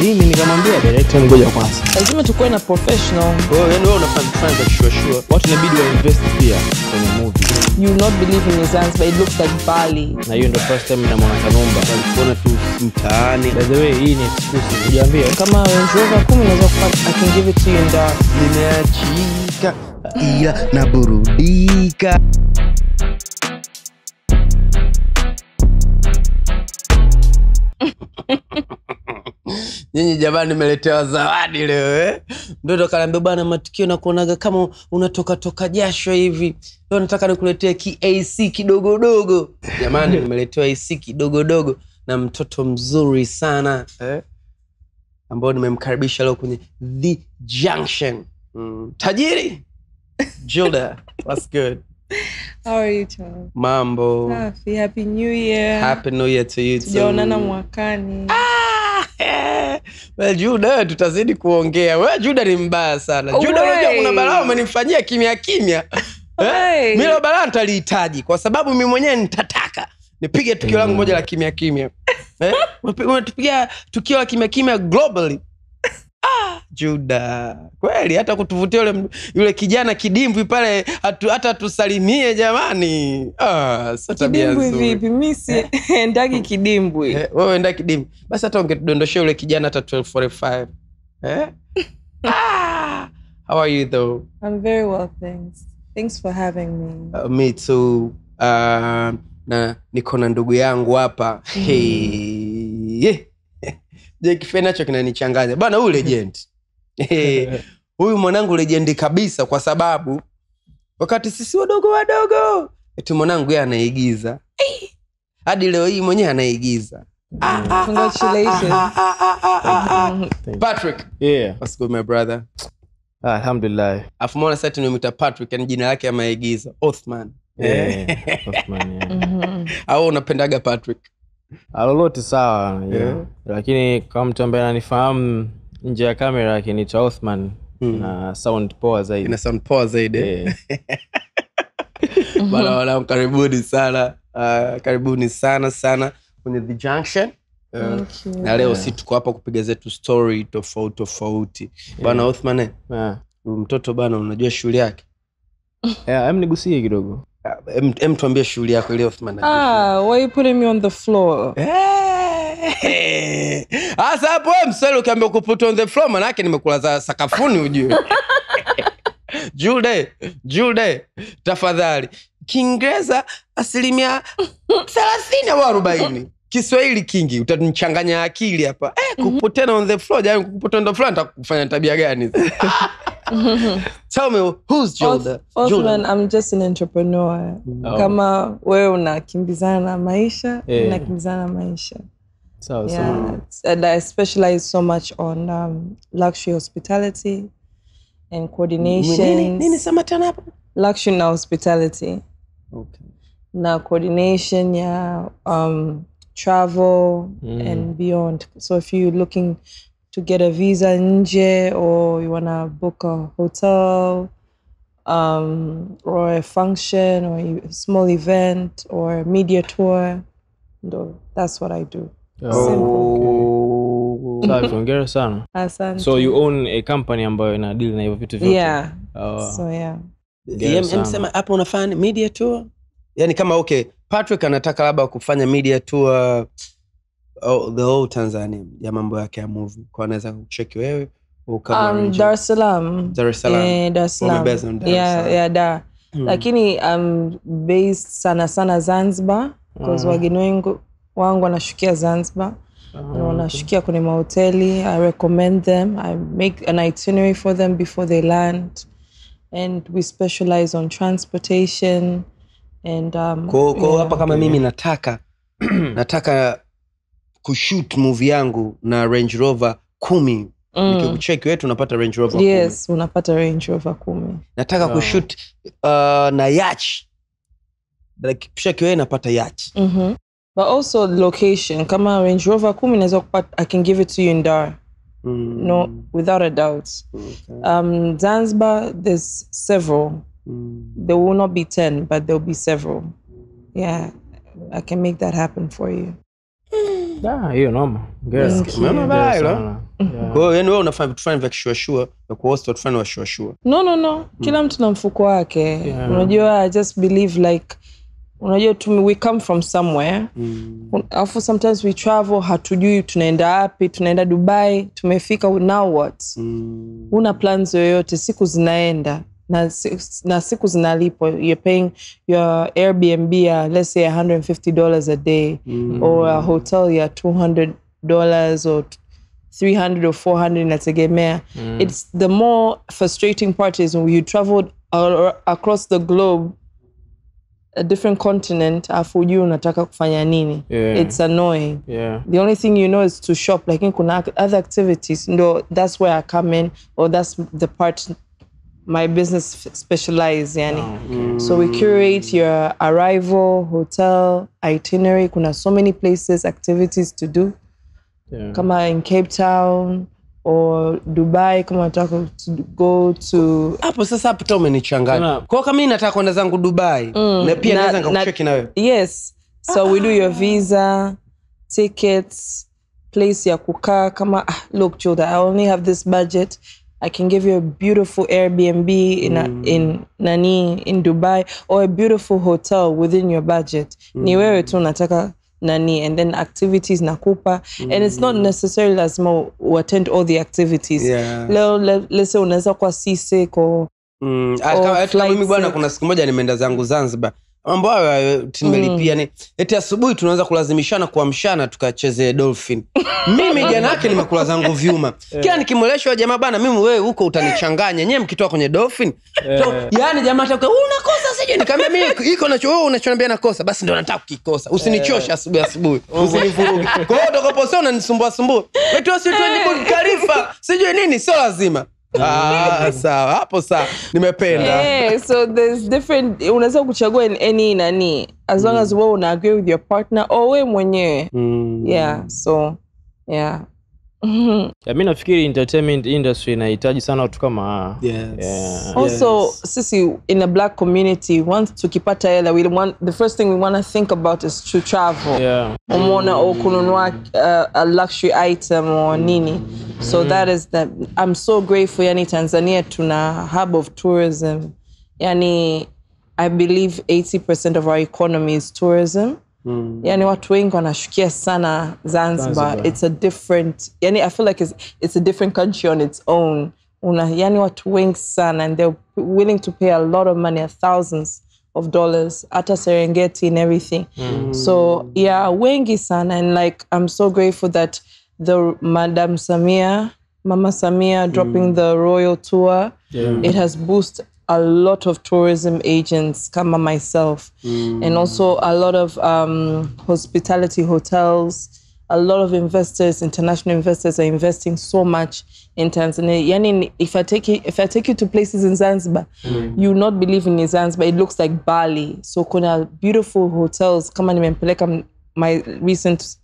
mimi nikamwambia director ngoja kwanza. Lazima tukuwe na professional. Wewe yani wewe unafanya fans za sure sure. Watu inabidi wa invest pia kwenye movie. You will not believe in Zanzibar. It looks like Bali. Na hiyo ndio first time namwona Kanumba alikuona tu mtaani. By the way hii ni exclusive. Niambie. Kama Range Rover kumi naweza kupata. I can give it to you in Dar nimeachika ila naburudika nyinyi jamani nimeletewa zawadi leo eh? mtoto kanaambia bwana matukio nakuonaga kama unatoka toka jasho hivi leo nataka nikuletee ki ac kidogodogo jamani nimeletewa ac kidogodogo na mtoto mzuri sana eh? ambao nimemkaribisha leo kwenye the junction mm. tajiri Jilda, what's good How are you Charles? mambo Safi, happy new year happy new year to you too. tujaonana mwakani well, juda wewe tutazidi kuongea. We juda ni mbaya sana. Oh, juda unajua kuna balaa umenifanyia kimya kimya. Hey. mi lo balaa nitalihitaji kwa sababu mi mwenyewe nitataka. Nipige tukio langu moja la kimya kimya. Eh? Tukio la kimya kimya globally juda. Kweli hata kutuvutia yule, yule kijana kidimbwi pale hatu, hata tusalimie jamani. Ah, kidimbwi vipi? Mi siendagi kidimbwi. Eh, wewe enda kidimbwi. basi hata ungetudondoshea yule kijana hata 1245 eh? ah, how are you though? I'm very well thanks. Thanks for having me. Uh, me too. Uh, na niko na ndugu yangu hapa. Mm. hey. je kifua Fenacho kinanichanganya? Bana huyu legend. Huyu mwanangu lejendi kabisa kwa sababu wakati sisi wadogo wadogo eti mwanangu ye anaigiza. Hadi leo hii mwenyewe anaigiza. Patrick. Yeah. What's good, my brother? Ah, alhamdulillah. Afu mona sasa tunamwita patrick yani jina lake othman. Yeah. Othman, yeah. Au unapendaga patrick? Ah, lolote sawa yeah. Yeah. lakini kama mtu ambaye ananifahamu nje ya kamera akiniita Othman Mm. na sound poa zaidi. Ina sound poa zaidi. Eh? yeah. bana wanangu karibuni sana. Uh, karibuni sana sana kwenye the junction. Uh, na leo si tuko hapa kupiga zetu story tofauti tofauti. Bana othman eh, Ah. mtoto bana unajua shughuli yake? Yeah, em nigusie kidogo. Ah, em- em tuambie shughuli yako ile othman ah why you putting me on the floor? Eh, Sasa hapo wewe mswali ukiambia kuput on the floor manake nimekulaza sakafuni ujue. Jude, Jude, tafadhali. Kiingereza asilimia thelathini au arobaini. Kiswahili kingi utanichanganya akili hapa. Eh, kuputana on the floor, jamani kuputana on the floor nitakufanya tabia gani? Tell me who's Jude? Oth- Othman, I'm just an entrepreneur. Oh. Kama wewe unakimbizana na maisha, Yeah. unakimbizana na maisha. Sawa Yeah. And I specialize so much on um, luxury hospitality and coordination. nini sema tena hapo? Luxury na hospitality. Okay. Na coordination yeah, um, travel Mm. and beyond. So if you're looking to get a visa nje or you want to book a hotel um, or a function or a small event or a media tour, that's what I do. Oh. sanaso hongera sana Asante. so you own a company ambayo ina deal na hivyo vitu vyote yeah. Oh. So yeah. Hapo unafanya media tour yani kama okay patrick anataka labda kufanya media tour oh, the whole tanzania ya mambo yake ya movie kwa anaweza kucheki wewe Um, Dar es Salaam. Dar es Salaam. Eh, Dar es Salaam. Yeah, yeah. Hmm. Lakini um, based sana sana Zanzibar because Mm. wageni wengi wangu wanashukia Zanzibar Ah, na wanashukia kwenye mahoteli i recommend them i make an itinerary for them before they land and we specialize on transportation and um, ko, ko, yeah. hapa kama mimi nataka nataka kushoot movie yangu na range rover kumi Mm. nikikucheki wetu unapata range rover kumi. yes unapata range rover kumi nataka Oh. kushoot uh, na yach like, wewe napata yach Mhm. But also location kama range rover kumi naweza kupata i can give it to you in dar mm. no without a doubt okay. um, zanzibar there's several mm. there will not be 10 but there'll be several yeah i can make that happen for you Ah, hiyo noma Hongera. Thank you. Umeona Hongera bala hilo? sana. Yeah. kwa hiyo yani wewe unafanya vitu fulani vya kishuashua na kuhost watu fulani washuashua no no no kila mtu na mfuko wake Yeah. unajua i just believe like unajua tu, we come from somewhere alafu sometimes we travel hatujui tunaenda wapi tunaenda dubai tumefika now what mm. una plans yoyote siku zinaenda na, na siku zinalipwa you're paying your airbnb ya let's say 150 dollars a day mm. or a hotel ya 200 dollars or 300 or 400 inategemea mm. it's the more frustrating part is when you traveled across the globe a different continent afu ujui unataka kufanya nini Yeah. it's annoying Yeah. the only thing you know is to shop lakini kuna other activities ndo that's where i come in or that's the part my business specialize yani oh, okay. so we curate your arrival hotel itinerary kuna so many places activities to do Yeah. kama in cape town or dubai kama nataka to go to hapo sasa hapo ta umenichanganya. Kwao kama mi nataka kwenda zangu dubai mm, na pia naweza na- nikakucheki na wewe yes. So we do your visa tickets place ya kukaa kama ah, look chuda i only have this budget. I can give you a beautiful airbnb in, a, in nani in dubai or a beautiful hotel within your budget. Ni wewe tu unataka nani and then activities nakupa. And it's not necessarily lazima uattend all the activities. Yeah. leo le, lese unaweza kuwa seasick or Mm, ah, Or kama- kama mimi bwana kuna siku moja nimeenda zangu zanzibar mambo hayo hayo tumelipia. Ni eti asubuhi tunaweza kulazimishana kuamshana tukacheze dolphin. Mimi jana yake nimekula zangu vyuma. Kila nikimwelesha jamaa bana mimi wewe huko utanichanganya. Nyewe mkitoa kwenye dolphin. So, yani jamaa ataka unakosa sije nikamwambia mimi iko nacho wewe unachoniambia nakosa. Basi ndio nataka kukikosa. Usinichoshe asubuhi asubuhi. Usinivuruge kwa hiyo utakaposema unanisumbua sumbua. Eti wasituenye kalifa sijui nini sio lazima ah, sawa hapo sawa nimependa Yeah, so there's different unaweza kuchagua in any nani as long as wewe una agree with your partner or we mwenyewe Mm. yeah so yeah Yeah, mi nafikiri entertainment industry inahitaji sana watu kama hawa. Yes. Yeah. also Yes. sisi in a black community once tukipata hela we want the first thing we want to think about is to travel Yeah. umeona au kununua uh, a luxury item or nini so mm. that is that i'm so grateful yani tanzania tuna hub of tourism yani i believe 80% of our economy is tourism Mm. yani watu wengi wanashukia sana zanzibar. Zanzibar. it's a different yani i feel like it's, it's a different country on its own una yani watu wengi sana and they're willing to pay a lot of money thousands of dollars hata serengeti and everything Mm. so yeah wengi sana and like i'm so grateful that the madam samia mama samia dropping mm. the royal tour. It has boosted a lot of tourism agents kama myself mm. and also a lot of um, hospitality hotels. A lot of investors international investors are investing so much in tanzania. Yani if i take you, if i take you to places in zanzibar mm. you not believe in zanzibar. It looks like bali. So kuna beautiful hotels. Kama nimempeleka my recent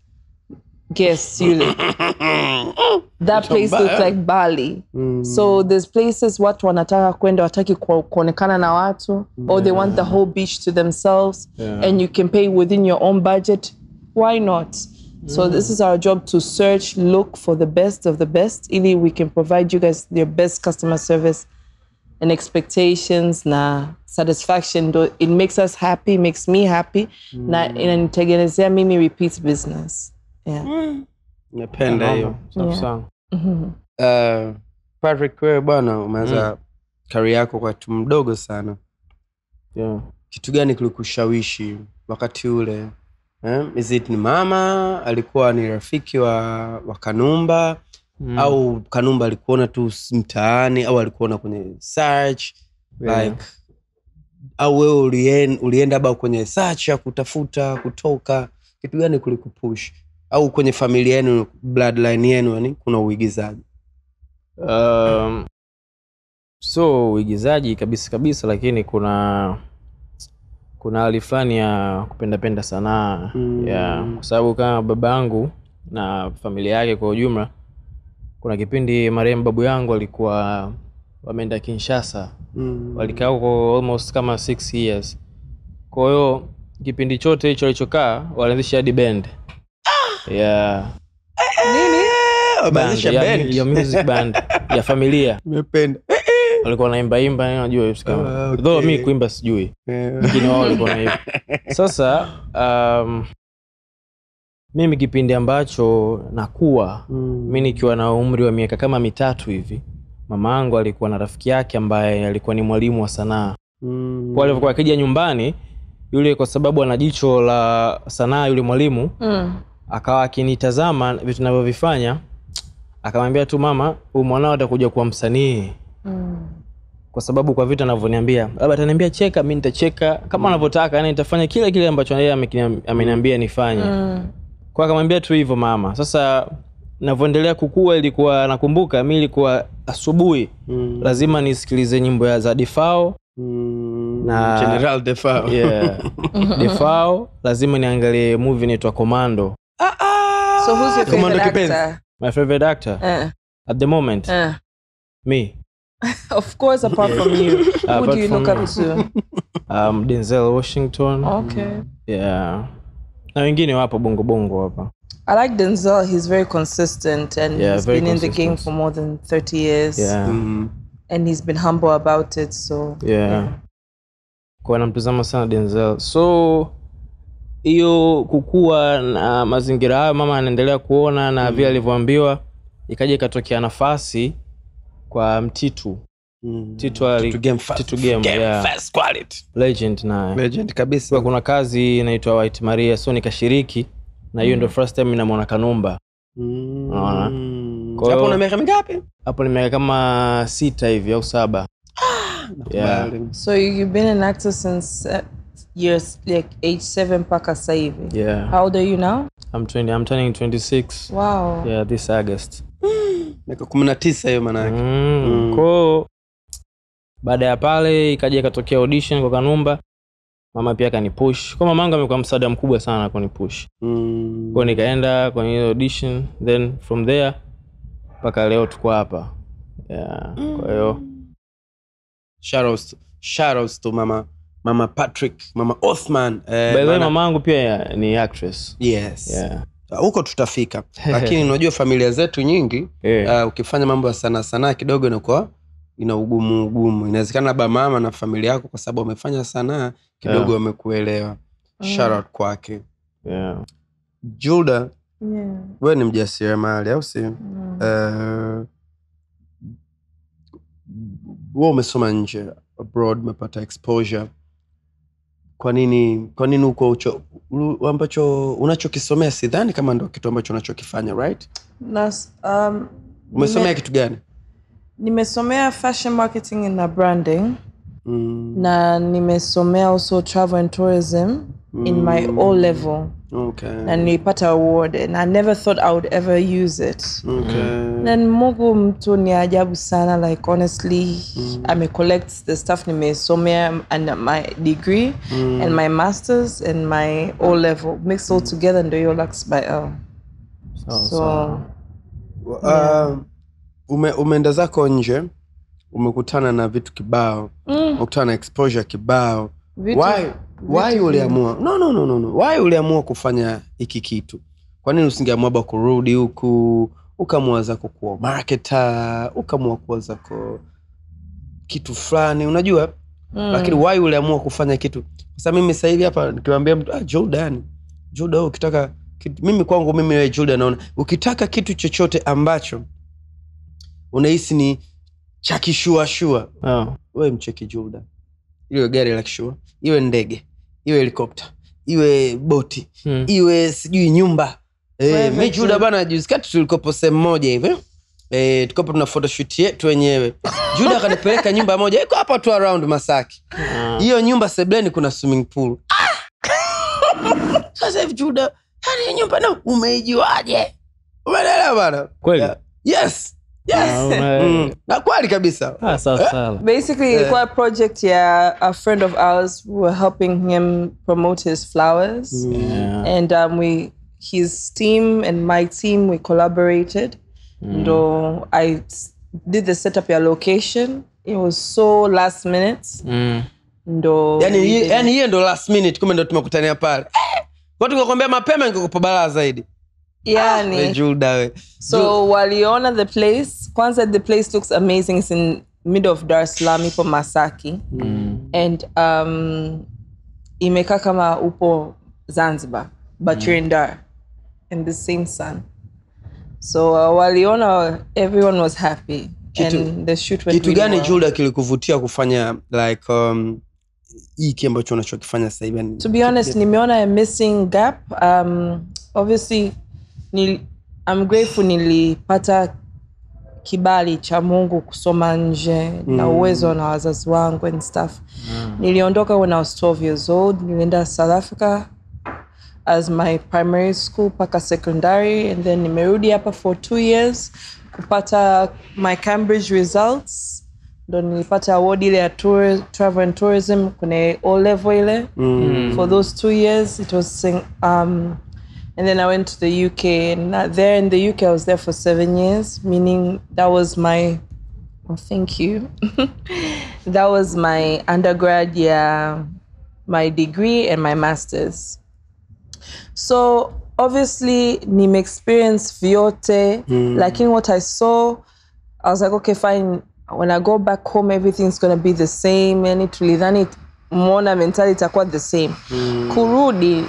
guest you that place looks like bali. Mm. so there's places what wanataka kwenda wataki kuonekana na watu or they want the whole beach to themselves Yeah. and you can pay within your own budget. Why not? So this is our job to search look for the best of the best. Ili we can provide you guys your best customer service and expectations na satisfaction. It makes us happy makes me happy. Mm. na inanitegenezea mimi repeat business. Nimependa hiyo Safi Yeah. uh, patrick wewe bwana umeanza kari yako kwa tu mdogo sana Yeah. kitu gani kilikushawishi wakati ule eh? Is it ni mama alikuwa ni rafiki wa, wa kanumba Mm. au kanumba alikuona tu mtaani au alikuona kwenye search Yeah. like au wewe ulien, ulienda ba kwenye search ya kutafuta kutoka kitu gani kulikupush au kwenye familia yenu bloodline yenu yani kuna uigizaji Um, so uigizaji kabisa kabisa lakini kuna kuna hali fulani ya kupendapenda sanaa Mm. ya kwa sababu kama baba yangu na familia yake kwa ujumla kuna kipindi marehemu babu yangu alikuwa wameenda kinshasa mm. walikaa huko almost kama six years kwa hiyo kipindi chote hicho alichokaa walianzisha hadi bend yeah. Eh, wameanzisha ya, band. ya music band. Ya familia. Nimependa. walikuwa najua kama. Ah, okay. though mi kuimba sijui. Eh, lakini wao walikuwa naimba sasa um, mimi kipindi ambacho nakuwa mm, mi nikiwa na umri wa miaka kama mitatu hivi mama angu alikuwa na rafiki yake ambaye alikuwa ni mwalimu wa sanaa. Mm, kwa alivyokuwa akija nyumbani yule kwa sababu ana jicho la sanaa yule mwalimu Mm. Akawa akinitazama vitu navyovifanya akamwambia tu mama huyu mwanao atakuja kuwa msanii Mm. kwa sababu kwa vitu anavyoniambia labda ataniambia cheka mi nitacheka kama mm. anavyotaka yani nitafanya kile kile ambacho yeye ameniambia nifanye Mm. kwa akamwambia tu hivyo mama sasa navyoendelea kukua ilikuwa nakumbuka mi ilikuwa asubuhi mm, lazima nisikilize nyimbo ya za defao mm, na- General Defao. yeah. defao lazima niangalie movie inaitwa commando Ah. So who's your Commando favorite Commander actor? my favorite actor Uh, at the moment uh. me Of course, apart from you, who do you look me. up to? um, denzel washington Okay. yeah na wengine wapo bongo bongo hapa I like Denzel. He's very consistent and yeah, he's been consistent. in the game for more than 30 years. yeah. Mm-hmm. And he's been humble about it. So, yeah. kwa namtazama sana denzel so hiyo kukua na mazingira hayo mama anaendelea kuona na mm. vile alivyoambiwa ikaja ikatokea nafasi kwa mtitu mm. Titu ali- Titu game fast- Titu game, game yeah. fast quality. legend naye Legend kabisa Kwa kuna kazi inaitwa white maria so nikashiriki na hiyo ndo first time namwona kanumba Mm. Unaona? Kwa hapo una miaka mingapi hapo ni miaka kama sita hivi au saba yeah. So you've been an actor since uh, years like age seven mpaka sasa hivi. yeah. How old are you now? I'm, 20, I'm turning 26 Wow. yeah, this august miaka kumi na tisa hiyo maanayake mm. Mm. kwao baada ya pale ikaja ikatokea audition kwa kanumba mama pia akanipush kwa mamangu amekuwa msaada mkubwa sana kunipush Mm. kwao nikaenda kwenye hiyo audition then from there mpaka leo tuko hapa yeah. kwa hiyo Shoutouts- shoutouts to mama mama patrick mama othman eh, by the way maana- mamangu pia ni actress yes yeah. huko tutafika lakini unajua familia zetu nyingi Yeah. uh, ukifanya mambo ya sanaa sanaa kidogo inakuwa ina ugumu ugumu inawezekana labda mama na familia yako kwa sababu wamefanya sanaa kidogo Yeah. wamekuelewa Mm. Shout out kwake Yeah. julda Yeah. we ni mjasiriamali au si Mm. uh, wewe umesoma nje abroad umepata exposure kwa nini kwa nini uko ucho ambacho unachokisomea sidhani kama ndo kitu ambacho unachokifanya right Nas, um, umesomea nime- kitu gani nimesomea fashion marketing na branding mm, na nimesomea also travel and tourism mm. in my Mm. O level okay. na nilipata award and I never thought I would ever use it. okay. Then Mungu mtu ni ajabu sana like honestly mm. ame collect the stuff nimesomea and my degree Mm. and my masters and my O level mix all together ndio hiyo Lux by L. So, So so. Uh, ume, umeenda zako nje umekutana na vitu kibao mm, umekutana na exposure kibao vitu, why, why uliamua? no, no, no, no, no. why uliamua kufanya hiki kitu? Kwanini usingeamua ba kurudi huku ukamua zako kuwa marketa ukamua kuwa zako kitu fulani unajua? Mm, lakini why uliamua kufanya kitu? Sasa mimi sahivi hivi hapa nikiwambia mtu ah, jordan juda ukitaka kitu, mimi kwangu mimi we juda naona ukitaka kitu chochote ambacho unahisi ni cha kishuashua Oh. we mcheki jordan iwe gari la kishua iwe ndege iwe helikopta iwe boti Hmm. iwe sijui nyumba. Wewe e, mi tu- juda. bana juskati tulikopo sehemu moja hivi. E, tukopo tuna photoshoot yetu wenyewe. Juda akanipeleka nyumba moja iko hapa tu around masaki. Hiyo hiyo nyumba sebleni kuna swimming pool. Ah! sasa hivi juda yani nyumba na umeijuaje? Umeelewa bana? Kweli? Yeah. yes yes mm. na kweli kabisa Ah, sawa sawa. Basically, Yeah. ilikuwa project ya a friend of ours. We were helping him promote his flowers, Yeah. and um, we his team and my team we collaborated. Ndo I did the setup ya location. It was so last minute. Mm. Ndo yani hiyo ndo last minute kumbe ndo tumekutania pale eh, kwa tukakwambia mapema ingekupa balaa zaidi We yani Julda we so waliona the place kwanza the place looks amazing it's in middle of dar es salaam ipo masaki. Mm. and um, imekaa kama upo zanzibar but you're in dar in the same sun. So uh, waliona everyone was happy Kitu- and the shoot went kitu really gani well. Julda kilikuvutia kufanya like um, hiki ambacho unachokifanya sasa hivi? To be honest nimeona a missing gap. Um, obviously nil, I'm grateful nilipata kibali cha mungu kusoma nje mm. na uwezo na wazazi wangu and stuff. Niliondoka when I was 12 years old nilienda south africa as my primary school mpaka secondary and then nimerudi hapa for two years kupata my cambridge results. Ndo nilipata award ile ya tour, travel and tourism kwenye o level ile for those two years it was um, and then i went to the uk and there in the uk i was there for seven years meaning that was my oh, thank you that was my undergrad yeah my degree and my masters so obviously Nim experience Viote, mm. liking what i saw i was like okay fine when i go back home everything's gonna be the same yani tulidhani mona mentality itakuwa the same Mm. kurudi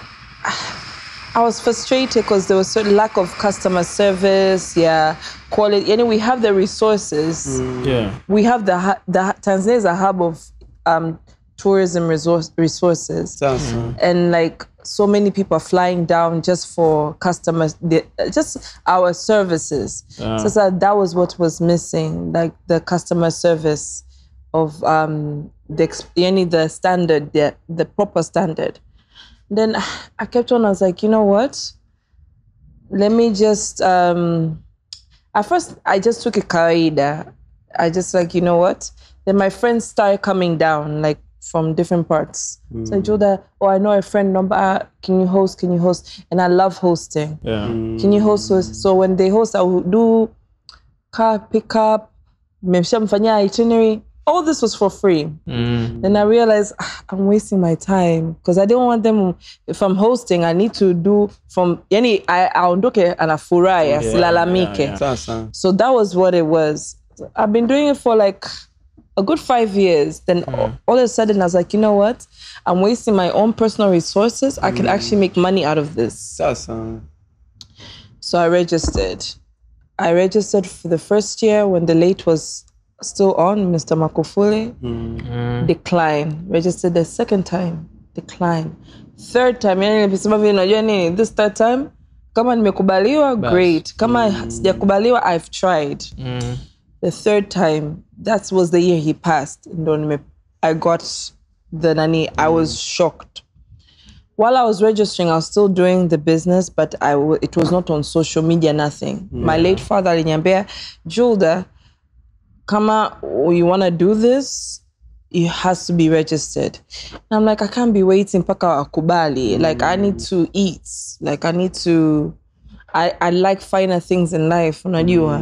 I was frustrated because there was certain lack of customer service, yeah, quality. Yani, we have the resources. yeah. We have the the Tanzania is a hub of um, tourism resource, resources, Sasa. and like so many people are flying down just for customers, just our services. So, so that was what was missing, like the customer service of um, the ex- yani the standard, the the proper standard then I kept on. I was like, you know what? Let me just. Um, at first, I just took it kawaida. I just like, you know what? Then my friends started coming down, like from different parts. So I told her, oh, I know a friend number. uh, Can you host? Can you host? And I love hosting. Yeah. Can you host? us? So when they host, I will do car pickup, memshamfanyia itinerary. All this was for free. Mm. Then I realized ah, I'm wasting my time because I don't want them. If I'm hosting, I need to do from any I aondoke anafurahi asilalamike. yeah, yeah. Sasa. So that was what it was. I've been doing it for like a good five years. Then all, all of a sudden I was like, you know what? I'm wasting my own personal resources. I can actually make money out of this. Sasa. So I registered. I registered for the first year when the late was still on, Mr. Makufuli. Decline. Registered the second time. Decline. Third time, yani nilisema vile unajua nini, this third time kama nimekubaliwa great. Kama sijakubaliwa I've tried. Mm. The third time, that was the year he passed. Ndo nime I got the nani, I was shocked. While I was registering, I was still doing the business, but I w- it was not on social media, nothing. My late father aliniambia, Julda, kama you want to do this, it has to be registered. And I'm like, I can't be waiting mpaka wakubali. Like, I need to eat. Like, I need to, I, I like finer things in life, unajua.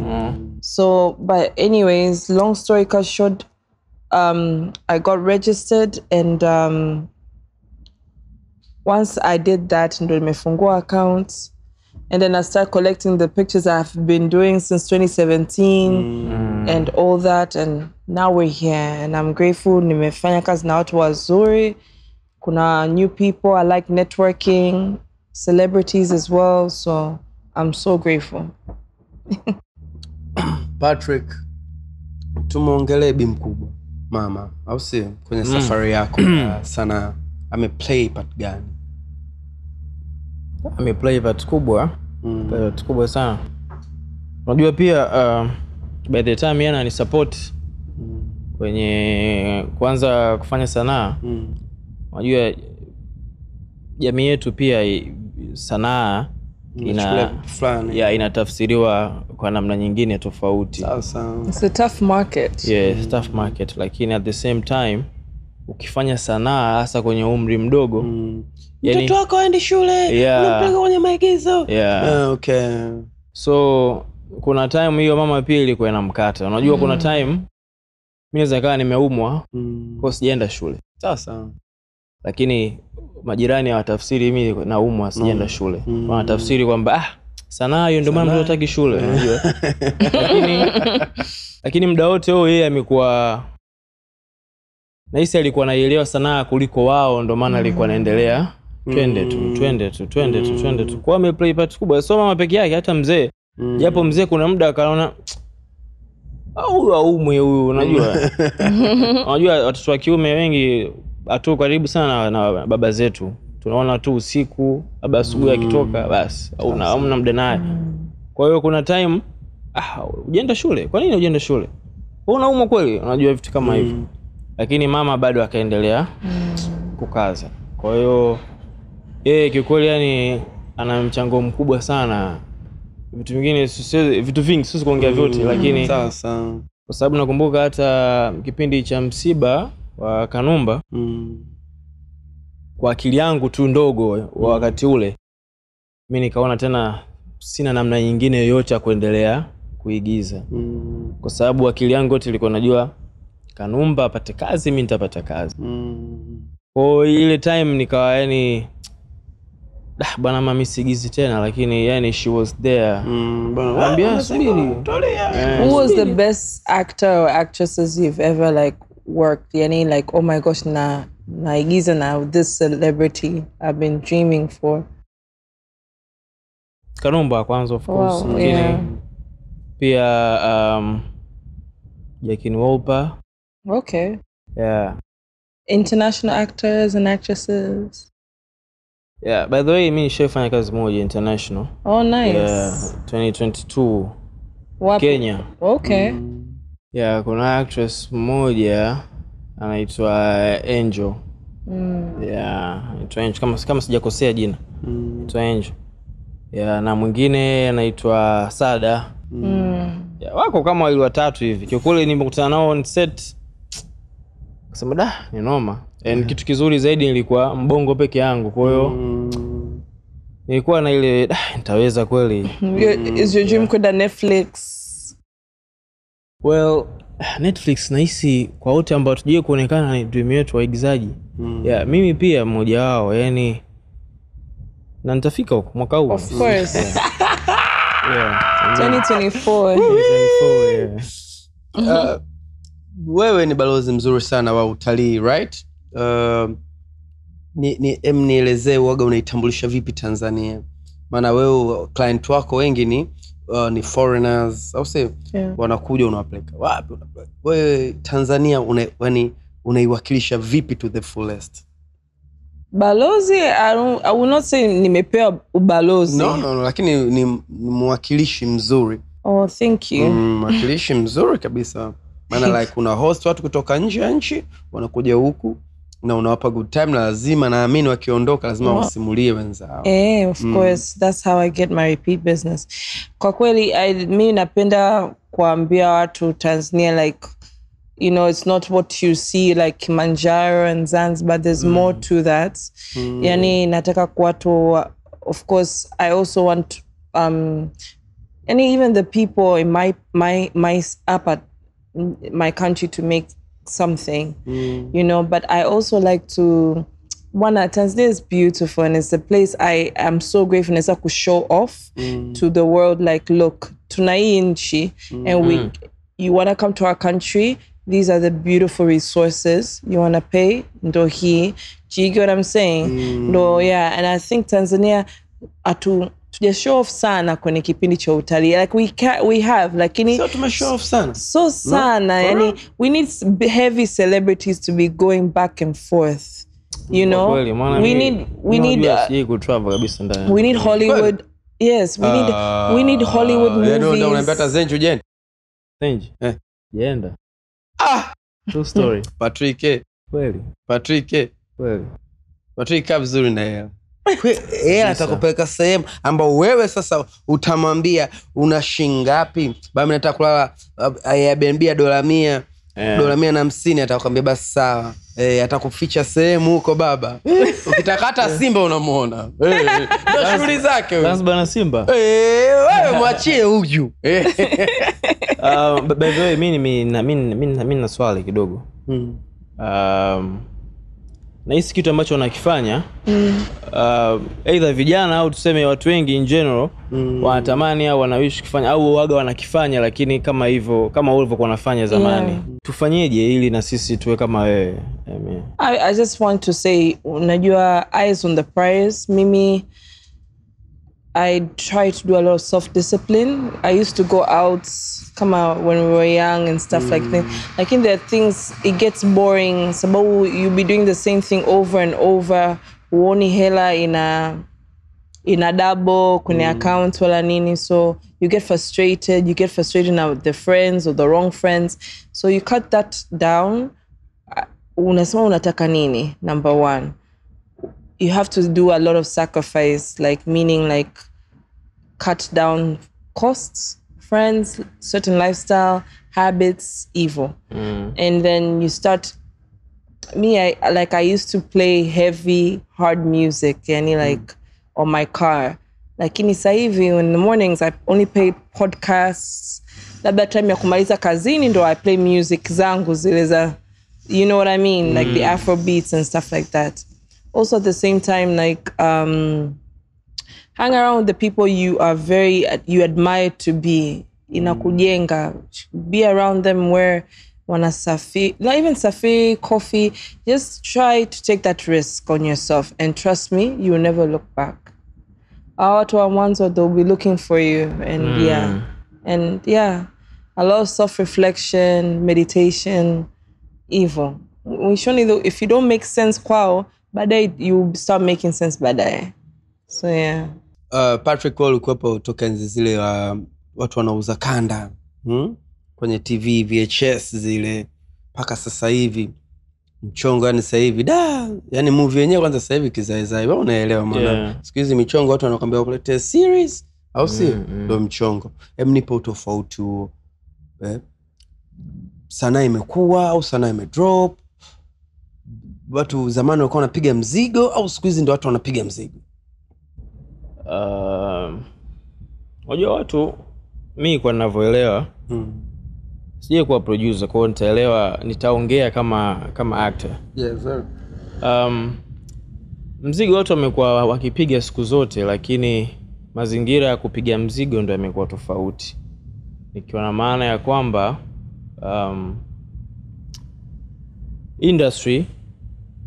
So, but anyways, long story cut short, um, I got registered and um, once I did that, ndo nimefungua account and then I start collecting the pictures I've been doing since 2017 mm. and all that. And now we're here and I'm grateful. Nimefanya kazi na watu wazuri. Kuna new people. I like networking. Celebrities as well. So I'm so grateful. Patrick, tumongele bi mkubwa mama, au sio? Kwenye safari yako ya sana, ameplay part gani? Ameplay part kubwa. Part kubwa sana. Unajua pia uh, by the time yana ni support kwenye kwanza kufanya sanaa Mm. unajua jamii yetu pia sanaa ina, ya inatafsiriwa kwa namna nyingine tofauti. Awesome. it's a tough market. Yeah, tough market lakini at the same time ukifanya sanaa hasa kwenye umri mdogo mm. Yani- mtoto wako aendi shule, Yeah. unampeleka kwenye maigizo. yeah. Ah, okay. so kuna time hiyo mama pia ilikuwa inamkata unajua mm. kuna time mi naweza kawa nimeumwa Mm. ko sijaenda shule Sasa lakini majirani hawatafsiri mi naumwa sijaenda shule Mm. wanatafsiri kwamba ah, sanaa hiyo ndio maana mtoto hataki shule unajua lakini lakini muda wote huo yeye amekuwa nahisi alikuwa naielewa sanaa kuliko wao ndio maana alikuwa anaendelea twende tu twende tu twende tu twende tu. Kwa ameplay part kubwa so mama peke yake hata mzee. Mm. japo mzee kuna muda akaona au aumwe huyu unajua. Unajua watoto wa kiume wengi hatu karibu sana na, na baba zetu. Tunaona tu usiku labda asubuhi akitoka basi hamna muda naye. Kwa hiyo kuna time ah, ujaenda shule. Kwa nini ujaenda shule? Unaumwa kweli? Unajua vitu kama hivyo. Lakini mama bado akaendelea kukaza. Kwa hiyo yeye kiukweli yani ana mchango mkubwa sana vitu vingine vitu vingi siwezi kuongea vyote mm, lakini sawa kwa sababu nakumbuka hata kipindi cha msiba wa kanumba Mm. kwa akili yangu tu ndogo wa wakati ule mi nikaona tena sina namna nyingine yoyote ya kuendelea kuigiza Mm. kwa sababu akili yangu yote ilikuwa najua kanumba apate kazi mi nitapata kazi Mm. kwao ile time nikawa yani "Dah, bwana mami sigizi tena lakini yani she was there Mm. Bwana, ah, subiri. tulia. Who was the best actor or actresses you've ever like worked? Yani like, oh my gosh, na naigiza na this celebrity I've been dreaming for. kanumba kwanza of course Wow, lakini yeah. pia um, jakin wolper Okay. yeah. International actors and actresses. Yeah by the way mi nishaifanya kazi moja international Oh, nice. yeah, 2022 Wapi? kenya Okay. Mm. yeah kuna actress mmoja anaitwa angel Mm. yeah anaitwa angel kama, kama sijakosea jina Mm. anaitwa angel yeah, na mwingine anaitwa sada Mm. yeah, wako kama wawili watatu hivi kiukweli nimekutana nao on set kasema da ni noma and kitu kizuri zaidi nilikuwa mbongo peke yangu kwa hiyo Mm. nilikuwa na ile ah, nitaweza kweli Your- Is your dream kwenda Netflix? well netflix nahisi kwa wote ambao tujue kuonekana ni dream yetu waigizaji Mm. yeah, mimi pia mmoja wao yani na nitafika huko mwaka huu Of course. yeah. 2024. 2024, yeah. Uh, wewe ni balozi mzuri sana wa utalii right uh, ni, ni, em nielezee uaga unaitambulisha vipi tanzania? Maana wewe client wako wengi ni uh, ni foreigners au sio Yeah. wanakuja unawapeleka wapi wewe tanzania una, yani unaiwakilisha vipi to the fullest? Balozi, I, I will not say nimepewa ubalozi. no, no, no, lakini ni, ni mwakilishi mzuri. Oh, thank you. Mm, mwakilishi mzuri kabisa. Maana like una host watu kutoka nje ya nchi wanakuja huku na unawapa good time na lazima naamini wakiondoka lazima no. wasimulie wenzao Eh, of mm. course that's how I get my repeat business. Kwa kweli I, mi napenda kuambia watu Tanzania like you know it's not what you see like Kilimanjaro and Zanzibar there's mm. more to that. mm. Yani nataka kuwatu of course I also want um and even the people in my my my up at my country to make something mm. you know but i also like to one tanzania is beautiful and it's a place i am so grateful and to show off mm. to the world like look tunai nchi mm. and we you want to come to our country these are the beautiful resources you want to pay ndo hii do you get what i'm saying? Ndo yeah and i think tanzania atu tuja show off sana kwenye kipindi cha utalii like we, ca we have lakini so, tuma show off sana so sana no? yani right. we need heavy celebrities to be going back and forth you know we need we need uh, we need hollywood yes we need we need hollywood uh, unaambia hata movies zenju jeni Zenji? Eh. Jenda. ah! True story. patrick eh, kweli patrick eh. kweli patrick kwa vizuri na hela yeye atakupeleka sehemu ambao wewe sasa utamwambia una shingapi bami nataka kulala abnbia Airbnb ya dola mia yeah. dola mia na hamsini atakwambia basi sawa. E, atakuficha sehemu huko baba. Ukitakata hata simba unamwona. Ndo ndo shughuli zake na simba. E, wewe mwachie huyu. Eh. uh, by by the way mi swali kidogo. Hmm. um, nahisi kitu ambacho wanakifanya mm. uh, either vijana au tuseme watu wengi in general Mm. wanatamani au wanawishi kufanya au waga wanakifanya lakini kama hivyo kama ulivyokuwa unafanya zamani Yeah. tufanyeje ili na sisi tuwe kama wewe I, I just want to say, unajua, eyes on the prize. Mimi, I try to do a lot of self discipline. I used to go out, come out when we were young and stuff like that. Like in there are things, it gets boring. Sababu you'll be doing the same thing over and over. Uoni hela in a in a double kwenye account wala nini so you get frustrated you get frustrated now with the friends or the wrong friends so you cut that down Uh, unasema unataka nini number one you have to do a lot of sacrifice like meaning like cut down costs friends certain lifestyle habits evil. Mm. and then you start me I like I used to play heavy hard music yani like on my car. Lakini sasa hivi in the mornings I only play podcasts. Labda time ya kumaliza kazini ndo I play music zangu zile za you know what I mean? Like the afro beats and stuff like that. Also at the same time like um hang around the people you are very you admire to be. Inakujenga. Be around them where wanasafi not even safi coffee. Just try to take that risk on yourself. And trust me you will never look back. Watu wa mwanzo they'll be looking for you. And yeah. And yeah a lot of self-reflection meditation evil. Mwishoni if you don't make sense kwao baadaye you start making sense baadaye. So yeah uh, patrick Wall ulikuwepo toka enzi zile uh, watu wanauza kanda hmm? kwenye tv vhs zile mpaka sasa hivi. Mchongo yani sasa hivi da! Yani movie yenyewe kwanza sasa hivi kizaezai wa unaelewa maana? Yeah. siku hizi michongo watu wanakwambia wakuletee series au si? Mm, mm. ndo mchongo. Em nipe utofauti huo. Eh? sanaa imekuwa au sanaa imedrop? Watu zamani walikuwa wanapiga mzigo au siku hizi ndo watu wanapiga mzigo Um, uh, watu mi kwa ninavyoelewa mm. sijai kuwa producer kwao nitaelewa nitaongea kama kama actor. Yes, um, mzigo watu wamekuwa wakipiga siku zote lakini mazingira ya kupiga mzigo ndo yamekuwa tofauti. Nikiwa na maana ya kwamba um, industry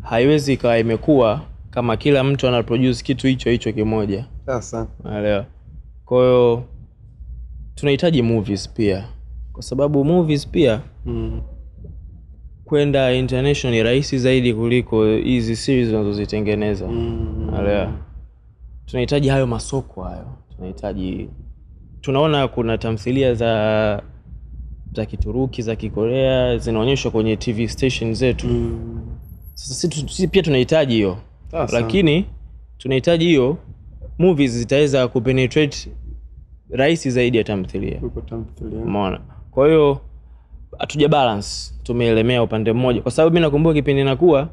haiwezi ikawa imekuwa kama kila mtu anaproduce kitu hicho hicho kimoja Sasa. naelewa kwa hiyo tunahitaji movies pia kwa sababu movies pia Mm. kwenda international ni rahisi zaidi kuliko hizi series unazozitengeneza Mm. naelewa tunahitaji hayo masoko hayo tunahitaji tunaona kuna tamthilia za za kituruki za kikorea zinaonyeshwa kwenye tv station zetu Mm. sasa sisi pia tunahitaji hiyo lakini tunahitaji hiyo movies zitaweza kupenetrate rahisi zaidi ya tamthilia. Umeona? Kwa hiyo hatuja balance tumeelemea upande mmoja. Kwa sababu mi nakumbuka kipindi nakuwa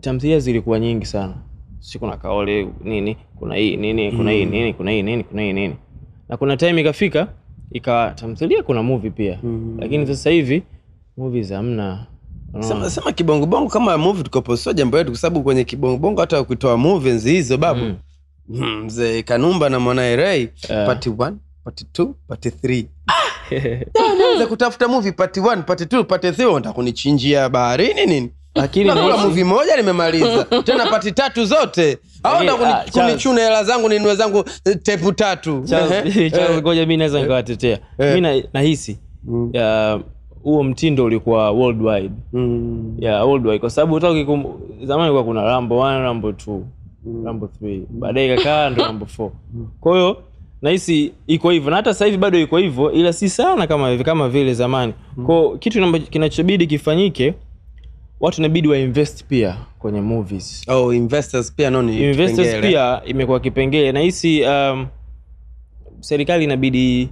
tamthilia zilikuwa nyingi sana. Si kuna kaole nini kuna hii nini kuna hii nini kuna hii nini kuna hii nini. Na kuna time ikafika ikawa tamthilia kuna movie pia. Mm. -hmm. lakini sasa hivi movies hamna. Unaona? Sema, sema kibongobongo kama movie tukopo sio jambo letu kwa sababu kwenye kibongobongo hata ukitoa movie enzi hizo babu Mm. Mm, mzee kanumba na mwanae ray part 1 part 2 part 3 naweza kutafuta movie part 1 part 2 part 3 ntakunichinjia kunichinjia baharini nini? Lakini nahisi- moja nimemaliza. Tena pati tatu zote. Nataka ah, kunichuna hela zangu ninue zangu eh, tepu tatu. Eh. ngoja mi naweza nikawatetea. Eh. mi nahisi Mm. ya, huo mtindo ulikuwa worldwide. Mm. yeah, worldwide. Kwa sababu hata zamani kuwa kuna rambo 1 rambo 2 rambo 3 baadaye ikakaa ndo rambo 4 kwa hiyo nahisi iko hivyo. Na hata sasa hivi bado iko hivyo ila si sana kama kama vile zamani. Ko kitu kinachobidi kifanyike watu inabidi wainvest pia kwenye movies. Oh investors pia nao ni investors kipengele. pia imekuwa kipengele. Nahisi um, serikali inabidi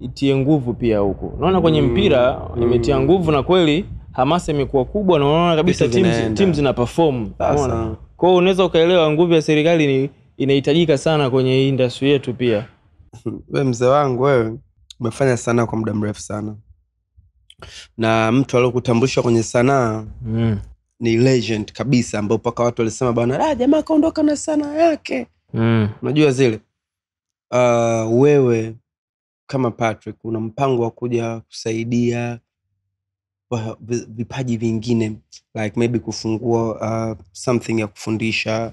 itie nguvu pia huku naona kwenye mpira mm, imetia nguvu na kweli hamasa imekuwa kubwa na unaona kabisa tim timu zina perform. Unaona kwa hiyo unaweza ukaelewa nguvu ya serikali ni inahitajika sana kwenye industry yetu pia we mzee wangu wewe umefanya sanaa kwa muda mrefu sana na mtu aliokutambulisha kwenye sanaa mm. ni legend kabisa ambao mpaka watu walisema bana ah, jamaa akaondoka na sanaa yake mm. unajua zile uh, wewe kama patrick una mpango wa kuja kusaidia wa- vi- vipaji vingine like maybe kufungua uh, something ya kufundisha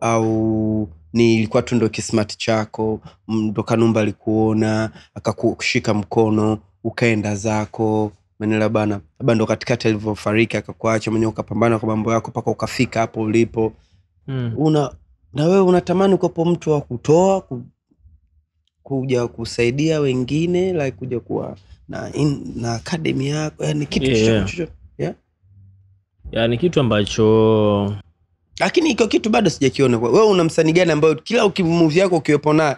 au ni ilikuwa tu ndo kismat chako ndo kanumba alikuona akakushika mkono ukaenda zako menela bana labda ndo katikati alivyofariki akakuacha mwenyewe ukapambana kwa mambo yako mpaka ukafika hapo ulipo Mm. una na wewe unatamani kuwepo mtu wa kutoa ku, kuja kusaidia wengine like kuja kuwa na, in, na academy yako yani kitu Yeah, chochote yeah. yeah? ni kitu ambacho lakini iko kitu bado sijakiona. Wewe una msanii gani ambayo kila ukimuvi yako ukiwepo naye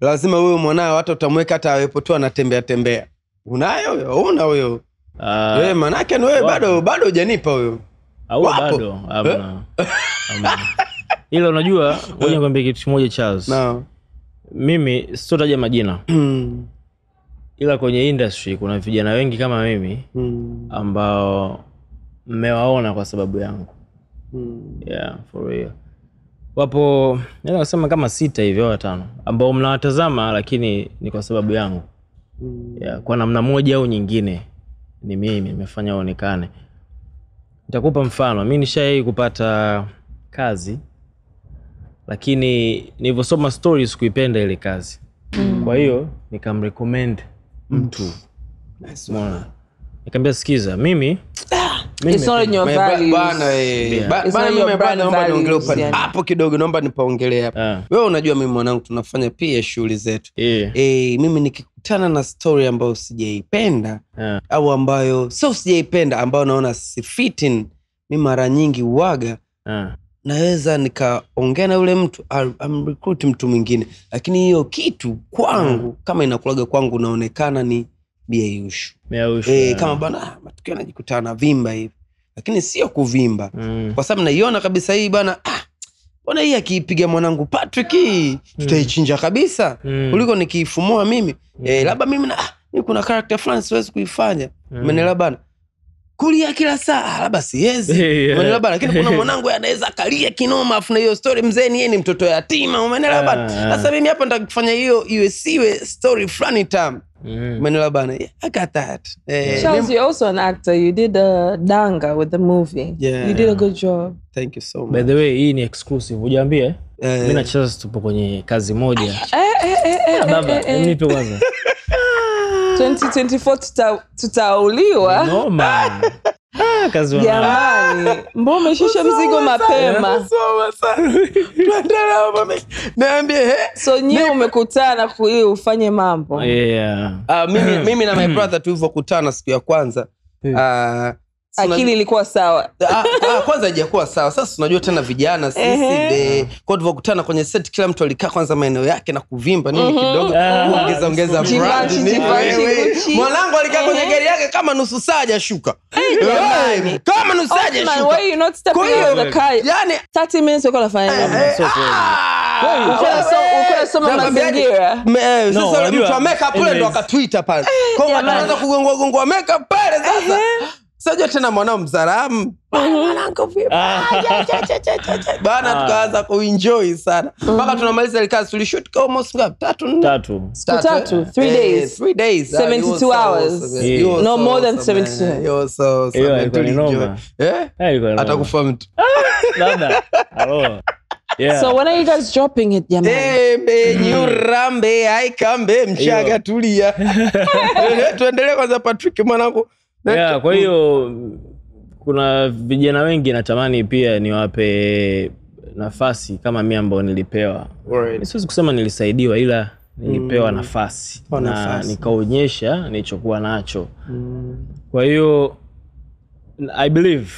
lazima wewe mwanao hata utamweka hata awepo tu anatembea tembea. Unayo huyo? Una huyo? Uh, wewe manake ni wewe bado bado hujanipa huyo. Au bado? Unajua ngoja nikwambie kitu kimoja charles. No. Mimi sitotaja majina. Ila kwenye industry kuna vijana wengi kama mimi ambao mmewaona kwa sababu yangu. Yeah, for real. wapo naweza kusema kama sita hivyo au watano ambao mnawatazama lakini ni kwa sababu yangu. Yeah, kwa namna moja au nyingine ni mimi nimefanya aonekane nitakupa mfano. Mi nishawai kupata kazi lakini nilivyosoma story sikuipenda ile kazi mm. kwa hiyo nikamrekomend mtu mona nikaambia sikiza mimi eh, Yeah. hapo kidogo naomba nipaongelea hapo yeah. wewe unajua mimi mwanangu tunafanya pia shughuli zetu yeah, e, mimi nikikutana na story ambayo sijaipenda yeah. au ambayo sio sijaipenda ambayo naona sifitin mi mara nyingi uwaga ah. Naweza nikaongea na yule mtu I'll- mtu mwingine lakini hiyo kitu kwangu mm. kama inakulaga kwangu unaonekana ni biaushu e, ah. kama bana ah, matukio anajikutana na vimba hivi lakini sio kuvimba Mm, kwa sababu naiona kabisa hii bana ah, mbona hii akiipiga mwanangu patrick hii tutaichinja kabisa Mm. kuliko nikiifumua mimi mm. e, labda mimi na ah, mimi kuna karakta fulani siwezi kuifanya Mm. umeelewa bana kulia kila saa ah, labda siwezi Yeah. labda lakini kuna mwanangu anaweza akalia kinoma afu na hiyo story mzee ni yeye ni mtoto yatima umeelewa bana Ah, ah. sasa mimi hapa nitakufanya hiyo iwe siwe story fulani tam mm. umeelewa bana yeah, I got that eh, Charles, you're also an actor. You did uh, Danga with the movie. Yeah. You did a good job. thank you so by the way hii ni exclusive Ujaambie. Eh, mi na Charles tupo kwenye kazi moja Eh, eh, eh, eh, baba nipe kwanza 2024 tuta, tutauliwa? Ah, jamani mbo umeshusha mzigo mapema? so nyiwe umekutana ku- ili ufanye mambo? Yeah. uh, mimi, mimi na my brother tulivyokutana siku ya kwanza ah, unajua- akili ilikuwa sawa. A, a, kwanza haijakuwa sawa. Sasa unajua tena vijana sisi kwao tulivyokutana kwenye set kila mtu alikaa kwanza maeneo yake na kuvimba nini kidogo Ah. kuongeza ongeza. Gucci. mwanangu alikaa kwenye gari yake kama nusu saa hajashuka. Kama nusu saa Osman, hajashuka. why you not stepping Kwa hiyo, out of the car? yani 30 minutes uko nafanya nini? eh, sio kweli. ah, Me- eh, mtu wa makeup ule ndo akatwita pale. Kwao hiyo kugongwa gongwa makeup pale sasa sajua tena mwanao mzaramu bana tukaanza kuenjoy sana mpaka tunamaliza ile kazi tulishut kwa almost ngapi tatu nne? tatu tatu, eh? three Eh, days. three days. 72 you were so hours. awesome, Yeah. you were No more than 72. man. So awesome, Hiyo man. ilikuwa ni Tulienjoy. noma. Eh? Eh, ilikuwa ni noma. atakufa mtu labda yeah. so when are you guys dropping it jamani Embe nyurambe aikambe mchaga tulia tuendelee kwanza patrick mwanangu yeah, kwa hiyo kuna vijana wengi natamani pia niwape nafasi kama mi ambayo nilipewa siwezi kusema nilisaidiwa ila nilipewa mm. nafasi na nafasi. nikaonyesha nilichokuwa nacho mm. kwa hiyo i believe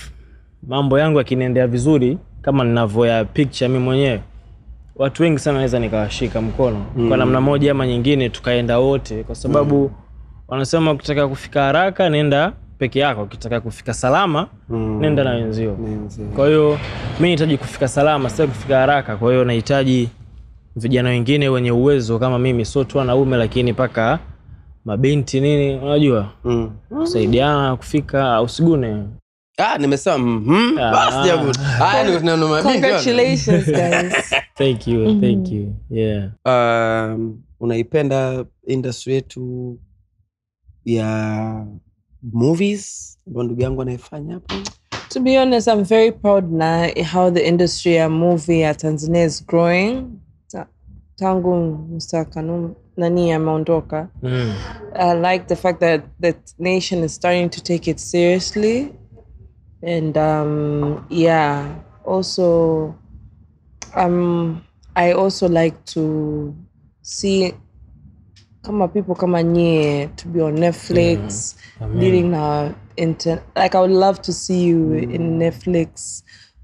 mambo yangu yakiniendea vizuri kama ninavyoya picture mi mwenyewe watu wengi sana naweza nikawashika mkono mm. kwa namna moja ama nyingine tukaenda wote kwa sababu mm. wanasema ukitaka kufika haraka nenda peke yako ukitaka kufika salama mm. nenda na wenzio kwa hiyo mi nahitaji kufika salama sitaki kufika haraka kwa hiyo nahitaji vijana wengine wenye uwezo kama mimi sio tu wanaume lakini mpaka mabinti nini unajua Mm. kusaidiana kufika usigune ah, nimesema mhm. Basi ya good. Haya ni neno. Congratulations, guys. thank you thank you yeah Um, unaipenda industry yetu ya movies ambayo ndugu yangu anayefanya hapo to be honest, I'm very proud na how the industry ya movie ya Tanzania is growing. Ta- Tangu Mr. Kanum nani ameondoka. mm. I like the fact that the nation is starting to take it seriously. And um, yeah, also, um, I also like to see kama people kama nyie to be on Netflix, dealing na inter like I would love to see you mm. in Netflix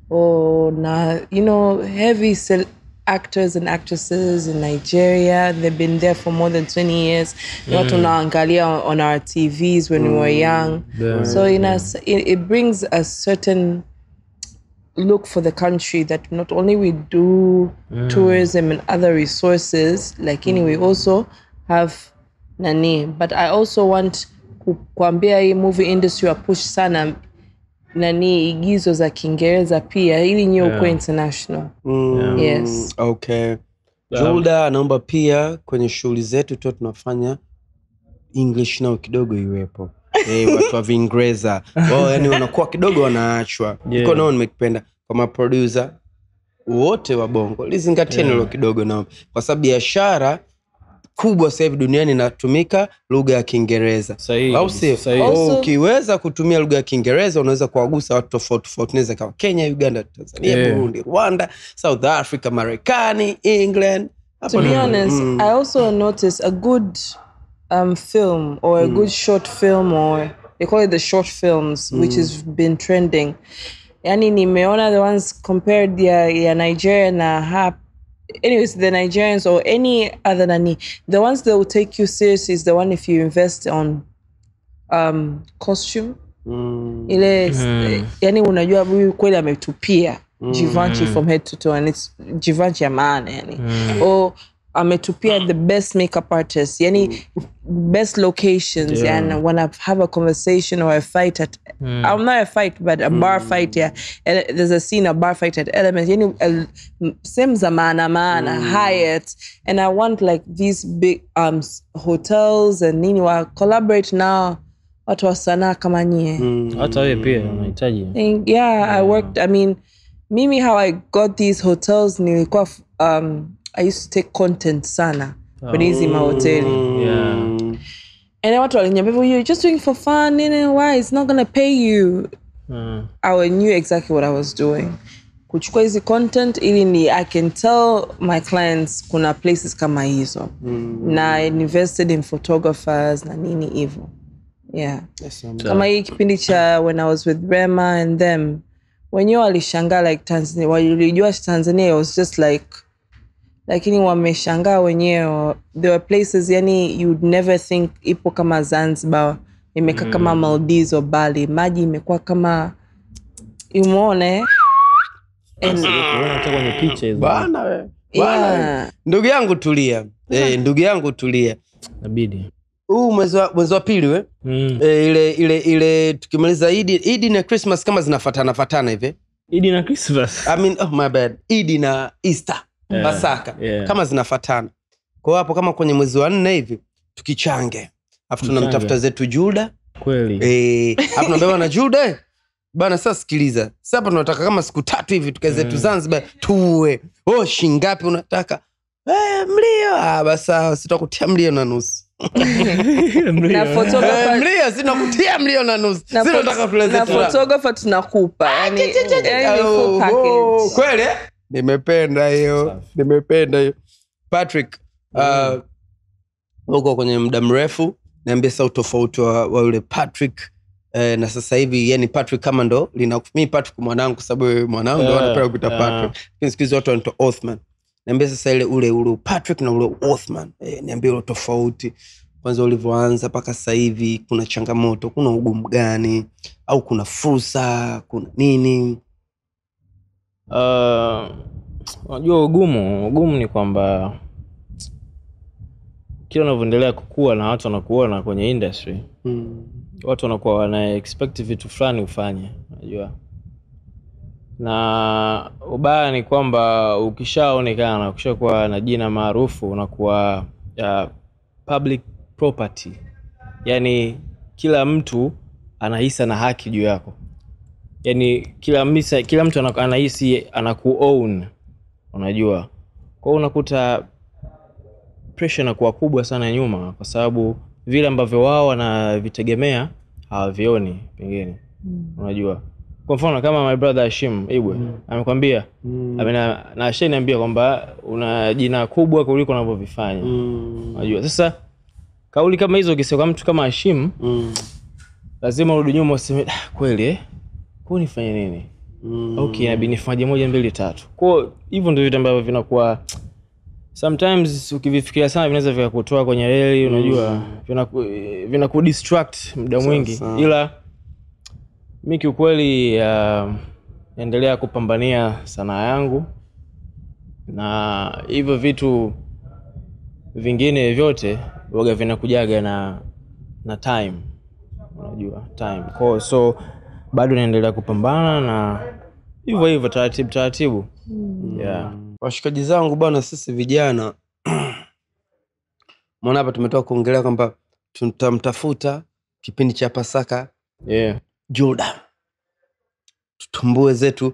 or na you know heavy cel- actors and actresses in Nigeria. They've been there for more than 20 years. mm. watu naangalia on our TVs when mm. we were young. Yeah. So in us, it, it brings a certain look for the country that not only we do mm. tourism and other resources, like anyway, we also have nani. But I also want ku- kuambia hii movie industry wa push sana nani igizo za Kiingereza pia ili nyiwe Yeah. ukuwe international. Mm, yeah. Yes. okay julda anaomba pia kwenye shughuli zetu tuwa tunafanya english nao kidogo iwepo Eh, watu wa viingereza wao yani wanakuwa kidogo wanaachwa Yeah. iko nao nimekipenda kwa maprodusa wote wa bongo lizingatia yeah. nilo kidogo nao kwa sababu biashara kubwa sasa hivi duniani inatumika lugha ya kiingereza au sio ukiweza kutumia lugha ya kiingereza unaweza kuwagusa watu tofauti tofauti naweza kawa kenya uganda tanzania Yeah. burundi rwanda south africa marekani england To be honest, mm. I also notice a good um, film or a good short film, or they call it the short films, which has been trending. Yani nimeona the ones compared ya, ya Nigeria na hap. Anyways, the Nigerians or any other nani, the ones that will take you seriously is the one if you invest on um, costume. Mm. ile yani unajua huyu kweli ametupia jivanchi from head to toe and it's jivanchi ya maana yani mm. or ametupia the best makeup artist yani best locations Yeah. and when I have a conversation or a fight at I'm not a fight but a bar fight yeah. There's a scene a bar fight at Element yani same za maana maana Hyatt. And I want like these big um hotels and nini wa collaborate now watu wa sanaa kama nyie. Hata wewe pia unahitaji. Yeah, I worked. I mean, mimi how I got these hotels nilikuwa um I used to take content sana kwenye hizi mahoteli. Yeah. Mm. and watu waliniambia you're just doing for fun nini why? It's not gonna pay you. Mm. I knew exactly what I was doing. Kuchukua hizi content ili ni I can tell my clients kuna places kama hizo. Na I invested in photographers na nini hivyo. Yeah. Yes, kama hii kipindi cha when I was with Rema and them wenyewe walishangaa like Tanzania walijua Tanzania it was just like lakini wameshangaa wenyewe. There were places yani you'd never think ipo kama Zanzibar. Imekaa mm. kama Maldives or Bali. Maji imekuwa kama umeona eh? Yeah. ndugu yangu tulia. Eh, ndugu yangu tulia. Inabidi. Huu mwezi wa mwezi wa pili we. Mm. e, ile ile ile tukimaliza idi idi na christmas kama zinafatana fatana hivi. Idi na Christmas. I mean, oh my bad. Idi na easter Yeah, pasaka yeah. kama zinafatana. Kwa hapo kama kwenye mwezi wa nne hivi tukichange. Afu tunamtafuta zetu juda. Kweli. Eh, afu tunaambia na juda bana sasa sikiliza. Sasa hapa tunataka kama siku tatu hivi tukae zetu zanzibar tuwe. Oh shingapi unataka? Eh, mlio. Ah, basi sitakutia mlio na nusu. Na Eh, photographer mlio sinakutia mlio na nusu. Na, sinataka phot- tule na zetu photographer tunakupa. Yani, yani ni Oh, full package. oh, kweli eh? Nimependa hiyo. Nimependa hiyo. Patrick uh, uko kwenye muda mrefu. Niambia sa utofauti wa, wa yule patrick eh, na sasa hivi yani patrick kama ndo linami patrick mwanangu kwa sababu mwanangu ndo Yeah, wanapenda kuita yeah. patrick. Lakini siku hizi watu wanaita othman. Niambia sasa ile ule ule patrick na ule othman. Eh, niambia ule tofauti. Kwanza ulivyoanza mpaka sasa hivi kuna changamoto kuna ugumu gani? Au kuna fursa kuna nini unajua ugumu ugumu ni kwamba kila unavyoendelea kukua na watu wanakuona kwenye industry mm. watu wanakuwa wana expect vitu fulani ufanye unajua. Na ubaya ni kwamba ukishaonekana ukishakuwa na jina maarufu unakuwa uh, public property. Yaani kila mtu anahisa na haki juu yako yaani kila misa, kila mtu anahisi anahisi anakuown unajua kwa hiyo unakuta pressure inakuwa kubwa sana nyuma kwa sababu vile ambavyo wao wanavitegemea hawavioni pengine mm. unajua kwa mfano kama my brother Hashim Ibwe mm. amekwambia Mm. amena na ashaniambia kwamba una jina kubwa kuliko unavyovifanya Mm. unajua sasa kauli kama hizo ukisema kwa mtu kama Hashim Mm. lazima urudi nyuma useme "Ah, kweli eh kwa nifanye nini? Mm. okay inabidi nifanye moja mbili tatu. Kwao hivyo ndio vitu ambavyo vinakuwa sometimes ukivifikiria sana vinaweza vikakutoa kwenye reli unajua vinaku, vinaku distract muda mwingi. ila mi kiukweli uh, endelea kupambania sanaa yangu na hivyo vitu vingine vyote waga vinakujaga na na time. Unajua time. Kwa, so bado naendelea kupambana na hivyo hivyo taratibu taratibu mm. yeah. washikaji zangu bwana sisi vijana mwana hapa tumetoka kuongelea kwamba tutamtafuta kipindi cha pasaka Yeah. Juda tutumbue zetu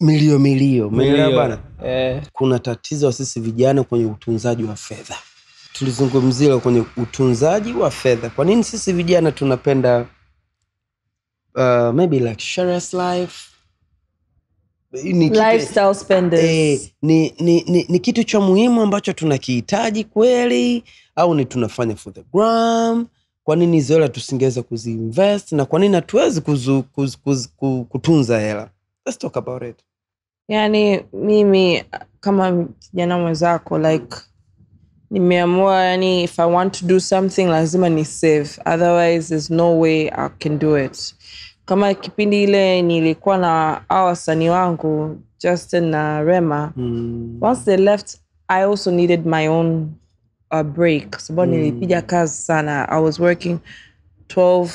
milio milio Milio. bana Eh, kuna tatizo sisi vijana kwenye utunzaji wa fedha tulizungumzia kwenye utunzaji wa fedha kwa nini sisi vijana tunapenda uh, maybe luxurious life. Ni kitu- Lifestyle spenders. Eh, ni, ni, ni, ni kitu cha muhimu ambacho tunakihitaji kweli au ni tunafanya for the gram? Kwa nini hizo hela tusingeweza kuziinvest? Na kwa nini hatuwezi kuzu, kutunza hela? Let's talk about it. yani mimi kama kijana mwenzako like nimeamua yani if i want to do something lazima ni save. Otherwise there's no way i can do it kama kipindi ile nilikuwa na awa wasani wangu justin na rema Mm. once they left i also needed my own uh, break sababu mm. nilipiga kazi sana i was working 12,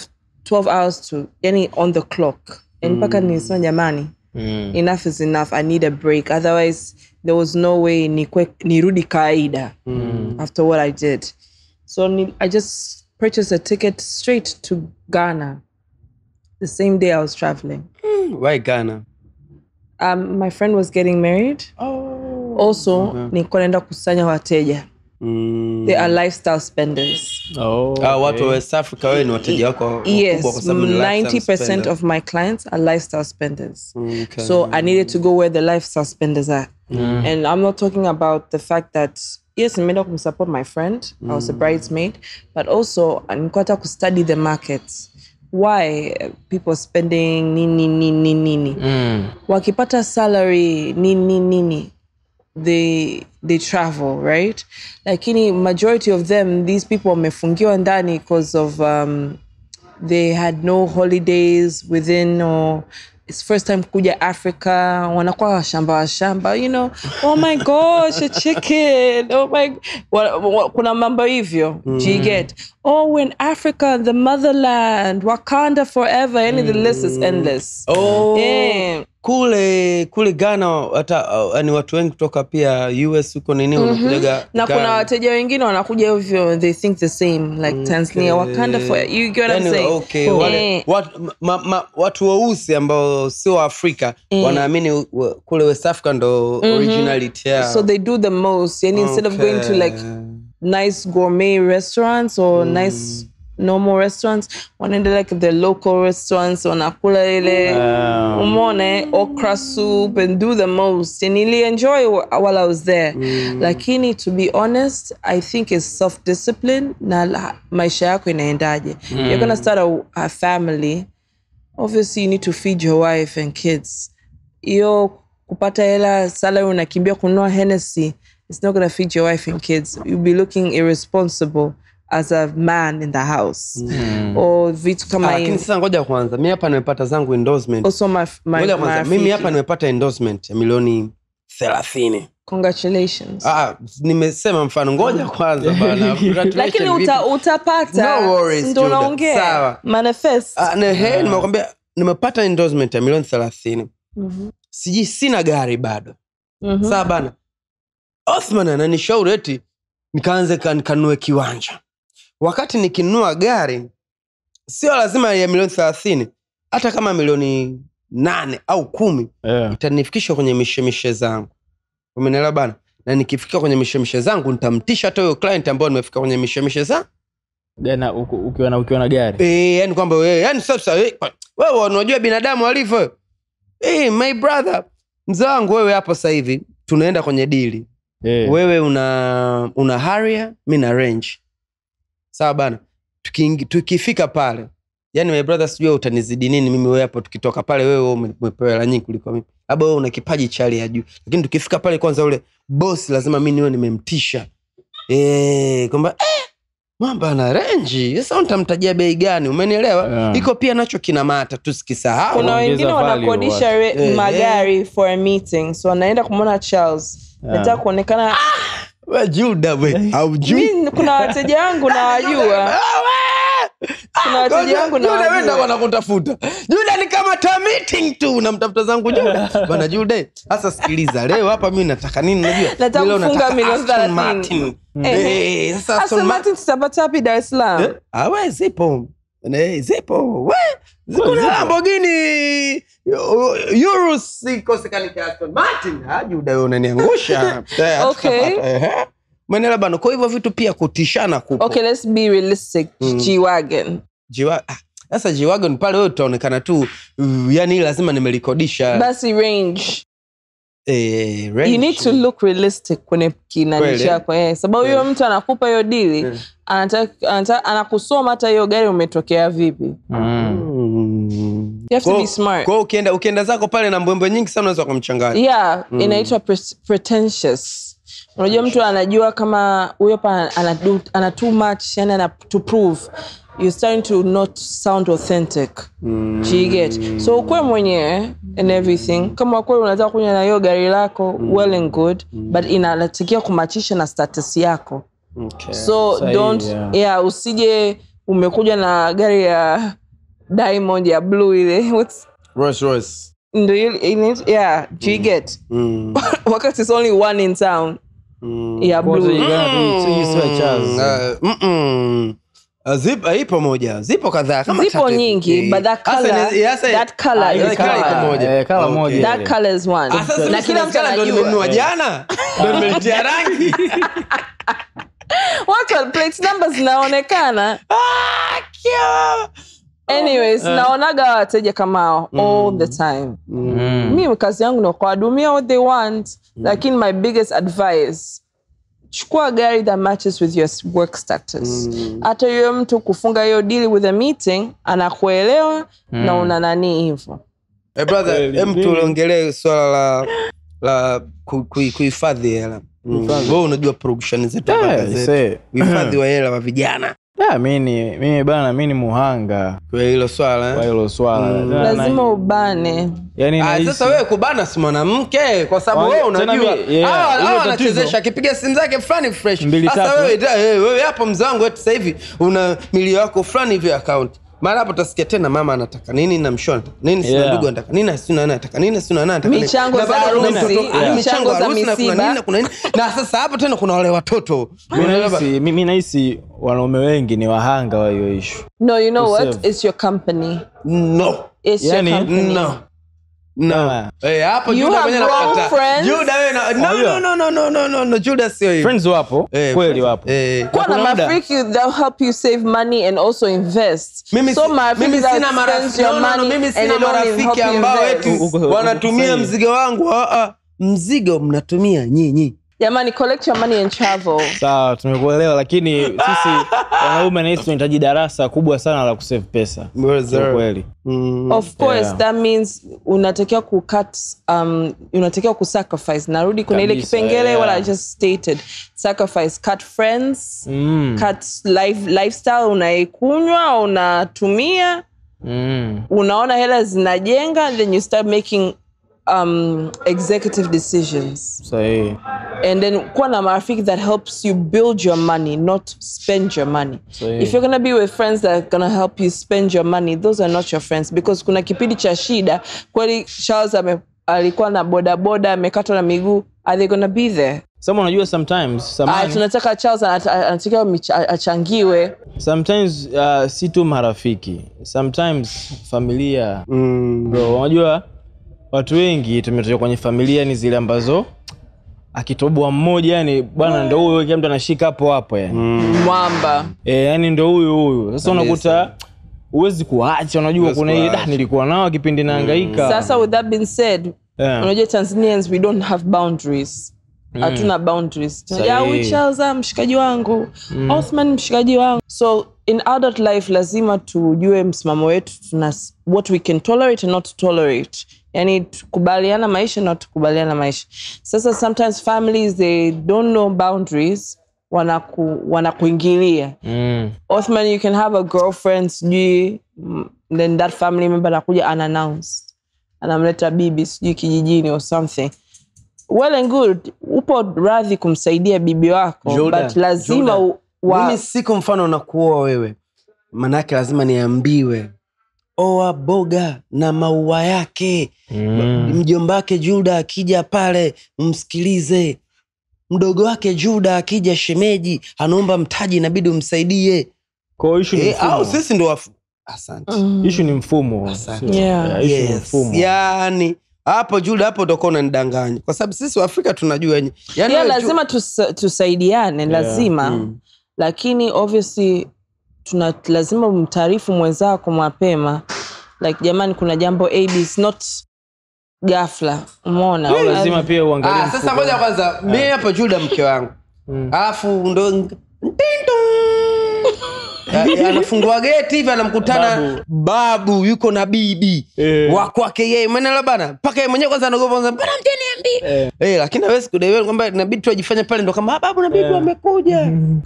12 hours to yani on the clock yani mpaka nilisema jamani mm. enough is enough i need a break otherwise there was no way nikwe, nirudi kawaida mm. after what i did so ni, i just purchased a ticket straight to ghana the same day i was traveling Mm, Why Ghana? um, my friend was getting married Oh. also nilikuwa naenda kusanya wateja Mm. they are lifestyle spenders oh, Ah, watu wa. West Africa wewe ni wateja wako yes ninety percent 90% of my clients are lifestyle spenders okay. So I needed to go where the lifestyle spenders are. Mm. And I'm not talking about the fact that yes, nimeenda kumsupport my friend. Mm. I was a bridesmaid, but also nilikuwa to study the markets. Why people spending nini nini nini. Mm. Wakipata salary nini nini. They they travel, right? Lakini majority of them, these people wamefungiwa ndani because of um, they had no holidays within or it's first time kuja africa wanakuwa washamba washamba you know. Oh my gosh a chicken. Oh my wa, wa, kuna mambo hivyo. Get? Oh we're in africa the motherland wakanda forever yani the list is endless. Oh, yeah. Kule kule Ghana hata uh, ni watu wengi kutoka pia US huko nini wanakujaga na kuna wateja wengine wanakuja hivyo they think the same like okay. tanzania wakanda for you get what i'm Yani, saying okay, wale, wat, ma, ma, watu weusi ambao sio Afrika mm. wanaamini kule West Africa ndo mm -hmm. originality yao. so they do the most yani okay. instead of going to like nice gourmet restaurants or mm. nice normal restaurants. Wanaenda like the local restaurants wanakula ile umone okra soup and do the most. And ili enjoy while i was there. Mm. lakini to be honest i think is self discipline na maisha yako inaendaje. Mm. you're gonna start a, a family. Obviously you need to feed your wife and kids. Hiyo kupata hela salary unakimbia kununua Hennessy it's not gonna feed your wife and kids. You'll be looking irresponsible as a man in the house. Or vitu Ah, kama lakini sasa ngoja kwanza mi hapa nimepata zangu endorsement. Also my, my, ngoja kwanza mimi hapa nimepata endorsement ya milioni thelathini. Congratulations. Ah, nimesema mfano. Ngoja kwanza bana lakini uta, utapata. No worries, ndo manifest. Ah, ne- hey, nimekwambia nimepata endorsement ya milioni thelathini. -hmm. siji sina gari bado. Mhm. saa bana. Othman ananishauri eti nikaanze kanunue kiwanja wakati nikinua gari sio lazima ya milioni thelathini hata kama milioni nane au kumi yeah. itanifikisha kwenye mishemishe zangu. Umenielewa bana? Na nikifika kwenye mishemishe zangu nitamtisha hata huyo client ambao nimefika kwenye mishemishe za ukiwa na ukiwa na gari. E, yani kwamba wewe yani sasa eh, wewe unajua binadamu alivyo. Hey, my brother mzee wangu wewe hapo sasa hivi tunaenda kwenye dili yeah. wewe una una haria mi na range sawa bana Tukiingi- tukifika pale yani my brother sijui wewe utanizidi nini mimi wewe hapo tukitoka pale wewe ume- umepewa hela nyingi kuliko mimi. Labda wewe una kipaji cha hali ya juu. Lakini tukifika pale kwanza ule bosi lazima mi niwe nimemtisha. E, kwamba eh, mwamba ana renji sasa nitamtajia bei gani? Umenielewa? Yeah. iko pia nacho kinamata tusikisahau. Kuna wengine wanakodisha re- Eh, magari for a meeting so wanaenda kumwona charles. Yeah. nataka kuonekana We, Juda we kuna wateja wangu nawajua. Kuna wateja wangu wajua. juda wanakutafuta juda ni kama ta meeting tu namtafuta zangu juda. Bana juda sasa sikiliza leo hapa mi nataka nini? Najua Nataka kufunga milioni Aston 30. Martin. Sasa Aston Aston Ma- Martin tutapata wapi dar es salaam? Ah, zipo Eh, zipo we kuna na Lamborghini Urus ikosekani Aston Martin Ah, juda unaniangusha Eh, Okay. ehe. Bana kwa hivyo vitu pia kutishana kupo okay let's be realistic Mm. g-wagon G-Wagon. sasa jiwagon pale wewe utaonekana tu yani lazima nimelikodisha basi range eh, range. you need to look realistic kwenye kinani yako eh. sababu huyo mtu anakupa hiyo dili Mm. anataka- anakusoma hata hiyo gari umetokea vipi mm. Mm. You have to be smart. kwa ukienda ukienda zako pale na mbwembwe nyingi sana unaweza kumchanganya yeah inaitwa pretentious unajua mtu anajua kama huyo pa ana, ana too much yani ana to prove you're starting to not sound authentic mm. chiget get so ukwe mwenyewe and everything kama kweli unataka kunya na hiyo gari lako mm. well and good mm. but inatakiwa kumachisha na status yako okay. so Sahihi, don't yeah. yeah. usije umekuja na gari ya diamond ya blue ile What's- Rolls Royce. ndo ile- yeah chiget mm. get Mm. wakati is only one in town Mm. ya blue mm. Mm. Mm. Mm. Charles. Ah. Ah, zipo ipo moja. Zipo kadhaa kama Zipo nyingi, but that color- that color Ah, is. Eh, color Okay. moja. that color is one. Ah, na kila mtu anajua. jana. Rangi. Watu wa plate numbers zinaonekana. Anyways uh, naonaga wateja kama mm, all the time. Mm. mi kazi yangu ni kuwadumia what they want lakini my biggest advice chukua gari that matches with your work status hata mm. huyo mtu kufunga hiyo deal with a meeting anakuelewa mm. na una nani hivyo Hey brother, Kweli, hem mimi- swala la la ku- ku- kuhifadhi hela Mm. wewe unajua production zetu hapa zetu. uhifadhi wa hela wa vijana Ah, mi ni- mimi bana mi ni muhanga. Kwa hilo swala kwa eh? hilo swala. Mm. Lazima ubane. Yani Ah, sasa wewe kubana si mwanamke? Kwa sababu wewe unajua. hawa- anachezesha akipiga simu zake fulani fresh. Sasa wewe eh, wewe hapo mzee wangu eti sasa hivi una milio yako fulani hivi account mara hapo utasikia tena mama anataka nini na msho anataka nini sina Yeah. ndugu anataka nini sina anataka nini sina anataka nini. Michango za harusi, yeah. michango za misiba. na kuna nini. Na sasa hapo tena kuna wale watoto. Mi nahisi- wanaume wengi ni wahanga wa hiyo issue. No you know what? It's your company. No. It's Yani, your company. No no. Eh, hapo Juda have mwenyewe wrong Juda wewe na- no, no, no, no, no, no, no, Juda sio hivyo. friends wapo. Kweli wapo. Kuwa na marafiki that help you save money and also invest. Mimi so marafiki mimi sina marafiki no, no, no, mimi sina they don't even help marafiki ambao eti wanatumia mzigo wangu. Ah, ah. mzigo mnatumia nyinyi jamani collect your money and travel sawa tumekuelewa lakini sisi wanaume nahisi tunahitaji darasa kubwa sana la kusave pesa kweli Mm. of course Yeah. that means unatakiwa kucut um, unatakiwa kusacrifice narudi kuna ile kipengele yeah. what i just stated sacrifice cut friends mm. cut life, lifestyle unaikunywa unatumia Mm. unaona hela zinajenga then you start making um, executive decisions. Sahihi and then kuwa na marafiki that helps you build your money not spend your money. Sahihi. if you're gonna be with friends that are gonna help you spend your money those are not your friends. Because kuna kipindi cha shida kweli charles ame, alikuwa na bodaboda amekatwa na miguu are they gonna be there? Sama unajua sometimes samani, samani, tunataka charles anata- anatakiwa achangiwe. Sometimes uh, si tu marafiki sometimes familia. Mm. bro unajua watu wengi tumetoka kwenye familia ni zile ambazo akitoboa mmoja yani bwana ndo huyo kila mtu anashika hapo hapo yani. Mwamba. Eh, yani ndo huyo huyo. sasa unakuta huwezi kuacha unajua kuna ile da nilikuwa nao kipindi naangaika sasa with that being said yeah. unajua tanzanians we don't have boundaries. Hatuna mm. boundaries. Tunajua Charles, ah, mshikaji wangu. Mm. othman mshikaji wangu. So in adult life lazima tujue msimamo wetu tuna what we can tolerate and not tolerate yani tukubaliana maisha na tukubaliana maisha. Sasa sometimes families they don't know boundaries wanaku wanakuingilia. Mm. Othman, you can have a girlfriend sijui mm, then that family member anakuja unannounced anamleta bibi sijui kijijini or something. Well and good upo radhi kumsaidia bibi wako Jordan, but lazima Jordan. wa, mimi siku mfano nakuoa wewe. Manake lazima niambiwe oa boga na maua yake Mm. mjomba wake juda akija pale msikilize. Mdogo wake juda akija shemeji anaomba mtaji inabidi umsaidie. Kwa hiyo issue ni e, au sisi ndo wafu. Asante. Mm. Ni mfumo. Issue ni yes. mfumo. Yani hapo juda hapo utakuwa unanidanganya kwa sababu sisi waafrika tunajua ni yani yeah, lazima tusa, tusaidiane yeah. lazima. Mm. lakini obviously tuna lazima mtaarifu mwenzako mapema. Like jamani kuna jambo ab is not gafla umeona Au lazima pia uangalie Ah, sasa mfuko. ngoja kwanza mi hapo juda mke wangu Mm. alafu ndo ntindu Ya- anafungua geti hivi anamkutana Babu. babu, yuko na bibi Eh. wa kwake yeye mwenela bana mpaka yeye mwenyewe kwanza anaogopa kwanza mbona mjaniambia Eh. eh lakini hawezi kudaiwa kwamba inabidi tu ajifanye pale ndo kama "Ah, babu na bibi Eh. wamekuja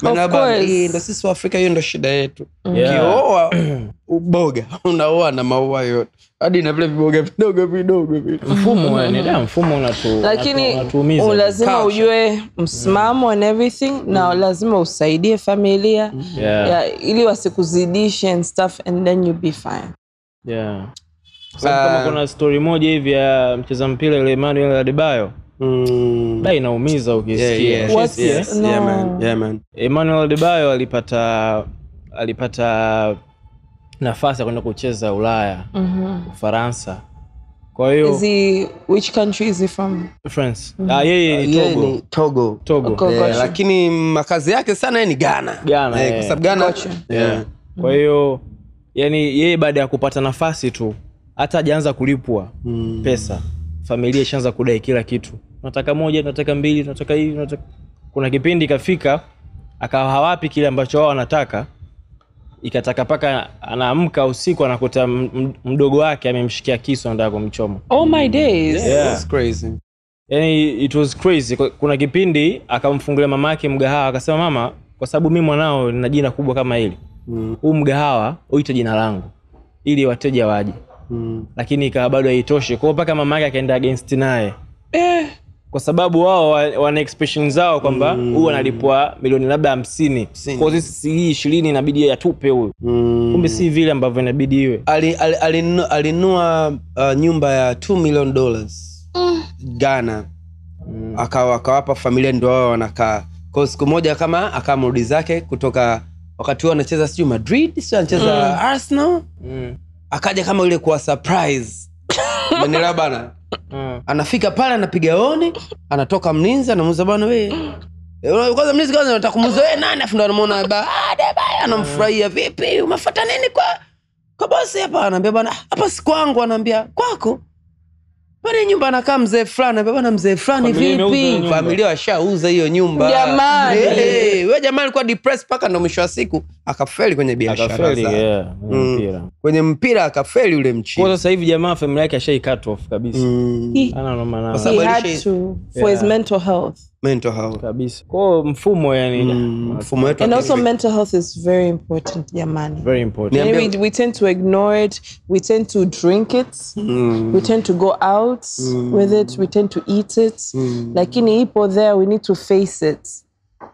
Maana Of bana, course. eh, ndo sisi wa Afrika hiyo ndo shida yetu Yeah. ukioa uboga unaoa na maua yote hadi na vile viboga vidogo vidogo mfumo yani da mfumo unatu lakini unatu- lazima ujue msimamo and everything na lazima usaidie familia Yeah. yeah, ili wasikuzidishe and stuff and then you be fine Yeah. Uh, kama kuna story moja hivi ya mcheza mpira ile Emmanuel Adebayo Mm. da inaumiza ukisikia Yeah, yeah. Yes, Yes, No. yeah, man. Yeah, man. Emmanuel Adebayo alipata alipata nafasi ya kwenda kucheza Ulaya Ufaransa kwa hiyo is he which country is he from France ah, yeye ni Yeye Togo ni Togo. Togo Okay, Yeah, Gotcha. lakini makazi yake sana yeye ni Ghana. Ghana, Eh, eh. kwa sababu Ghana Gotcha. yeah. kwa hiyo yani yeye baada ya kupata nafasi tu hata hajaanza kulipwa Mm. pesa familia ishaanza kudai kila kitu nataka moja nataka mbili nataka hivi tunataka... kuna kipindi ikafika akawa hawapi kile ambacho wao wanataka ikataka paka anaamka usiku anakuta mdogo wake amemshikia kisu anataka kumchoma oh my days Yeah. That's crazy. yani it was crazy kuna kipindi akamfungulia mama yake mgahawa akasema mama kwa sababu mi mwanao nina jina kubwa kama hili Mm. huu mgahawa uite jina langu ili wateja waje Mm. lakini ikawa bado haitoshi kwao mpaka mama yake akaenda against naye eh, kwa sababu wao wana expression zao kwamba huyu analipwa milioni labda hamsini Hamsini. kwa sisi hii ishirini inabidi yatupe huyu Mm. kumbe si vile ambavyo inabidi iwe Ali- ali- ali alinunua uh, nyumba ya 2 million dollars mm. Ghana mm. akawapa familia ndo wao wanakaa kwao siku moja kama akaa akamrudi zake kutoka wakati huo anacheza sijui Madrid sio anacheza mm. Arsenal mm. akaja kama ile kuwa surprise menelewa bana Mm. anafika pale anapiga oni anatoka mlinzi anamuuza bwana we Eh, kwanza mlinzi kwanza anataka kumuuza we nani? Afu ndo anamuona ba ah, Debaya anamfurahia vipi umefuata nini kwa kwa bosi hapa? Anaambia bana "Ah, hapa si kwangu. Anaambia kwako pale nyumba anakaa mzee fulani bana mzee fulani vipi familia washauza hiyo nyumba Jamani. We jamaa alikuwa depressed mpaka ndo mwisho wa siku akafeli kwenye biashara yeah, kwenye Mm. mpira kwenye mpira akafeli ule kwa mchini sasa hivi jamaa familia yake ashai cut off kabisa mm. ana. Kwa sababu had alisha- to for his Yeah. mental health mental health kabisa kwao mfumo yani Mm, mfumo wetu And also mental health is very important, jamani. very important Yeah. And we, we tend to ignore it. We tend to drink it. Mm, We tend to go out with it. We tend to eat it. mm. Lakini ipo there, we need to face it.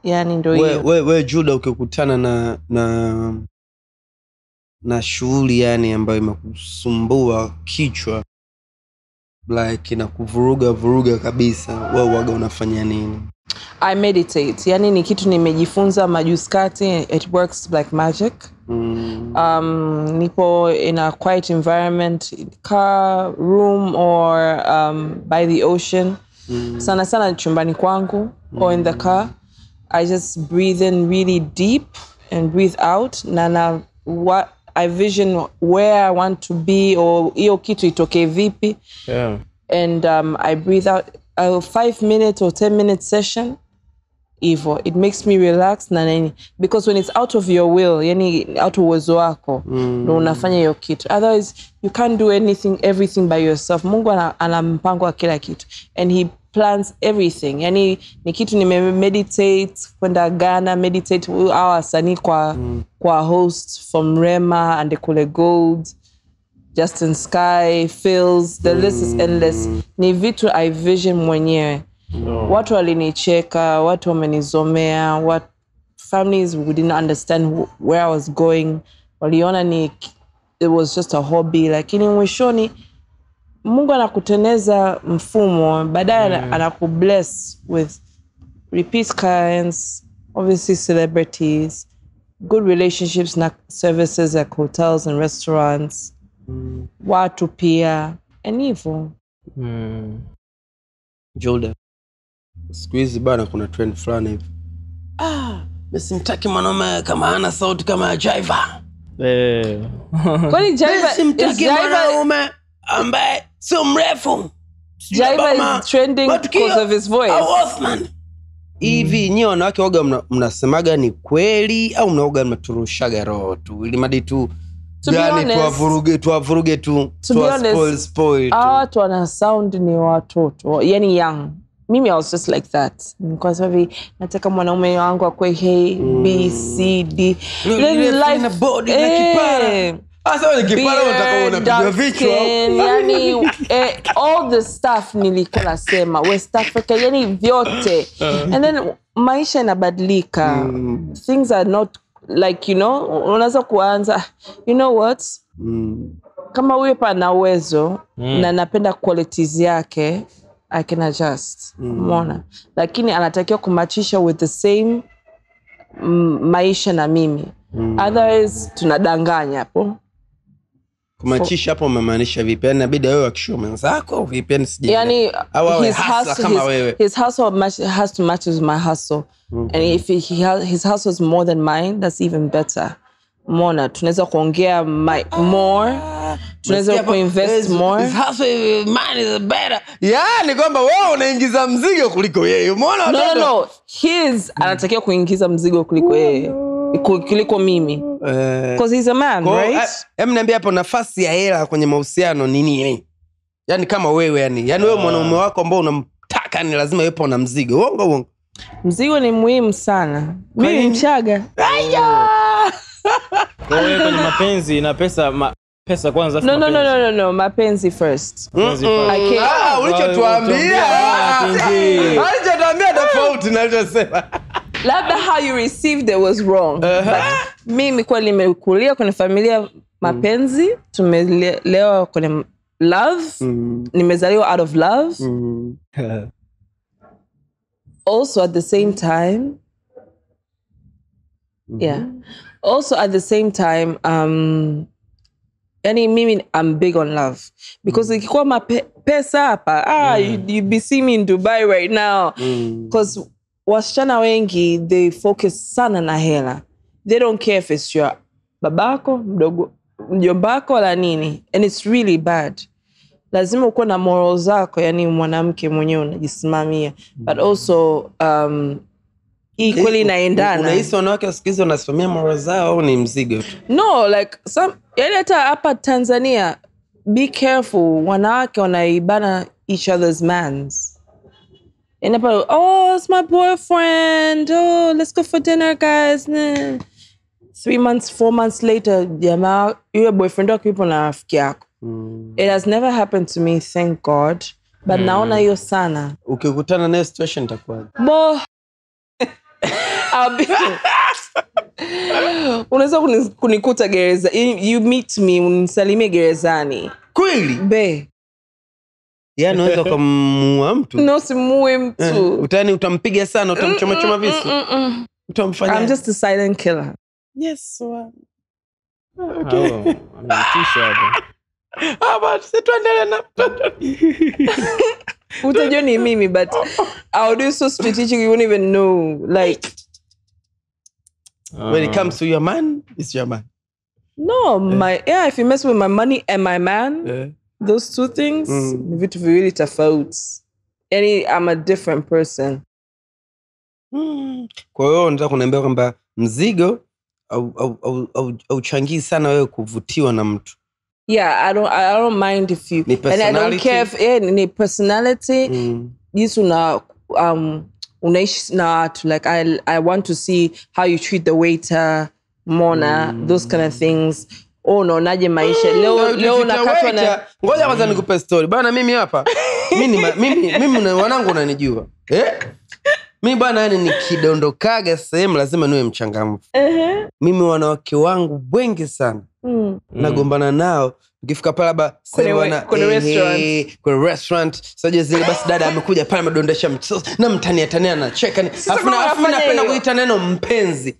Yani ndo we, hiyo. we, we juda ukikutana na na na shughuli yani ambayo imekusumbua kichwa like inakuvuruga vuruga kabisa wao waga unafanya nini I meditate. Yani ni kitu nimejifunza majuskati. It works like magic. mm. um, nipo in a quiet environment, car, room, or um, by the ocean. Mm. Sana sana chumbani kwangu mm. or in the car. I just breathe in really deep and breathe out. Na na what I vision where I want to be or hiyo kitu itoke vipi. Yeah. and um, I breathe out a five minute or ten minute session hivo it makes me relax na nini. Because when it's out of your will yani out of uwezo wako ndo unafanya hiyo kitu. Otherwise you can't do anything everything by yourself. Mungu ana, ana mpango wa kila kitu. And he plans everything yani ni kitu nimemeditate kwenda ghana meditate awa wasanii kwa, mm. kwa host from rema andekule gold Justin Sky, fils the mm. list is endless. Ni vitu I vision mwenyewe. no. Watu walinicheka, watu wamenizomea, wat, families who didn't understand wh- where I was going. Waliona ni it was just a hobby, lakini mwishoni Mungu anakuteneza mfumo, baadaye yeah. anakubless with repeat clients, obviously celebrities, good relationships na services like hotels and restaurants mm. watu pia and hivyo mm. Jolda, siku hizi bana kuna trend fulani hivi ah, mesimtaki mwanaume kama hana sauti kama Jaiva. eh. kwani Jaiva- simtaki mwanaume ambaye sio mrefu. Hivi Jaiva kama is trending matukio because of his voice. au Othman. hivi nyie wanawake waga mna- mnasemaga ni kweli au mnaoga mnaturushaga roho tu? Ili madi tu yani tuwavuruge tuwavuruge tu tu. hawa watu wana sound ni watoto. Yani young. Mimi i was just like that. Kwa sababu nataka mwanaume wangu akwe hey, b c d Eh, kipara. Sasa wewe ni kipara beard, unataka unapiga vichwa yani eh, all the stuff nilikuwa nasema west africa yani vyote. And then maisha inabadilika. Things are not like you know unaweza kuanza you know what? Mm. kama huyo pana uwezo uwezo na napenda qualities yake i can adjust. Umeona? Lakini anatakiwa kumachisha with the same mm, maisha na mimi. Otherwise tunadanganya hapo kumachisha hapo umemaanisha vipi? Yani inabidi wewe akishua mwenzako vipi? Yani au awe his hustle, kama his, wewe. his hustle match, has to match with my hustle. And if he, he has, his hustle is more than mine that's even better. Mona tunaweza kuongea my, more. Tunaweza kuinvest more. yani kwamba wewe unaingiza mzigo kuliko yeye. Umeona no, no, no. his anatakiwa kuingiza mzigo kuliko yeye. ku- kuliko mimi. Hem because he's a man kwa- right? eh, hapo nafasi ya hela kwenye mahusiano ni nini? Yani kama wewe yani yani wewe mwanaume wako ambao unamtaka ni lazima yupo na mzigo. Uongo uongo? Mzigo ni muhimu sana. Mimi mchaga kwenye mapenzi na pesa ma, pesa kwanza no, no, no, no, no, no. mapenzi first. Ah, ulichotuambia. Tuambia, tuambia. alichotuambia tofauti na alichosema labda how you received it was wrong but mimi kweli nimekulia kwenye familia mapenzi mm. tumelewa kwenye love mm. nimezaliwa out of love mm. also at the same time mm-hmm. yeah also at the same time um yani mimi i'm big on love because ikikuwa mapesa pesa hapa ah, you, you be see me in dubai right now because wasichana wengi they focus sana na hela. They don't care if it's your babako mdogo mjombako wala nini. And it's really bad. Lazima ukuwe na moral zako yani mwanamke mwenyewe unajisimamia. But also um, hii kweli inaendana unahisi wanawake wa siku hizi wanasimamia moro zao au ni mzigo tu? No like some yani hata hapa tanzania be careful. Wanawake wanaibana each other's mans And about, oh, it's my boyfriend. Oh, let's go for dinner, guys. Nah. Three months, four months later, jamaa, yule boyfriend na rafiki yako. It has never happened to me, thank God. But mm. naona hiyo sana. ukikutana nayo situation itakuwaje Bo. I'll be- unaweza kuni- kunikuta gereza you, you meet me unisalimie gerezani kweli be yaani unaweza ukamua mtu. No simue Eh, mtu utani utampiga sana utamchomachoma visu. utamfanya I'm just a silent killer. Yes wa- Oh, hapo. Ah, na utajua ni mimi but I'll do so strategic you won't even know like when it comes to your man it's your man. No my yeah if you mess with my money and my man Eh. Those two things Mm. ni vitu viwili tofauti yani I'm a different person Mm. kwa hiyo unataka kuniambia kwamba mzigo au- au- au- au- auchangii sana wewe kuvutiwa na mtu yeah I don't I don't mind if you Ni and I don't personality? care if yeah, ni personality mm. jinsi una um unaishi na watu like I, I want to see how you treat the waiter mona those kind of things oh unaonaje maisha? Leo Na leo unakatwa na ngoja kwanza nikupe story. Bana mimi hapa mimi mimi mimi wanangu unanijua. Eh? mi bwana yani nikidondokaga sehemu lazima niwe mchangamfu. Uh-huh. mimi wanawake wangu wengi sana. Mm. nagombana nao. Ukifika pale labda Kwenye eh, restaurant. eh, kwenye restaurant saja zile basi dada amekuja pale amedondesha mtoto na mtaniatania anacheka ni- alafu kama na- alafu mi unafanya napenda kuita neno mpenzi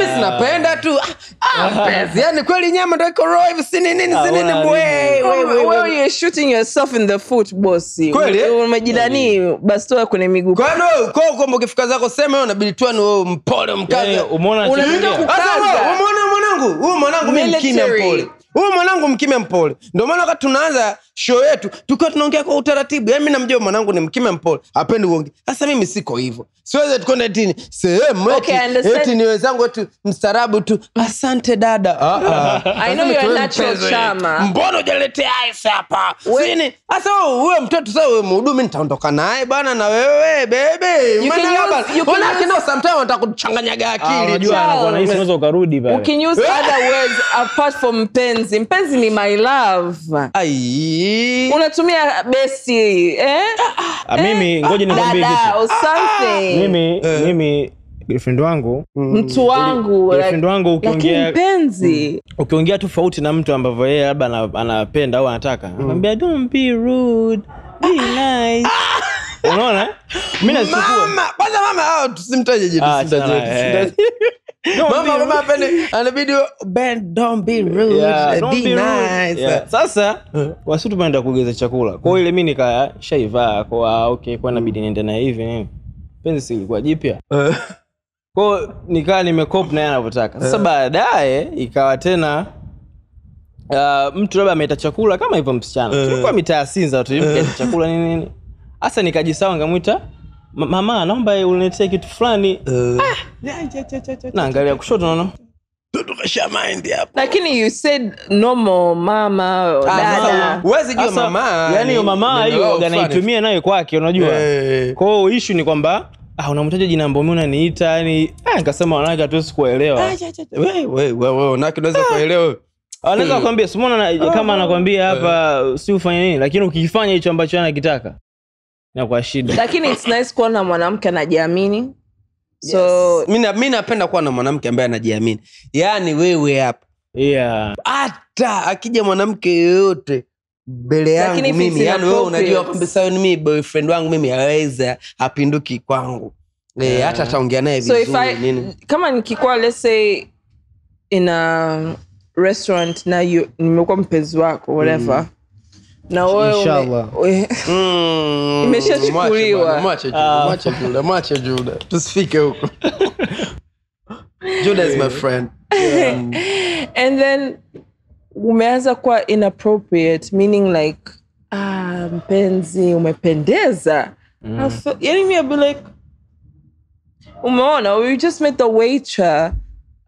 mi sinapenda tu. Ah, ah, mpenzi yani kweli nyama ndo iko raw hivi si nini nini si nini? Hauna bwe, aibu. we, we, we. Wewe you're shooting yourself in the foot bosi Kweli, eh? umejidani bastoa kwenye miguu. Kwani wewe kwa kwamba ukifika zako sema nabidi unabidi tu ni mpole Yaani, mkaza umeona umeona mwanangu? Huyu mwanangu mkimya mpole huyu mwanangu mkime mpole. Ndio maana wakati tunaanza show yetu tukiwa tunaongea kwa utaratibu yani mi namjua mwanangu ni mkime mpole. Apendi uongi sasa mimi siko hivyo. Siweze tukwenda tini sehemu Okay, eti, ni wenzangu wetu mstarabu tu. Asante dada. Ah, ah. Mbona ujaletea ice hapa? Sini hasa wewe wewe mtoto sa wewe mhudumi nitaondoka naye bwana na wewe bebe You can use- you can Manake use- ndio sometimes wanataka kuchanganyaga Ah, akili you can use other words apart from mpenzi mpenzi ni my love. Ai. unatumia besi eh? Ah, mimi ngoja nikwambie kitu. something. Mimi mimi girlfriend wangu. Mtu wangu girlfriend wangu lakini ukiongea mpenzi ukiongea tofauti na mtu ambavyo yeye labda anapenda au anataka. Anambia don't be rude. Be nice. Unaona? Mi nazichukua mama kwanza mama hao tusimtaje jitu Ah, tusimtaje, tusimtaje. Don't mama be mama anabidi ben don't be rude. Yeah, don't be rude. nice. Yeah. sasa wasi tumeenda kugeza chakula. Kwao ile mi nika shaivaa kwa okay kwa nabidi niende na hivi nini? Penzi silikuwa jipya. Eh. kwao nikaa nimekop naye anavyotaka. Sasa baadaye ikawa tena uh, mtu labda ameita chakula kama hivyo msichana. Tulikuwa mitaa sinza tu chakula nini nini. Hasa nikajisawa ngamwita "Ma- mama naomba uniletee kitu fulani. Eh. naangalia kushoto naona. Lakini you said normal mama or Ah, huwezi jua mama yani hiyo mama hiyo lao waga fulani. naitumia nayo kwake unajua? Eh. kwao ishu ni kwamba ah, unamtaja jina ambao mi unaniita yani ah, nikasema wanawake hatuwezi kuelewa. Unaweza anaweza kuambia simona kama anakwambia hapa si ufanye nini lakini ukifanya hicho ambacho yeye anakitaka inakuwa shida. Lakini it's nice kuwa na mwanamke anajiamini. So yes. na- mi napenda kuwa na mwanamke ambaye anajiamini. Yaani wewe hapa. Yeah. hata akija mwanamke yoyote mbele yangu Lakini mimi yani wewe unajua kwamba sasa ni mimi boyfriend wangu mimi aweza apinduki kwangu. Eh, hata ataongea naye so if vizuri I, nini. kama nikikuwa let's say in a restaurant na nimekuwa mpenzi wako whatever na wewe Inshallah. Mm, Imeshachukuliwa. mwache Juda, Ah. mwache Juda, tusifike huko Juda is my friend and then umeanza kuwa inappropriate meaning like ah, mpenzi umependeza mm. feel- yani mi be like umeona we just met the waiter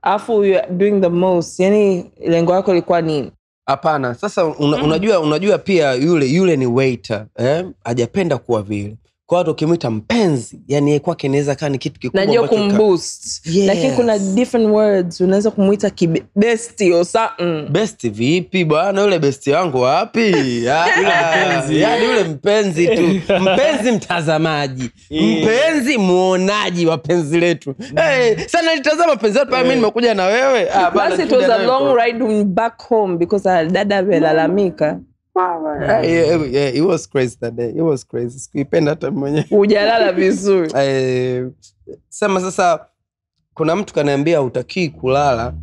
afu we are doing the most yani lengo yako ilikuwa nini hapana sasa una, mm. unajua unajua pia yule yule ni waiter eh? hajapenda kuwa vile kwa watu wakimwita mpenzi yani kwake inaweza kaa ni kitu kikubwa najua kumboost. Yes. lakini kuna different words unaweza kumwita kibesti or something besti vipi bwana? Yule besti wangu wapi? Yani mpenzi. yaani yule mpenzi tu. Mpenzi mtazamaji. Mpenzi muonaji wa penzi letu. Hey, sana litazama penzi letu pale mi nimekuja na wewe. Ah, basi it was a long ride back home because ah, dada amelalamika Yeah, yeah, it was crazy that day. It was crazy. Sikuipenda hata mwenyewe. hujalala vizuri Eh, sema sasa kuna mtu kanaambia utakii kulala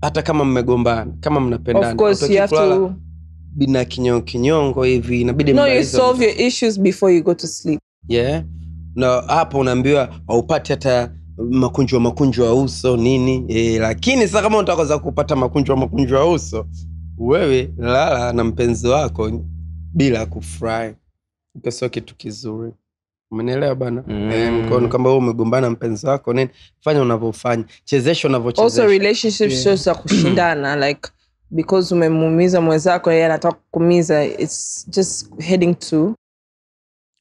hata kama mmegombana kama mnapendana of course you have kulala to bina kinyongo kinyongo hivi inabidi no you solve your issues before you go to sleep yeah. na hapo unaambiwa haupati hata makunjwa makunjwa ya uso nini e, lakini sasa kama utakaza kupata makunjwa makunjwa ya uso wewe lala na mpenzi wako bila kufurahi. Iko sio kitu kizuri. Umenielewa bana? Mm. Eh, mkono kwamba wewe umegombana na mpenzi wako nini? Fanya unavyofanya. Chezesha also unavyochezesha sio za kushindana like because umemuumiza mwenzako yeye anataka kukumiza it's just heading to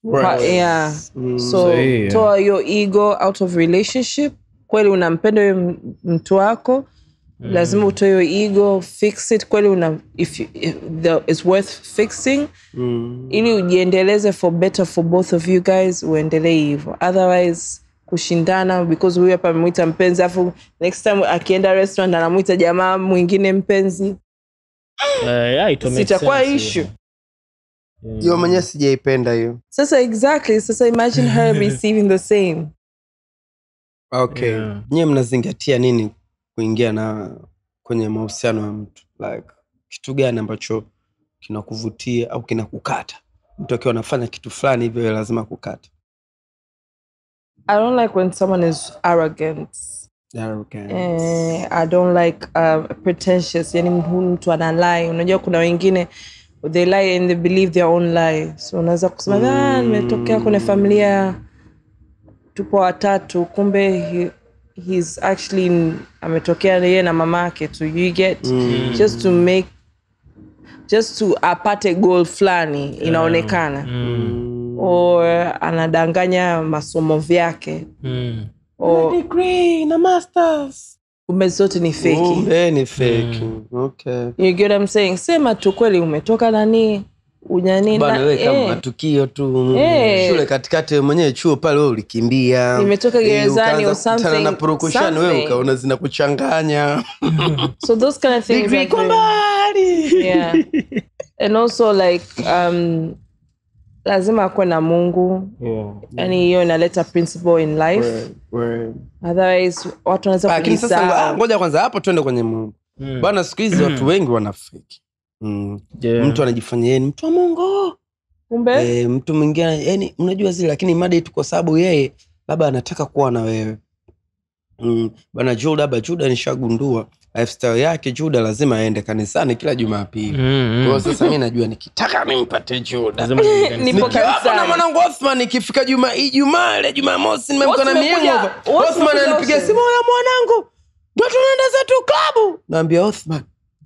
Right. yeah. Mm. so toa your ego out of relationship. Kweli unampenda huyo mtu wako lazima utoe hiyo ego fix it. Kweli una if, you, if the, it's worth fixing. Mm. ili ujiendeleze for better for both of you guys uendelee hivyo. Otherwise kushindana because huyu hapa amemwita mpenzi afu next time akienda restaurant anamwita jamaa mwingine mpenzi. Eh, yeah, sitakuwa ishu iyo yeah. mwenyewe sijaipenda hiyo. Sasa exactly. Sasa imagine her receiving the same. Okay. Yeah. nyiwe mnazingatia nini kuingia na kwenye mahusiano ya mtu. Like kitu gani ambacho kinakuvutia au kinakukata? Mtu akiwa anafanya kitu fulani hivyo lazima kukata i don't like when someone is arrogant. Arrogant. eh, i don't like uh, pretentious. Yani mtu ana lie. Unajua kuna wengine they lie and they believe their own lie. So unaweza kusema mm. ah, nimetokea kwenye familia tupo watatu kumbe he's actually ametokea yeye na mama yake tu you get Mm. just to make just to apate goal fulani inaonekana Mm. or anadanganya masomo vyake Mm. or Degree na masters. kumbe zote ni feki ni mm. Okay. you get what I'm saying sema tu kweli umetoka nani kama eh, matukio tu. Eh. shule katikati wewe mwenyewe chuo pale we ulikimbia. Nimetoka gerezani na prokushani we ukaona zinakuchanganya. So those kind of things Degree are kwa very- mbali. Yeah. And also like um lazima akuwe na mungu. Yeah. yani hiyo inaleta principle in life. Word, word. otherwise watu wanaweza lakini sasa kujisahau. ngoja kwanza hapo tuende kwenye mungu. Mm. bana siku hizi watu wengi wanafeki mm. Yeah. mtu anajifanya yeye ni mtu wa mungu. Kumbe? E, mtu mwingine yani unajua zile lakini mada tu kwa sababu yeye labda anataka kuwa na wewe. Mm. bana juda ba juda nishagundua lifestyle yake juda lazima aende kanisani kila jumapili. Mm, mm. kwa sasa mi najua nikitaka nimpate juda. Lazima Nipo Nikiwa na mwanangu Othman ikifika juma ijumaa ile jumamosi nimekuwa na mimi Othman anipiga simu ya mwanangu ndo tunaenda zetu klabu. Naambia Othman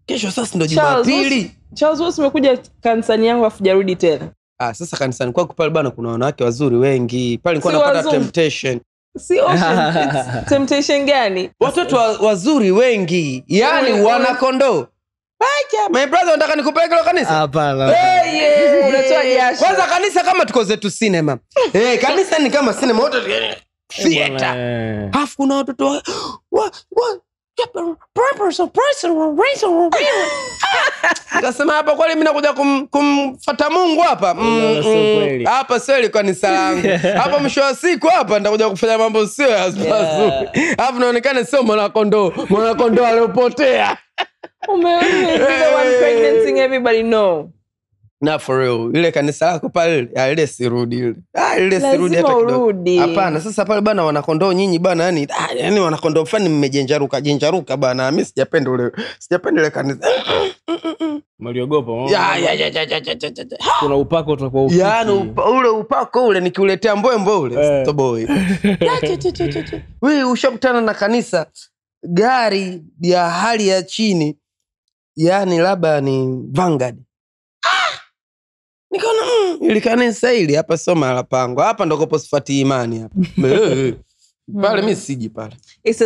kesho sasa ndo Charles, jumapili charles umekuja kanisani yangu afu jarudi tena ah, sasa kanisani kwako pale bana kuna wanawake wazuri wengi pale nilikuwa napata wazuri. temptation si ocean, temptation gani watoto wa, wazuri wengi yani wana wanakondoo acha my brother unataka nikupeleke kanisa Hapana. Hey, yeah. Unatoa jasho. kwanza kanisa kama tuko zetu cinema. Eh, hey, kanisa ni kama cinema wote theater alafu kuna watoto wa, wa, nikasema hapa kweli mi nakuja kum, kumfata mungu hapa. Mm, sio mm. hapa sio seli ni langu. Hapa mwisho wa siku hapa nitakuja kufanya mambo sio ya mazuri. Alafu naonekana sio mwanakondoo mwanakondoo aliopotea na for real. Ile kanisa lako pale ah, ile sirudi ile. Ah, ile sirudi hata kidogo. hapana sasa pale bana wanakondoo nyinyi bana yani ah, yani wanakondoo fani mmejenjaruka jenjaruka bana. Mi sijapenda ule sijapenda ile kanisa. Mliogopa, ya, ya, ya, ya, ya, ya, ya, ya. kuna upako utakuwa yaani upa, ule upako ule nikiuletea mbwembwe ule Eh. ushakutana na kanisa gari ya hali ya chini yani labda ni Vanguard! Nikaona mm, ili kanisa hili hapa sio mahala pangu hapa ndo kopo sifati imani hapa pale mi siji pale It's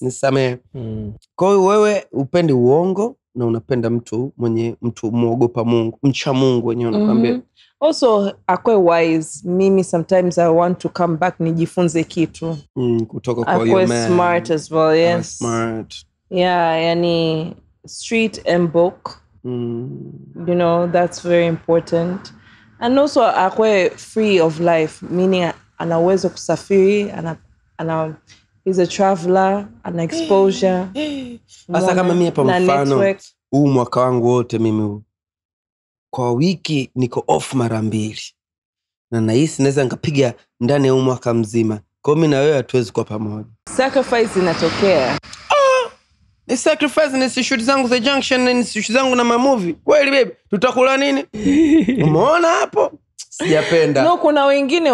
Nisamehe. kwahiyo Mm. kwa wewe upendi uongo na unapenda mtu mwenye mtu mwogopa mungu mcha mungu wenyewe unakwambia mm-hmm. Also, akwe wise. Mimi sometimes I want to come back nijifunze kitu. mm, kutoka kwa smart as well, yes. smart. Yeah, yani street and book. Mm. you know that's very important. And also akwe free of life meaning anaweza kusafiri ana, ana he's a traveler ana exposure. Hasa kama mie hapa mfano huu mwaka wangu wote mimi kwa wiki niko off mara mbili. Na nahisi naweza nikapiga ndani ya huu mwaka mzima. Kwao mi na wewe hatuwezi kuwa pamoja. Sacrifice inatokea ni sacrifice ni sishuti zangu za junction ni sishuti zangu na mamuvi kweli bebi tutakula nini? Umeona hapo? Sijapenda. No kuna wengine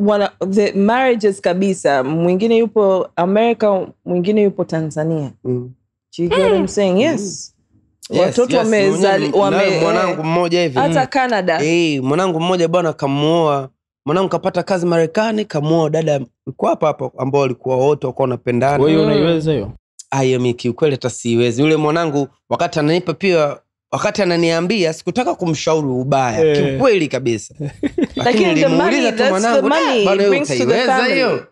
wana, the marriages kabisa. Mwingine yupo america mwingine yupo tanzania. Mm. Mm. you get what I'm saying? Yes. Yes, watoto yes, yes. wame, ninaye mwanangu mmoja hivi. hata canada. Hey, mwanangu mmoja bwana kamuoa. Mwanangu kapata kazi marekani kamuoa dada kwa hapa hapa ambao walikuwa wote wakuwa wanapendana. Hiyo Mm. unaiweza hiyo ayo mi kiukweli hata siwezi. Yule mwanangu wakati ananipa pia wakati ananiambia sikutaka kumshauri ubaya. Yeah. kiukweli kabisa. Lakini nilimuuliza tu mwanangu the money "Ah, bwana, wewe brings to the utaiweza hiyo?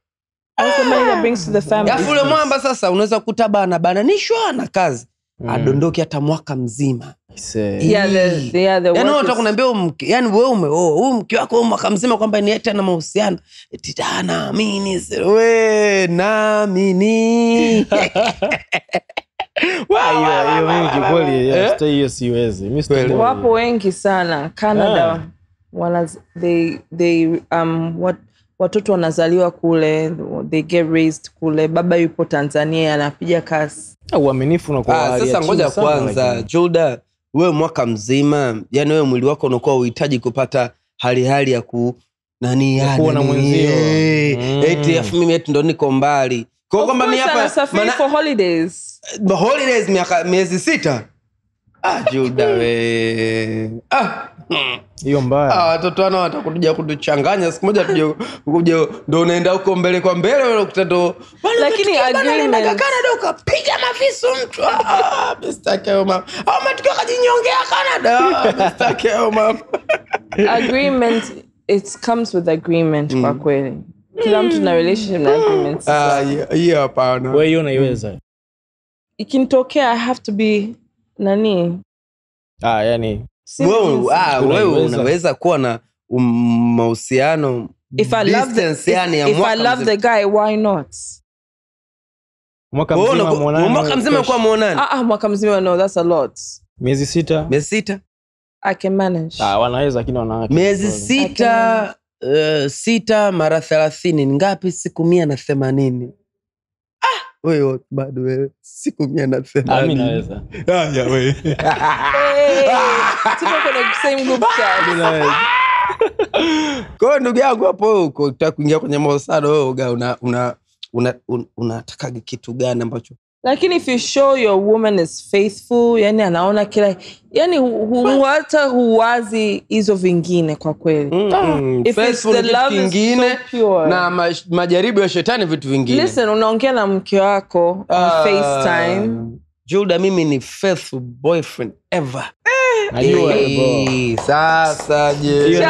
Alafu ule mwamba sasa unaweza kukuta bana bananishwa na kazi Mm. adondoke hata mwaka mzima. Ise. Yeah, the, the, yeah, the yani work wewe unataka is- kuniambia huyu mke yani wewe umeoa huyu mke wako mwaka mzima kwamba ni eti ana mahusiano? Eti "Ah, naamini we naamini. Hiyo- siwezi. Wapo wengi sana canada. Yeah. wala, they, they, um, what, watoto wanazaliwa kule they get raised kule. Baba yupo tanzania anapiga kazi Ah, uaminifu unakuwa Ah, sasa ngoja kwanza juda julda wewe mwaka mzima yani wewe mwili wako unakuwa uhitaji kupata hali hali ya ku nani Ya ya kuwa na nani, mwenzio. eh, Mm. eti afu mimi eti ndo niko mbali kwa kwamba mi hapa for holidays The holidays miaka miezi sita ah, Juda we ah. Hiyo mbaya. Ah, watoto wana watakuja kutuchanganya. Siku moja tuje kuja ndo unaenda huko mbele kwa mbele wewe unakuta ndo Lakini agreement- Canada ukapiga mafisu mtu. Ah, mistake hayo mama au matukio akajinyongea Canada ah, mistake hayo mama agreement it comes with agreement kwa kweli. Kila mtu na relationship na agreement. Ah hiyo- hiyo hapana. Wewe hiyo unaiweza. Ikinitokea i have to be nani? Ah, yani wewe ah, wewe unaweza kuwa na um, mahusiano if i love the, distance yani ya if, if mwaka i love mzima. the guy why not? Mwaka Wewe mzima unaku- mwonane, mwaka mzima fresh. kuwa ah, ah, mzima no that's a lot. Miezi sita? Miezi sita? I can manage. Ah, wanaweza lakini wanawake miezi sita uh, sita mara thelathini ni ngapi? Siku mia na themanini wewe bado wewe. Siku mia na Ah, themanini naweza. Haya, wewe. Ndugu yangu hapo wewe uko utaka kuingia kwenye mahusiano wewe uga una una una- un- unatakaga kitu gani ambacho lakini if you show your woman is faithful yani anaona kila yani hu- hu- hata huwazi hizo vingine kwa kweli. Mm, mm. If it's the ni kitu is so pure. na maj- majaribu ya shetani vitu vingine. Listen unaongea na mke wako uh, Ah, facetime. Julda mimi ni faithful boyfriend ever. Najua Eh, sasa je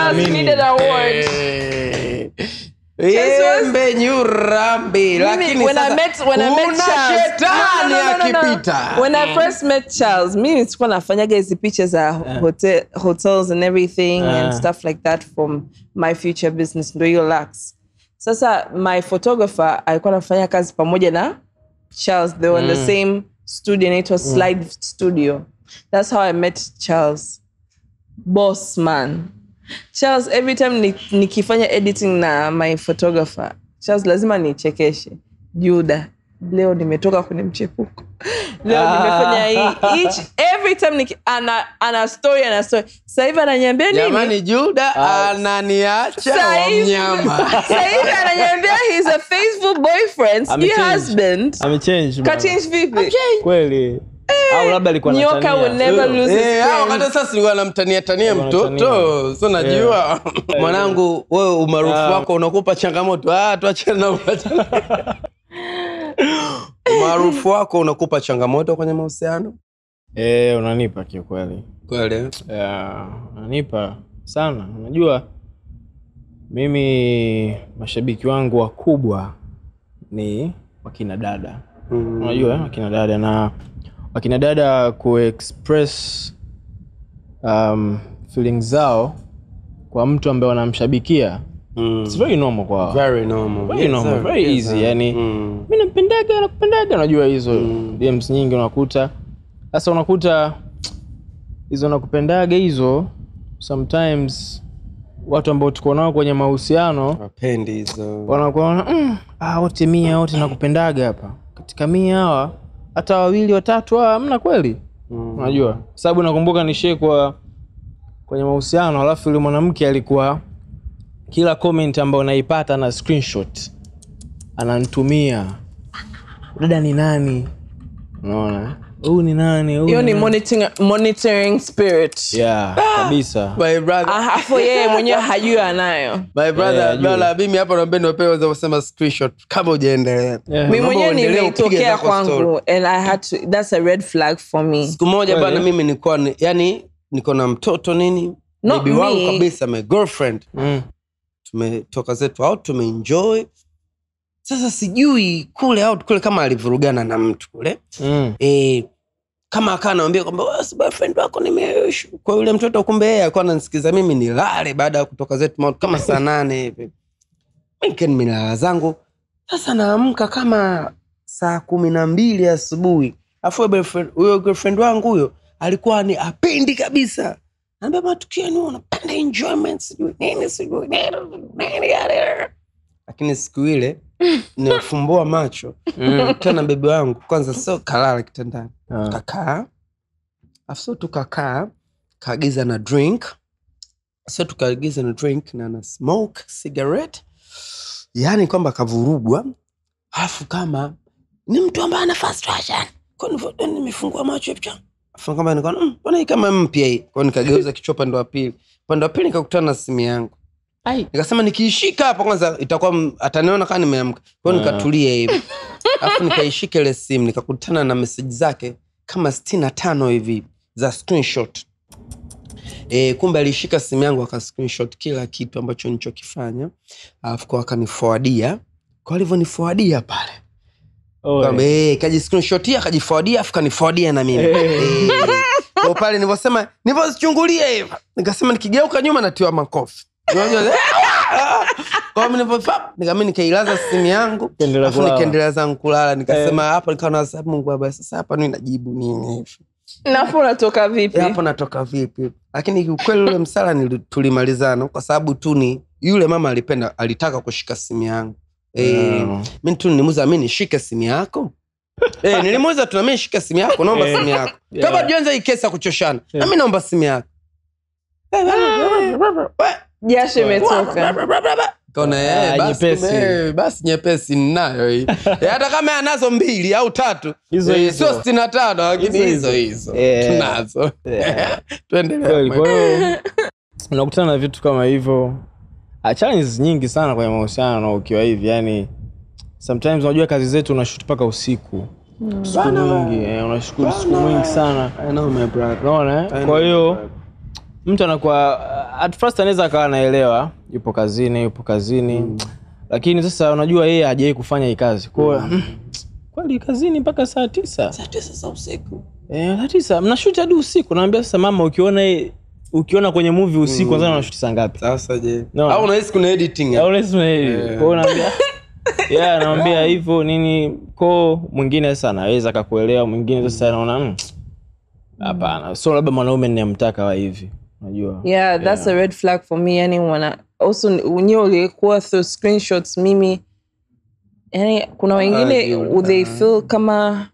Yembe nyurambi. Lakini when I met- when I met Charles- shetani No, no, no, no, no, no. when i first met charles mimi sikuwa nafanyaga hizi picha za hotel, hotels and everything and Ah. stuff like that from my future business ndo hiyo lax sasa my photographer alikuwa anafanya kazi pamoja na charles. They were in the same studio inaitwa slide studio. That's how i met charles. Boss man charles every time ni- nikifanya editing na my photographer charles lazima nichekeshe. Juda leo nimetoka kwenye mchepuko. Leo nimefanya hii. Each every time niki, ana, ana story ana story. Sasa hivi ananiambia nini? Jamani juda ananiacha Sasa wa mnyama. sasa hivi ananiambia he's a faithful boyfriend he husband. Amechange kachange vipi? Kweli au labda alikuwa anatania. will never lose his Eh, sasa nilikuwa namtania tania mtoto. so najua. Mwanangu wewe umaarufu wako unakupa changamoto. Ah, tuachane na umaarufu wako unakupa changamoto kwenye mahusiano? Eh, unanipa kiukweli. Kweli unanipa sana. Unajua mimi mashabiki wangu wakubwa ni wakina dada. Mm. unajua eh, wakina dada na wakina dada kuexpress um, feelings zao kwa mtu ambaye wanamshabikia Mm. it's very normal kwa. Very normal. Very Yes, normal, very Yes, easy, yes, yani- Mm. mi nampendaga nakupendaga unajua hizo Mm. DMs nyingi unakuta sasa unakuta hizo nakupendaga hizo sometimes watu ambao tuko nao kwenye mahusiano Wapendi hizo wanakuona mm, ah, wote mia wote nakupendaga hapa katika mia hawa hata wawili watatu hamna kweli? Mm. unajua. Sababu nakumbuka nishekwa kwenye mahusiano alafu yule mwanamke alikuwa kila comment ambayo naipata na screenshot. Ananitumia. Dada ni nani? Unaona huyu ni nani? Hiyo ni monitoring, monitoring spirit. Yeah kabisa. My brother, alafu yeye mwenyewe hajui anayo. My brother, Yeah, mimi hapa naomba niwape za kusema screenshot kama hujaendelea. Yeah. mi mwenyewe kwangu and i had to that's a red flag for me. Siku moja bana, mimi nilikuwa yani niko na mtoto nini, Not baby wangu kabisa, my girlfriend, mm. tumetoka zetu out, tumeenjoy. Sasa sijui kule out kule kama alivurugana na mtu kule. Mm. eh, kama akaa naambia kwamba "Wewe boyfriend wako nimeishu kwa yule mtoto, kumbe yeye alikuwa ananisikiza mimi nilale baada ya kutoka zetu Mount kama saa nane hivi. Mimi nimelala zangu, sasa naamka kama saa kumi na mbili asubuhi, afu boyfriend- huyo girlfriend wangu huyo alikuwa ni apendi kabisa, naambia matukio ni unapenda enjoyment sijui nini sijui nini nini lakini siku ile nimefumbua macho. Mm. tena bebi wangu kwanza sio kalala kitandani. Ah. kakaa afu sio tukakaa kaagiza na drink. Sio tukaagiza na drink na na smoke cigarette. Yaani kwamba kavurugwa. Alafu kama ni mtu ambaye ana frustration Kwa nilivyo- nimefungua macho hapo afu kama nikaona "Mm, mbona hii kama mpya hii? Kwa nikageuza kichwa upande wa pili. Upande wa pili nikakutana na simu yangu nikasema nikiishika hapa kwanza itakuwa ataniona kama nimeamka. Kwa hiyo Ah. nikatulia hivi. Alafu nikaishika ile simu nikakutana na meseji zake kama sitini na tano hivi za screenshot. E, kumbe alishika simu yangu aka screenshot kila kitu ambacho nilichokifanya. Alafu kwa akanifoadia kwa alivyonifoadia pale. Kwamba eh, kaji afu kanifoadia na mimi. Eh, kwa pale nilivyosema nilivyozichungulia hivi. Nikasema nikigeuka nyuma natiwa makofi Eh, nikami nikailaza simu yangu afu nikaendelea zangu kulala nikasema hapa nikawa nawaza, mungu baba sasa hapa ni najibu nini hivi? Nafu natoka vipi? Hapo natoka vipi? Lakini kiukweli ule msala tulimalizana kwa sababu tu ni yule mama alipenda alitaka kushika simu yangu. E, Yeah. mi tu nilimuza mi nishike simu yako? E, nilimuuza tu nami nishike simu yako naomba Eh, simu yako. Yeah. kama tuanza hii kesi ya kuchoshana. Yeah. nami naomba simu yako jasho imetoka Kaona, eh, Ah, basi nyepesi. kumbe, eh, basi nyepesi ninayo hii. Eh, hata kama anazo mbili au tatu. Hizo eh, hizo. sio sitini na tano lakini Hizo hizo hizo. hizo. Eh. tunazo. Yeah. kwa hiyo unakutana na vitu kama hivyo. Ah, challenges nyingi sana kwenye mahusiano ukiwa hivi yani sometimes unajua kazi zetu unashut mpaka usiku. Siku nyingi eh, unashukuru siku mwingi sana. I know my brother. unaona eh? kwa hiyo mtu anakuwa at first anaweza akawa anaelewa yupo kazini yupo kazini. Mm. lakini sasa unajua yeye hajawai kufanya hii kazi. Kwa mm, kweli kazini mpaka saa tisa. Saa tisa za usiku. Eh, saa tisa. Mnashuti hadi usiku. Naambia sasa mama ukiona ukiona kwenye movie usiku kwanza unashuti saa ngapi? Sasa je? No. au unahisi kuna editing Au hivi. Kwa hiyo naambia yeah, naambia hivyo nini ko mwingine sasa anaweza akakuelewa mwingine sasa anaona "Mm, so labda mwanaume ninamtaka wa hivi unajua? Yeah that's a red flag for me yani wana also wenyewe ulikuwa through screenshots mimi yani kuna wengine uh, they uh, feel kama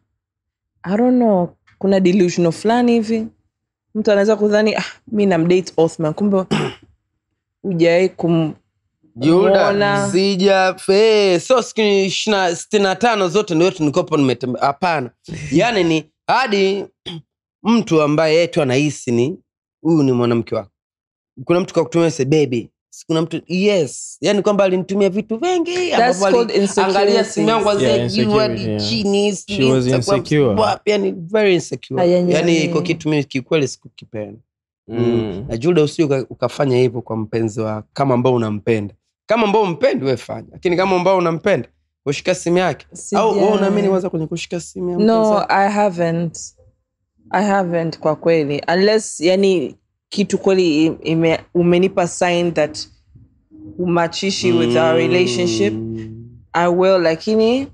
i don't know kuna delusional fulani hivi. Mtu anaweza kudhani ah, mi namdate othman kumbe ujawai kum sija so sitini na tano zote ndio tunikopo nimetembea. Hapana. Yani ni hadi mtu ambaye yetu anahisi ni huyu ni mwanamke wako. Kuna mtu kakutumia se bebi kuna mtu yes. Yani kwamba alinitumia vitu vingi angalia simu yangu yeah. chini She was Instagram, insecure. wapi, yani very insecure. Yani iko kitu mimi kikweli sikukipenda. Mm. na Juda usi uka- ukafanya hivyo kwa mpenzi wa kama ambao unampenda. Kama ambao umpendi wefanya lakini kama ambao unampenda kushika simu yake. Au wewe unaamini waza kwenye kushika simu ya no i haven't i haven't kwa kweli unless yani kitu kweli ime, umenipa sign that umachishi mm. with our relationship i will lakini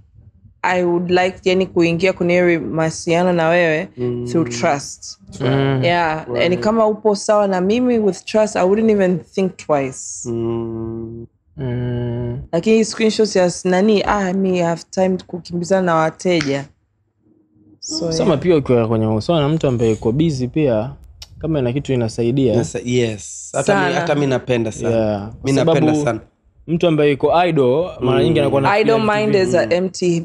i would like yani kuingia kwenye hiyo mahusiano na wewe Mm. through trust Mm. yeah Right. yani kama upo sawa na mimi with trust i wouldn't even think twice Mm. Mm. lakini screenshots ya nani ah mi have time kukimbizana na wateja so Sema pia ukiwa kwenye mahusiano na mtu ambaye iko bizi pia kama ina kitu inasaidia. Nasa- yes. Hata mi, napenda sana. Yeah. mi Kwa napenda sana. mtu ambaye iko idle mara nyingi anakuwa na idol mind is as a empty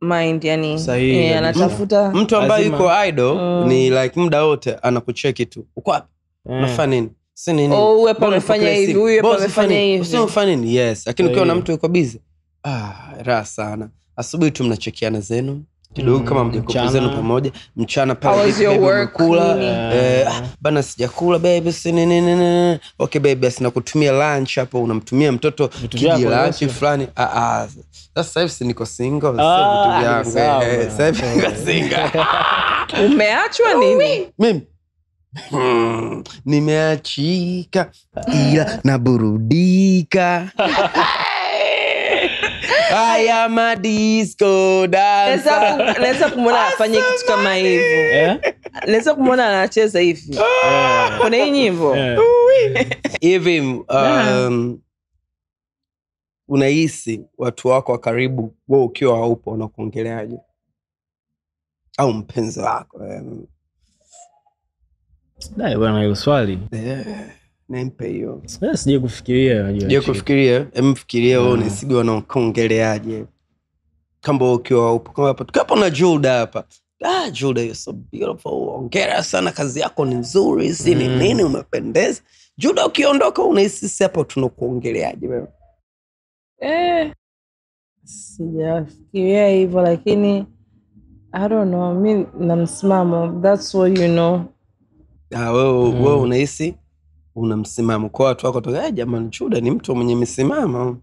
mind yani Sahihi yeah, anatafuta mtu ambaye yuko idol Mm. ni like muda wote anakucheki tu. Uko wapi? Yeah. nafanya nini? Si nini? Oh, wewe pa umefanya hivi, huyu amefanya usifanye- hivi. usifanye nini? Yes. Lakini ukiwa na mtu yuko busy ah raha sana. Asubuhi tu mnachekiana zenu kidogo Mm, kama mjakopo zenu pamoja mchana palekula? Eh, ah, bana sijakula bebe si nini nini, nini. okay baby basi nakutumia lunch hapo. Unamtumia mtoto kijilanchi fulani. Ah ah. Sasa hivi si niko single sio Ah, vitu vyangu. sawa. eh, niko umeachwa nini? mimi. Hmm, nimeachika ila naburudika madisco Naweza kumwona afanye kitu kama hivyo. Yeah? naweza kumwona anacheza hivi. Yeah. kuna hii nyimbo? Eh. hivi um, unahisi watu wako wa karibu we ukiwa haupo wanakuongeleaje? Au mpenzi wako Um, Dai bwana hilo swali. Eh, nimpe hiyo sijai kufikiria unajua. Kufikiria. Emfikiria yeah. nisigi kamba ukiwa upo kama hapa tukapo na julda hapa. Ah, julda you're so beautiful. Ongera sana kazi yako ni nzuri. Si ni Mm. nini umependeza. Juda ukiondoka unahisisi hapo hapa tunakuongeleaje wewe? Eh, sijafikiria hivyo lakini i don't know mi na msimamo thats what you know. Ah, wewe Mm. wewe unahisi una msimamo kwa watu wako toka, "Eh, jamani Chuda ni mtu mwenye misimamo.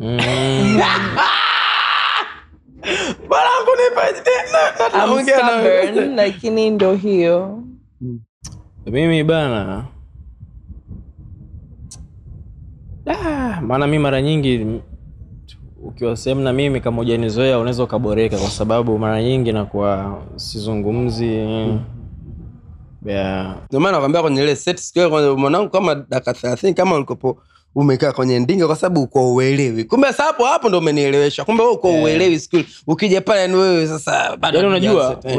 Mm. Stubborn, lakini ndo hiyo. Mimi bana. Ah, maana mi mara nyingi ukiwa sehemu na mimi kama ujanizoea unaweza ukaboreka kwa sababu mara nyingi nakuwa sizungumzi yeah. Ndio maana nakwambia kwenye ile set siku kwenye mwanangu kama dakika 30 kama ulikopo umekaa kwenye ndinga kwa sababu uko uelewi. Kumbe sasa hapo hapo ndo umenielewesha. Kumbe wewe uko Yeah. uelewi siku. Ukija pale ni wewe sasa bado yaani unajua set, unajua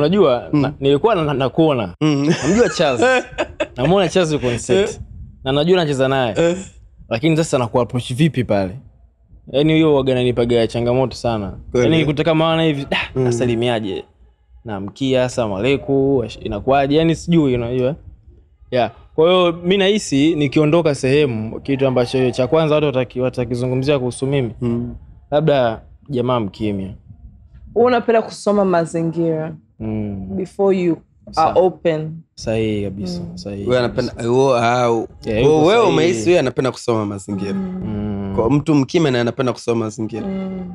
unajua na, nilikuwa na- nakuona Mm. namjua Charles namwona Charles yuko set na najua nacheza naye Eh. lakini sasa nakuapproach vipi pale yaani hiyo waga nanipaga changamoto sana yani yaani nikuta kama wana hivi da Mm. nasalimiaje namkia asalamu aleikum, inakuwaje? Yani sijui unajua. Yeah. Kwa hiyo mi nahisi nikiondoka sehemu kitu ambacho cha kwanza watu wataki- watakizungumzia kuhusu mimi. Mm. labda jamaa mkimya. Unapenda kusoma mazingira mm. before you are open. Sahihi kabisa sahihi Wewe anapenda wewe umehisi wewe anapenda kusoma mazingira. mm. Kwa mtu mkime na anapenda kusoma mazingira. mm.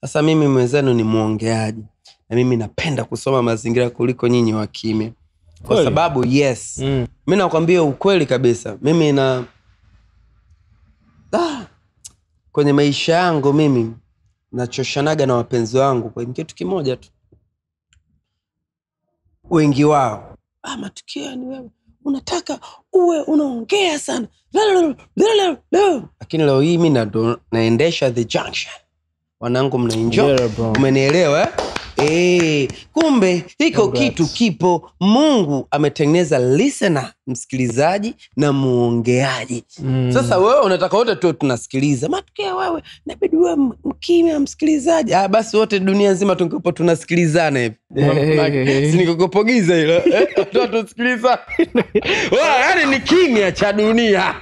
Sasa mimi mwenzenu ni mwongeaji na mimi napenda kusoma mazingira kuliko nyinyi wa kimya, kwa Kweli? sababu yes, Mm. mi nakwambia ukweli kabisa, mimi na ah, kwenye maisha yangu mimi nachoshanaga na wapenzi wangu kwenye kitu kimoja tu, wengi wao ah, matukio yani wewe. Unataka uwe unaongea sana. Lakini leo hii mi naendesha the junction. Wanangu mnaenjoy Yeah, umenielewa eh? Eh, kumbe hiko Congrats. kitu kipo. Mungu ametengeneza listener msikilizaji na muongeaji. Mm. sasa wewe unataka wote tu tunasikiliza. Matokea wewe nabidi wewe mkimya msikilizaji. Ah, basi wote dunia nzima tungepo tunasikilizana hivi. Sinikokopogiza hilo. Eh, tusikiliza yani ni kimya cha dunia.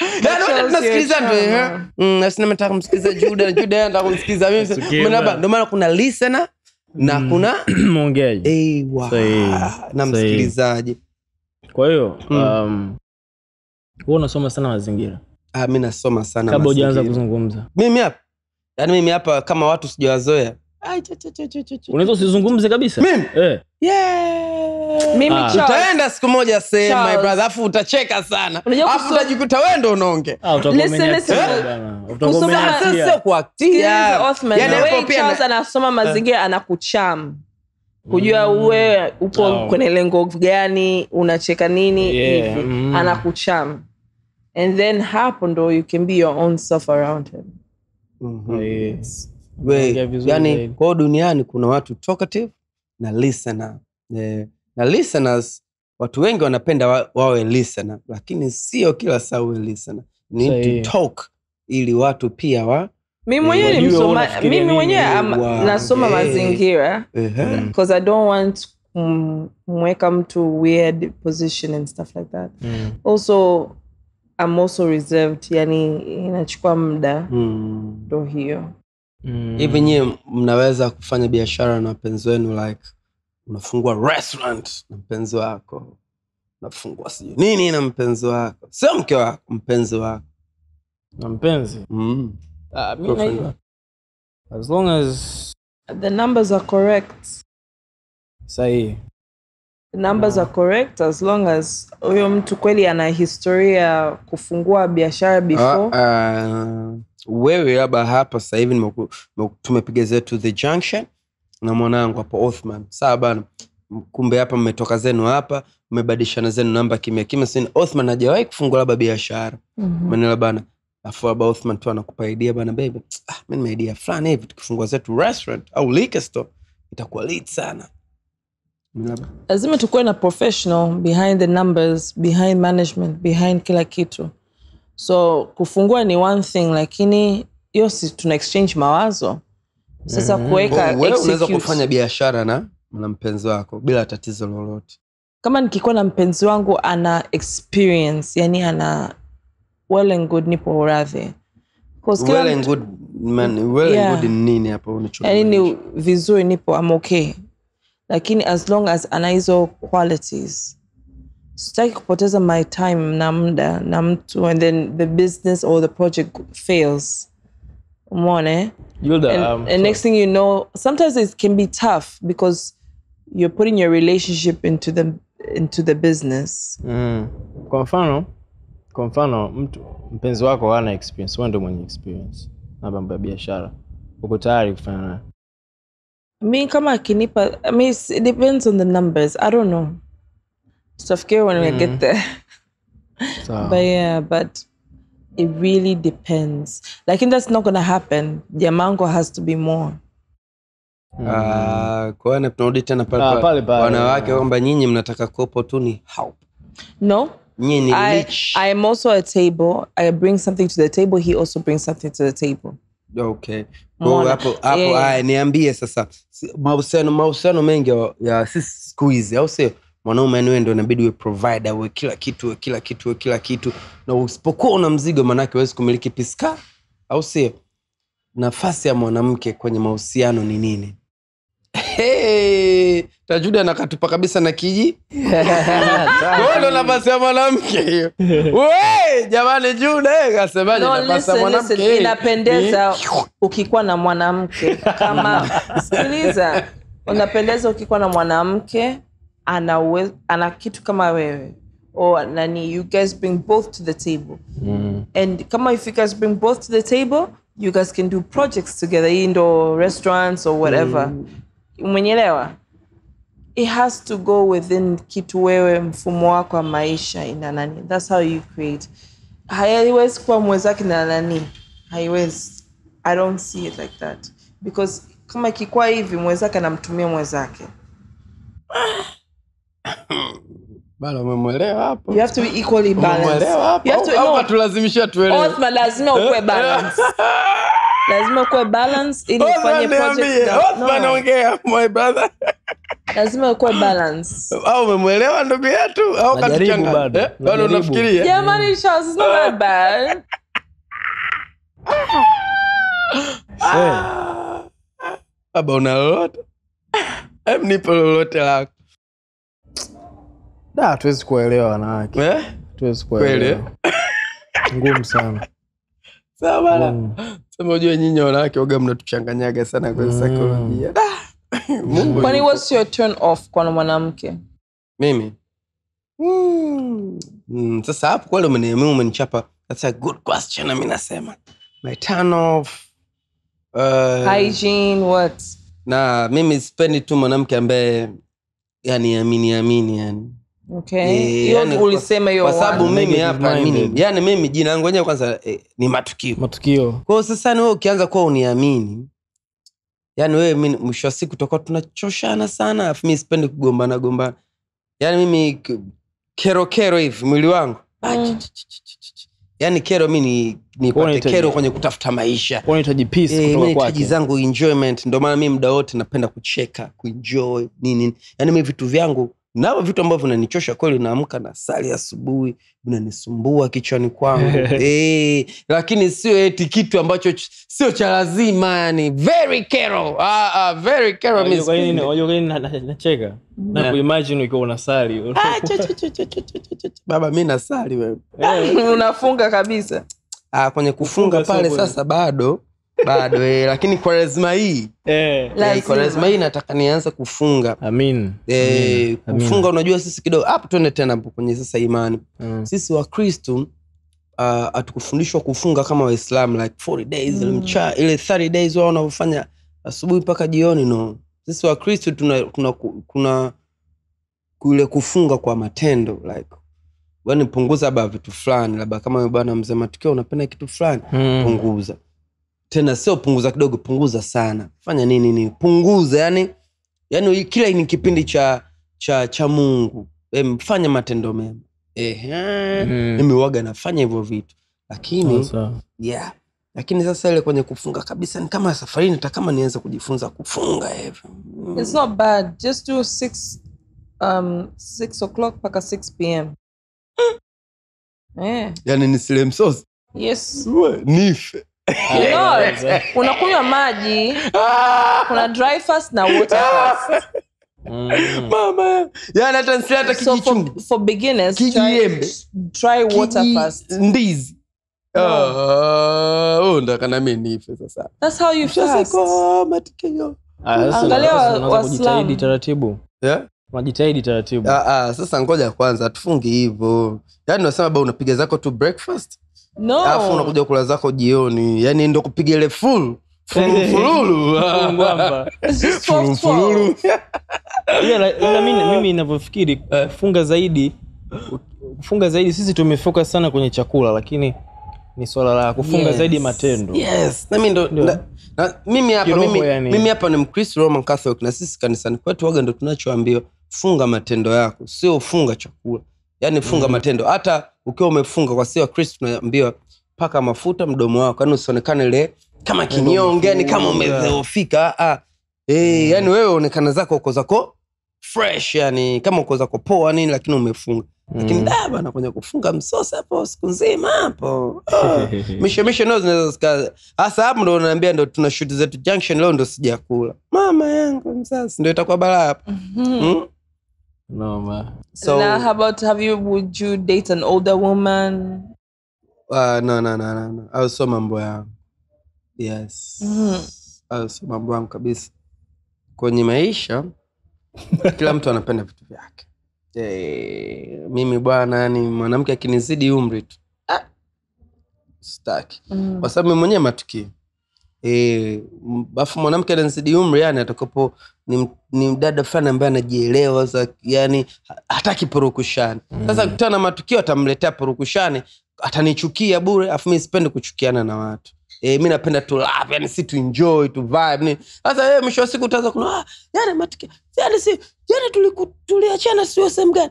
Yaani tunasikilizana eh. Mm, kumsikiliza juda juda nataka kumsikiliza mimi. Ndio maana kuna listener na Mm. kuna mwongeaji. Na msikilizaji. Kwa hiyo Mm. um, huwa unasoma sana mazingira? Ah, mi nasoma sana kabla hujaanza kuzungumza. Mimi hapa yaani mimi hapa kama watu sijawazoea Unaweza usizungumze kabisa? Mimi? eh. Yeah. Mimi Ah. Charles, utaenda siku moja sehemu my brother alafu utacheka sana. Utajikuta wewe ndo unaonge Ah, sio anasoma mazingira anakucham. Kujua uwe upo oh. kwenye lengo gani unacheka nini Yeah, hivi. Mm. anakucham. And then hapo ndo you can be your own self around him. Mhm. Yes. We, yani kwao duniani kuna watu talkative na listener eh, na listeners watu wengi wanapenda wa, wawe listener lakini sio kila saa uwe listener Ni need Sahihi. to talk ili watu pia wa mimi mwenyewe ni msoma mimi mwenyewe nasoma Okay. mazingira because uh-huh. i don't want kum- kumweka mtu weird position and stuff like that Mm. also i'm also reserved yani inachukua muda ndo Mm. ndo Mm. hivi nyie mnaweza kufanya biashara na wapenzi wenu like unafungua restaurant na mpenzi wako unafungua sijui nini na mpenzi wako. Sio mke wako mpenzi wako. Na mpenzi? Mm. uh, mi as long as the numbers are correct. Sahihi. The numbers are correct as long as huyo mtu kweli ana historia ya kufungua biashara before. uh, ah, wewe labda hapa sasa hivi tumepiga zetu the junction na mwanangu hapo othman. Sawa bana kumbe hapa mmetoka zenu hapa mmebadilishana zenu namba kimya kimya sini othman hajawahi kufungua labda biashara. Mhm. manela bana afu labda othman tu anakupa idea bana baby ah, mi nime idea fulani hivi tukifungua zetu restaurant au liquor store itakuwa lit sana. Lazima tukuwe na professional behind the numbers behind management behind kila kitu so kufungua ni one thing lakini hiyo si tuna exchange mawazo. Sasa kuweka unaweza kufanya biashara na na mpenzi wako bila tatizo lolote. Kama nikikuwa na mpenzi wangu ana experience yani ana well and good nipo radhi. 'Cause well and good man, well Yeah. and good ni nini hapo yani ni vizuri nipo am okay. Lakini as long as ana hizo qualities sitaki kupoteza my time na muda na mtu and then the business or the project fails. Umone and, um, and next thing you know sometimes it can be tough because you're putting your relationship into the into the business. Mm. kwa mfano kwa mfano mtu mpenzi wako hana experience wewe ndio mwenye experience na mambo ya biashara. Uko tayari kufanya naye mi kama akinipa I mean, it depends on the numbers. I don't know tutafikiri when mm. we get there So. But yeah, but it really depends. Like, and that's not gonna happen. The amount has to be more. Ah, kwa hiyo tunarudi tena pale Ah, pale. pale wanawake kwamba nyinyi mnataka kopo tu ni help No, nyinyi I. I am also a table. I bring something to the table. He also brings something to the table. okay Kwa hapo hapo Yeah. niambie sasa si- mahusiano mahusiano mengi ya- ya sisi siku hizi au sio mwanaume yani wewe ndio inabidi uwe provider uwe kila kitu uwe kila kitu uwe kila kitu. Na usipokuwa una mzigo manake uwezi kumiliki piska au sio? Nafasi ya mwanamke kwenye mahusiano ni nini? Hey, tajudi anakatupa kabisa na kiji. Ndo nafasi ya mwanamke hiyo. Jamani juda kasemaje No, nafasi ya mwanamke. Inapendeza ukikuwa na mwanamke. Kama sikiliza, unapendeza ukikuwa na mwanamke ana uwe, ana kitu kama wewe. Or nani, you guys bring both to the table. mm. and kama if you guys bring both to the table you guys can do projects together. Restaurants or whatever. Umenyelewa it has to go within kitu wewe mfumo wako wa maisha ina nani. That's how you create. Haiwezi kuwa mwenzake na nani. Haiwezi. I don't see it like that. Because kama ikikuwa hivi mwenzake anamtumia mwenzake bana umemwelewa hapo? You have to be equally balanced. Umemwelewa hapo? You have to Au- au tuelewe? Othman, lazima ukuwe balance lazima ukuwe balance ili ufanye project niambie, na- Othman, no, ongea my brother. Lazima ukuwe balance au umemwelewa ndugu yetu? Au katuchanganya? bado, Eh, bado najaribu. unafikiria? Jamani it's not that bad. Ah. baba una lolote? Em, nipe lolote lako da hatuwezi kuwaelewa wanawake. Eh? hatuwezi kuwaelewa. Ngumu sana. Sawa bana. Mm. sema ujue nyinyi wanawake waga mnatuchanganyaga sana kwenye Mm. saikolojia. Da. Mungu kwani what's your turn off kwa mwanamke? Mimi? Mm. Mm, sasa hapo kweli umeniamia umenichapa. That's a good question na mi nasema. My turn off uh, hygiene what? na mimi sipendi tu mwanamke ambaye yani amini amini yani okay. Eh, yani ulisema hiyo kwa sababu mimi hapa mimi yani mimi jina langu wenyewe kwanza eh, ni matukio. Matukio. Kwa hiyo sasa ni wewe ukianza kuwa uniamini yani wewe mi mwisho wa siku tutakuwa tunachoshana sana alafu mi sipendi kugombana gombana. Yani mimi kero kero hivi mwili wangu. Ah, Mm. ch- yani kero mi ni nipate kero kwenye kutafuta maisha. Kwa e, zangu enjoyment ndio maana mi muda wote napenda kucheka kuenjoy nini. Yani mi vitu vyangu navyo vitu ambavyo vinanichosha kweli naamka na sali asubuhi vinanisumbua kichwani kwangu. Hey, eh, lakini sio eti kitu ambacho sio cha lazima yani very careful. ah, ah, very nacheka? Na eh. kuimagine ukiwa unasali ah, baba mi nasali wewe. Eh. Unafunga kabisa. Ah, kwenye kufunga pale sasa bado bado eh, lakini kwa lazima hii eh. Eh, kwa lazima hii nataka nianze kufunga amin Eh, Amin. kufunga kufunga unajua sisi kidogo hapo tuende tena hapo kwenye sasa imani Mm. sisi wakristu hatukufundishwa kufunga kama waislamu like 40 days Mm. mcha ile 30 days wao wanavyofanya asubuhi mpaka jioni no sisi wakristu tuna, tuna, kuna kule kufunga kwa matendo like yani punguza labda vitu fulani labda kama bwana mzee matukio unapenda kitu fulani Mm. punguza tena sio punguza kidogo punguza sana. Fanya nini nini punguza yani yani kila ni kipindi cha cha cha mungu. Em, fanya matendo mema. Ehe. Mm. mimi waga nafanya hivyo vitu. Lakini Sawa. yeah. Lakini sasa ile kwenye kufunga kabisa ni kama safari nita kama nianze kujifunza kufunga hivyo. Mm. it's not bad. Just do six um six o'clock mpaka 6 pm eh. Yani ni slim sauce yes. Uwe, nife unakunywa maji kuna dry fast na water fast. Mm. mama. Yani hata nisile hata so for, for beginners try, Kijiembe. try water Kiji- fast. ndizi. Oh. Ah, oh, nife sasa. That's how you fast. Ah, Angalia taratibu. Yeah? taratibu. Ah, ah, sasa ngoja kwanza tufungi hivyo. Yaani unasema ba unapiga zako tu breakfast no alafu unakuja kula zako jioni yani ndo kupiga ile full Fulu- fululu. Ngwamba. It's just Fulu- 12, 12. fululu. Ila la- ila mimi inavyofikiri kufunga zaidi kufunga zaidi sisi tumefoka sana kwenye chakula lakini ni swala la kufunga Yes. zaidi matendo yes ndo na, na, mimi hapa Kiroho mimi, yani. mimi hapa ni mkristo roman catholic na sisi kanisani kwetu waga ndo tunachoambiwa funga matendo yako sio funga chakula yaani funga mm. matendo hata ukiwa umefunga kwa sio kristo tunaambiwa paka mafuta mdomo wako yani usionekane le kama kinyonge yani kama umedhoofika ah, ah. mm. yani wewe onekana zako uko zako fresh yani kama uko zako poa nini lakini umefunga lakini Mm. da bana kwenye kufunga msosi hapo siku nzima hapo oh. mishemishe nao zinaweza zika hasa hapo ndo unaambia ndo tuna shuti zetu junction leo ndo sijakula mama yangu msasi ndo itakuwa balaa hapo mm-hmm. mm? Noma. so now how about have you would you date an older woman uh, no, no, no, no, no. au sio mambo yangu yes Mm. I au sio mambo yangu kabisa kwenye maisha kila mtu anapenda vitu vyake Eh, mimi bwana yani mwanamke akinizidi umri tu ah, kwa Mm. kwa sababu mimi mwenyewe matukio Eh, bafu mwanamke anazidi umri yani atakapo ni, ni mdada fulani ambaye anajielewa yani ha- hataki purukushani. Sasa kutana na matukio atamletea purukushani atanichukia bure afu mi sipendi kuchukiana na watu. E, mi napenda tu laugh yani si tu enjoy tu vibe ni sasa wewe mwisho wa siku utaanza kuna ah, yani matukio yani si yani tuliku- tuliachana sio sehemu gani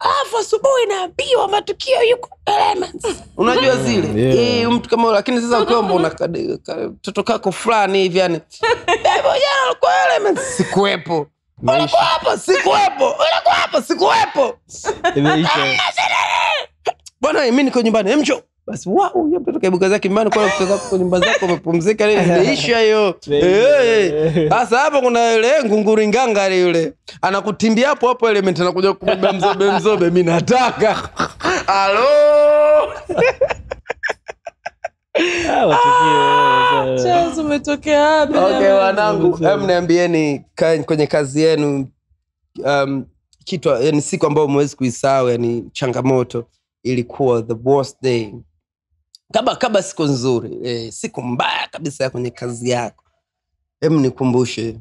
alafu asubuhi naambiwa matukio yuko elements. Unajua zile. Yeah. Eh, mtu kama lakini sasa ukiomba una toto kako fulani hivi yani. "Babe, jana ulikuwa elements. Sikuwepo. Ulikuwa hapo, sikuwepo. Ulikuwa hapo, sikuwepo. Bwana mi niko nyumbani. Emcho basi wow, huyo mtoto kaibuka zake nyumbani kwa kutoka kwa nyumba zako umepumzika imeisha hiyo. Sasa hapo kuna yule ngunguri ngangari yule anakutimbia hapo hapo element anakuja kubeba mzobe mzobe mimi nataka. Alo Ah, umetokea wapi? Okay wanangu niambieni kwenye kazi yenu um, kitu yani siku ambayo mwezi kuisahau yani changamoto ilikuwa the worst day kama kaba siku nzuri e, siku mbaya kabisa ya kwenye kazi yako. Em nikumbushe.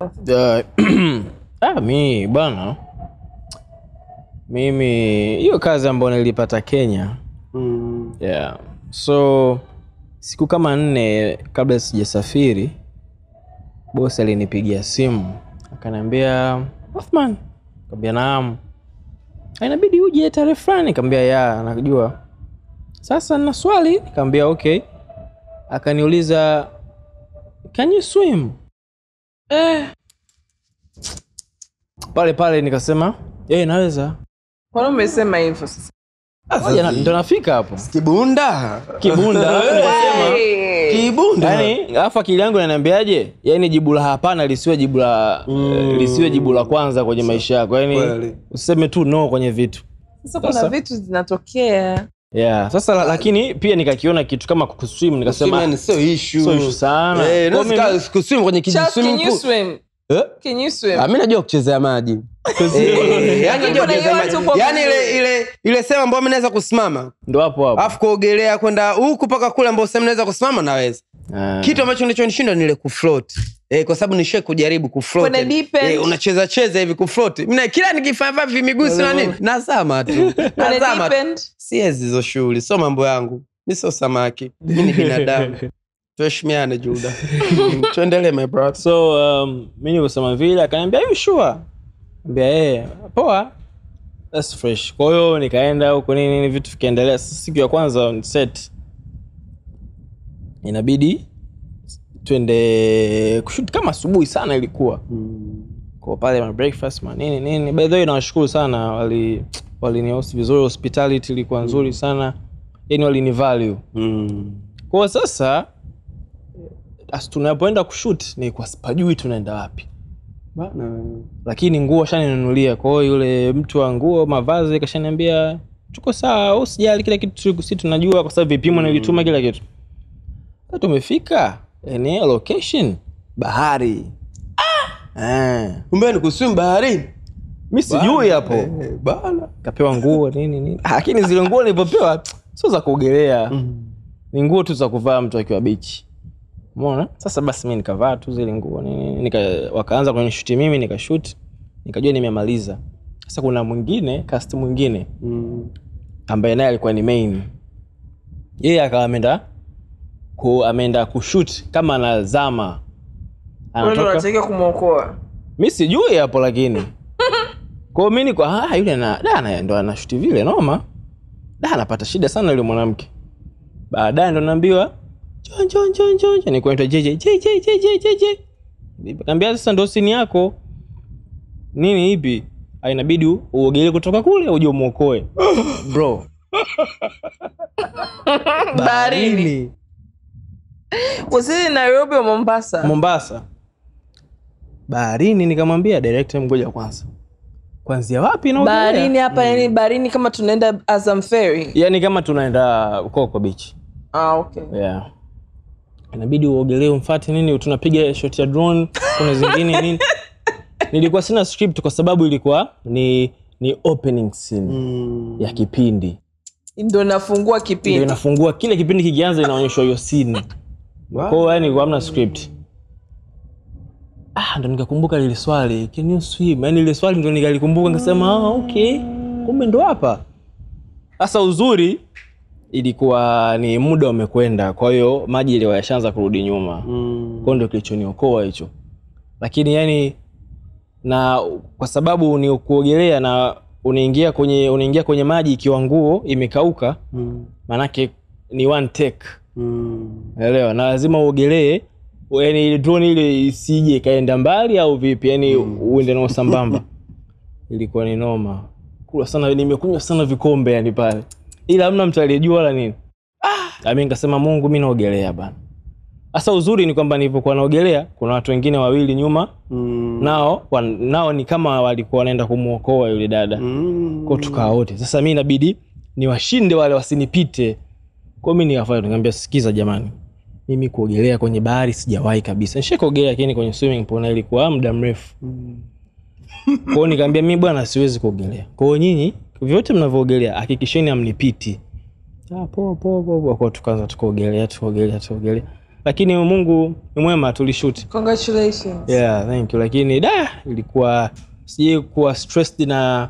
Ah, ah, mi bwana. Mimi hiyo kazi ambayo nilipata kenya. Mm. yeah. so siku kama nne kabla sijasafiri bosi alinipigia simu. Akaniambia Othman kaambia naam. "Ah, inabidi uje tarehe fulani. Kaambia ya nakujua sasa nina swali. Nikaambia okay. Akaniuliza can you swim? Eh, pale pale nikasema "Eh, naweza. Kwani umesema hivyo sasa? Na- ndo nafika hapo. kibunda. Kibunda. Yani alafu akili yangu inaniambiaje? Yani jibu la hapana lisiwe jibu la Mm. lisiwe jibu la kwanza kwenye maisha yako. Yani useme tu no kwenye vitu. Sasa kuna vitu zinatokea yeah sasa la- lakini pia nikakiona kitu kama kuswim nikasema sio issue. sio issue sana. Eh, unaweza kuswim kwenye kiji Charles, can you pool. swim? Eh? Can you swim? Ah, mi najua kuchezea maji Yaani ile ile ile sehemu ambayo mimi naweza kusimama ndo hapo hapo alafu kuogelea kwenda huku mpaka kule mbao sehemu naweza kusimama naweza Ah. kitu ambacho kilichonishinda nile ile kufloat. Eh, kwa sababu nishe kujaribu kufloat. Deep end. eh, unacheza cheza hivi kufloat. Mimi kila nikifanya vimiguu sina nini? Nazama tu. Nazama tu. siezi hizo shughuli. Sio mambo yangu. Mi sio samaki. Mi ni binadamu. Tuheshimiane juda. Tuendelee my brother. So um, mi nikusema vile. Akaniambia you sure? Ambia eh poa. That's fresh. Kwa hiyo nikaenda huko nini nini vitu vikaendelea. Siku ya kwanza on set inabidi twende kushuti kama asubuhi sana ilikuwa. Kwa pale ma breakfast ma nini nini. By the way nawashukuru sana wali walinihost vizuri hospitality ilikuwa nzuri sana. Yani walini value. Mm. kwa sasa as tunapoenda kushut ni kwa sipajui tunaenda wapi. Bana. lakini nguo shaninunulia. Kwao hiyo yule mtu wa nguo mavazi kashaniambia tuko sawa usijali kila kitu si tunajua kwa sababu vipimo nilituma kila kitu tumefika eneo location bahari. Ah. kumbe ni kuswim baharini mi sijui hapo. Eh, bana. Kapewa nguo nini nini. Lakini zile nguo nilivyopewa sio za kuogelea. Ni nguo tu za kuvaa mtu akiwa bichi mona sasa basi mi nikavaa tu zile nguo nini nika, wakaanza kwenye shuti mimi nikashuti nikajua nimemaliza. Sasa kuna mwingine cast mwingine. Mm. ambaye naye alikuwa ni main. Yeye akawa ameenda ku, ameenda kushut kama anazama. Anatoka. kumwokoa. Mi sijui hapo lakini. Kwa mi niko ah, yule na da na- ndo anashuti vile noma. Da anapata shida sana yule mwanamke. Baadaye ndo naambiwa njoo njoo njoo njoo njoo. Nikuita jeje jeje jeje jeje Nikamwambia sasa ndo sini yako. Nini ipi Ah, inabidi uogelee kutoka kule uje umwokoe. Bro. Baharini wasili nairobi wa mombasa mombasa baharini nikamwambia director mgoja kwanza kwanzia wapi naogelea? baharini hapa yani baharini kama tunaenda azam ferry yani kama tunaenda koko beach ah, okay. yeah. inabidi uogelee umfate nini tunapiga shot ya drone kuna zingine nini nilikuwa sina script kwa sababu ilikuwa ni ni opening scene Mm. ya kipindi ndo nafungua ndio kipindi inafungua kile kipindi kikianza inaonyeshwa hiyo scene. Kwa hiyo yani hamna script. Ah ndo nikakumbuka lile swali. Can you swim? Yani lile swali ndo nikalikumbuka nikasema ah okay. Kumbe ndo hapa. Sasa uzuri ilikuwa ni muda umekwenda kwa hiyo maji ile yashaanza kurudi nyuma. Mm. kwao ndio kilichoniokoa hicho. Lakini yani na kwa sababu ni kuogelea na unaingia kwenye unaingia kwenye maji ikiwa nguo imekauka Mm. maanake ni one take Mm. elewa na lazima uogelee. Yani ile drone ile isije ikaenda mbali au vipi? Yani uende nao sambamba. Ilikuwa ni noma. Kula sana nimekunywa sana vikombe yani pale. Ila hamna mtu aliyejua wala nini. Ah. mimi nikasema mungu mi naogelea bana. Sasa uzuri ni kwamba nilivyokuwa naogelea kuna watu wengine wawili nyuma. Mm. nao wan, nao ni kama walikuwa wanaenda kumwokoa yule dada. Mm. Kwa tukawa wote sasa mi inabidi niwashinde wale wasinipite kwao mi nikafanya nikamwambia sikiza jamani mimi kuogelea kwenye bahari sijawahi kabisa. Nisha kuogelea lakini kwenye swimming pool na ilikuwa muda mrefu. Mm. kwao nikaambia mimi bwana siwezi kuogelea. Kwao nyinyi vyote mnavyoogelea hakikisheni amnipiti ah, poa poa poa Kwa tukaanza tukaogelea tukaogelea tukaogelea. Lakini mungu ni mwema tulishuti. Congratulations. yeah, thank you. Lakini da ilikuwa sijui kuwa stressed na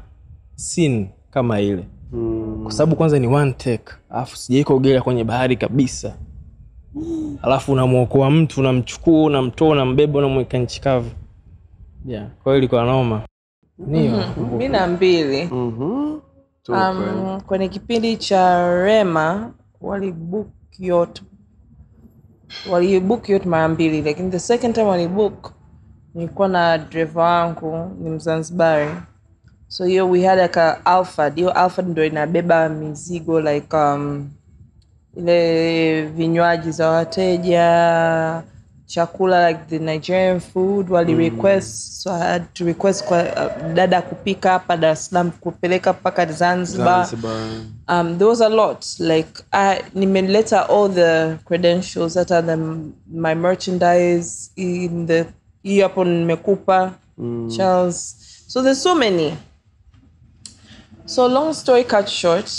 scene kama ile Mm. kwa sababu kwanza ni one take alafu sijai kuogelea kwenye bahari kabisa. Alafu unamwokoa mtu unamchukua unamtoa unambeba unamweka nchi kavu. Yeah. kwa hiyo ilikuwa noma. Nio mi na mbili. Mm -hmm. um, kwenye kipindi cha rema walibook yacht. Walibook yacht mara mbili lakini the second time walibook nilikuwa na dreva wangu ni mzanzibari so hiyo we had like a alfad hiyo alfad ndo inabeba mizigo like um, ile vinywaji za wateja chakula like the nigerian food wali mm. request so i had to request kwa uh, dada kupika hapa dar es salaam kupeleka mpaka zanzibar Zanzibar. um, there was a lot like I, nimeleta all the credentials that are the, my merchandise in the hii hapo nimekupa mm. charles so there's so many so long story cut short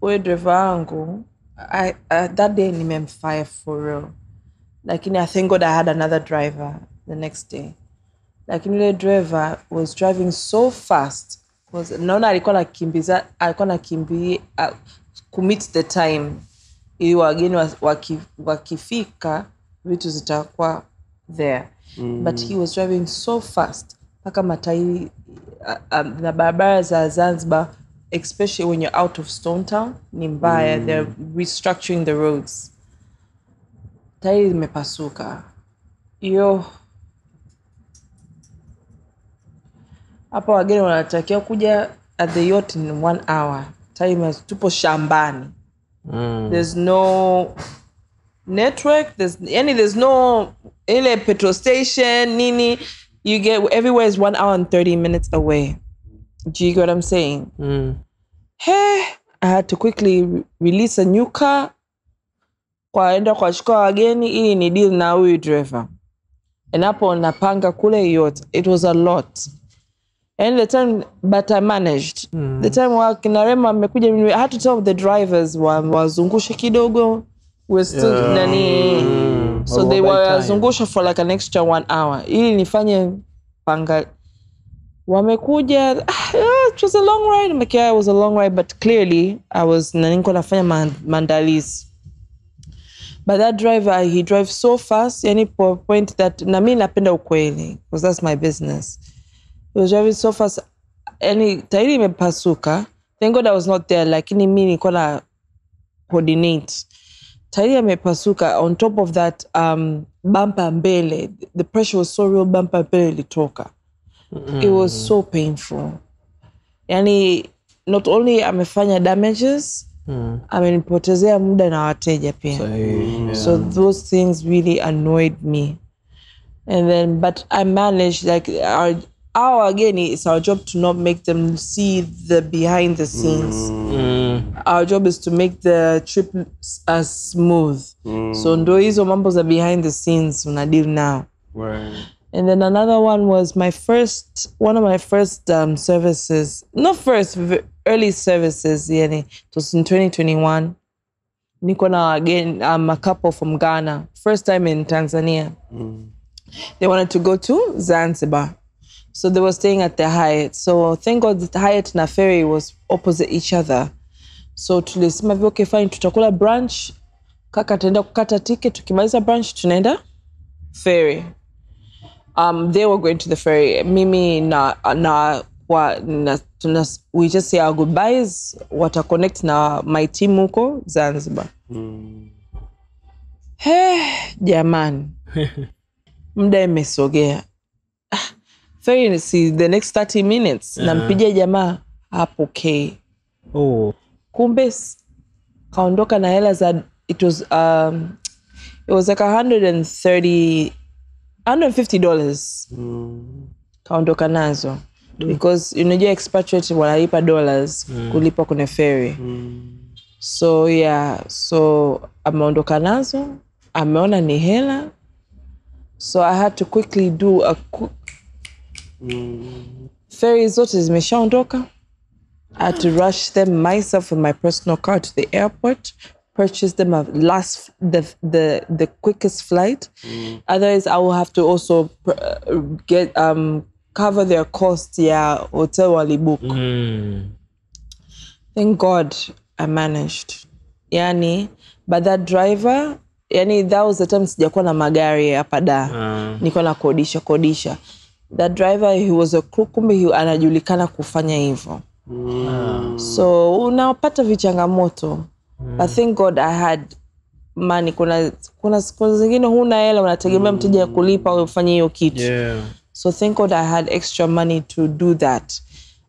we drive wangu I, uh, that day nimemfire for real. Lakini i thank god i had another driver the next day. Lakini yule driver was driving so fast 'cause naona alikuwa nakimbiza alikuwa nakimbia uh, commit the time. Ili wageni wa- waki, wakifika vitu zitakuwa there. Mm. but he was driving so fast mpaka matairi uh, um, na barabara za zanzibar especially when you're out of stone town ni mbaya. Mm. they're restructuring the roads. Tairi limepasuka hiyo hapa wageni wanatakiwa kuja at the yacht in one hour. Time tupo shambani. Mm. there's no network there's yani there's no ile petrol station nini you get everywhere is one hour and 30 minutes away. Do you get what i'm saying? Mm. hey i had to quickly re- release a new car. Kwaenda kuwachukua wageni ili ni deal na huyu driver. And hapo napanga kule yote. It was a lot. And the time but i managed. Mm. the time wakinarema amekuja I had to tell the drivers wa- wazungushe kidogo still Yeah. nani? Mm. so they wazungusha for like an extra one hour. Ili nifanye panga wamekuja ah, it was a long ride. I'm like, yeah, it was a long ride but clearly i was naniko nafanya mandalis but that driver he drives so fast yani po point that na mi napenda ukweli because that's my business. He was driving so fast yani tairi imepasuka. Thank god i was not there lakini mi nilikuwa na coordinate tairi amepasuka on top of that um, bampa mbele the pressure was so real bampa mbele ilitoka mm. it was so painful yani not only amefanya damages Mm. amenipotezea muda na wateja pia So, yeah. so those things really annoyed me and then but i managed like our our again it's our job to not make them see the behind the scenes. Mm. our job is to make the trip as smooth. So ndo hizo mambo za behind the scenes una deal now Right. and then another one was my first one of my first um, services not first early services yani it was in 2021 niko na again um, a couple from ghana first time in tanzania. They wanted to go to zanzibar so they were staying at the hyatt so thank god the hyatt and ferry was opposite each other. So tulisema hivyo okay fine tutakula brunch. Kaka ataenda kukata ticket. Tukimaliza brunch tunaenda ferry. Um, they were going to the ferry. Mimi na, na, wa, na tuna, we just say our goodbyes. Wata connect na my team huko zanzibar. Mm. He, jamani. Muda imesogea si the next 30 minutes nampigia jamaa hapokei oh. kumbe kaondoka na hela za it was um, it was like 130 150 dollars kaondoka nazo mm. because unajua expatriate wanalipa dollars mm. kulipa kwenye ferry mm. so yeah so ameondoka nazo ameona ni hela so i had to quickly do a qu- ferry zote zimeshaondoka I had to rush them myself with my personal car to the airport, purchase them a last the the the quickest flight. Mm. Otherwise, I will have to also uh, get um cover their cost. Yeah, hotel walibook. mm. Thank God I managed. Yani, but that driver, yani that was the time sijakuwa na magari hapa da. Uh. Niko na kodisha kodisha. That driver he was a crook, kumbe anajulikana kufanya hivyo. mm. So unapata vichangamoto. mm. But thank God I had money. Kuna kuna siku zingine huna hela unategemea mteja kulipa au ufanye hiyo kitu. yeah. So thank God I had extra money to do that.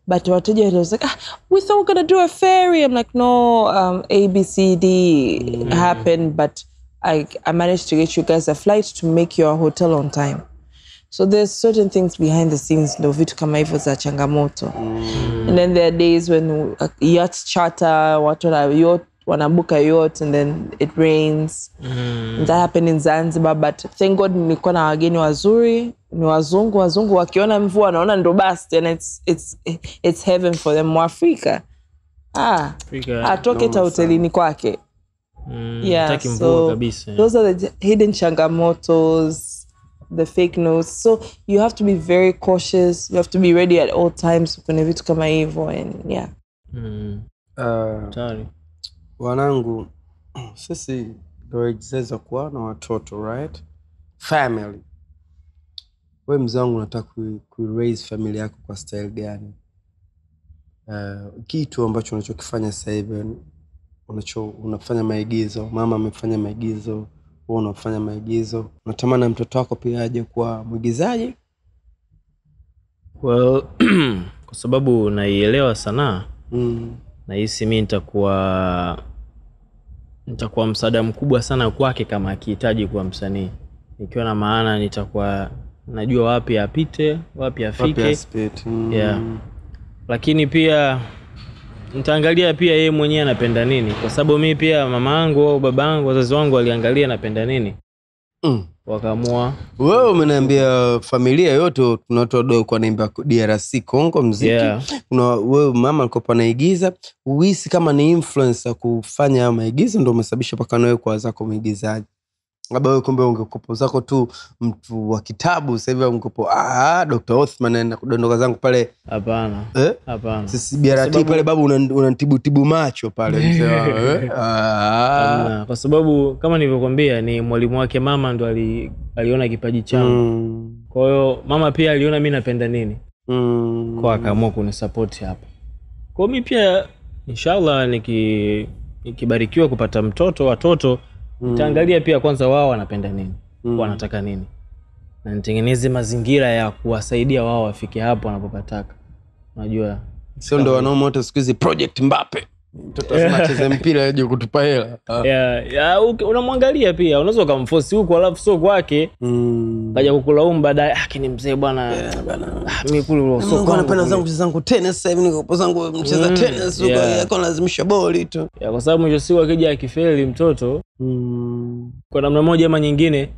But wateja was like, ah, we thought we were gonna do a ferry. I'm like, no, um, abcd mm. Happened, but I, I managed to get you guys a flight to make your hotel on time. So there's certain things behind the scenes, ndo vitu kama hivyo za changamoto. mm. And then there are days when uh, yacht charter, watu wana yacht, wanabuka yacht and then it rains. mm. That happened in Zanzibar, but thank God nilikuwa na wageni wazuri, ni wazungu. Wazungu wakiona mvua wanaona ndo basi, and it's, it's, it's heaven for them. Mwafrika ah, atoke ta hotelini kwake. mm, Yeah, so kabisa those are the hidden changamotos, the fake notes. So you have to be very cautious. You have to be ready at all times kwenye vitu kama hivyo and yeah. mm. Uh, wanangu sisi ndo ejizeza kuwa na watoto right family we mzee wangu unataka ku, ku raise family yako kwa style gani uh, kitu ambacho unachokifanya sasa hivi unacho unafanya maigizo mama amefanya maigizo wewe unafanya maigizo unatamani mtoto wako pia aje kuwa mwigizaji well, kwa sababu naielewa sanaa mm. nahisi mi nitakuwa nitakuwa msaada mkubwa sana kwake kama akihitaji kuwa msanii ikiwa na maana nitakuwa najua wapi apite wapi Wapi afike aspect? Mm. Yeah. lakini pia nitaangalia pia yeye mwenyewe anapenda nini. Kwa sababu mi pia mama yangu au baba yangu wazazi wangu waliangalia anapenda nini. Mm. wakaamua. Wewe umeniambia familia yote tuna watu wadogo kwa naimba drc congo mziki Yeah. kuna wewe mama alikuwa panaigiza uhisi kama ni influencer kufanya hayo maigizo ndo umesababisha mpaka nawe kwa zako mwigizaji labda wewe kumbe ungekopo zako tu mtu wa kitabu sahivi ungekopo ah, dr othman naenda kudondoka zangu pale hapana eh? hapana sisi brt sababu- pale babu unanitibu una tibu macho pale mzee wangu, eh? ah. Kwa sababu kama nilivyokwambia ni mwalimu wake mama ndo ali, aliona kipaji changu Mm. kwa hiyo mama pia aliona mi napenda nini Mm. kwa akaamua kunisapoti hapa kwao mi pia inshallah niki nikibarikiwa kupata mtoto watoto nitaangalia pia kwanza wao wanapenda nini? Mm. wanataka nini? Na nitengeneze mazingira ya kuwasaidia wao wafike hapo wanapopataka. Unajua? Sio ndo wanaume wote siku hizi project mbape mtoto lazima acheze mpira aje kutupa hela Ah. unamwangalia pia unaweza ukamfosi huko alafu sio kwake Mm. kaja kukulaumu baadaye akini mzee bwana ah, kule Mungu kwangu zangu kucheza zangu tennis sasa hivi niko zangu mcheza Mm, tennis huko yeah. yako lazimisha boli tu kwa sababu mwisho siku akija akifeli mtoto Mm. kwa namna moja ama nyingine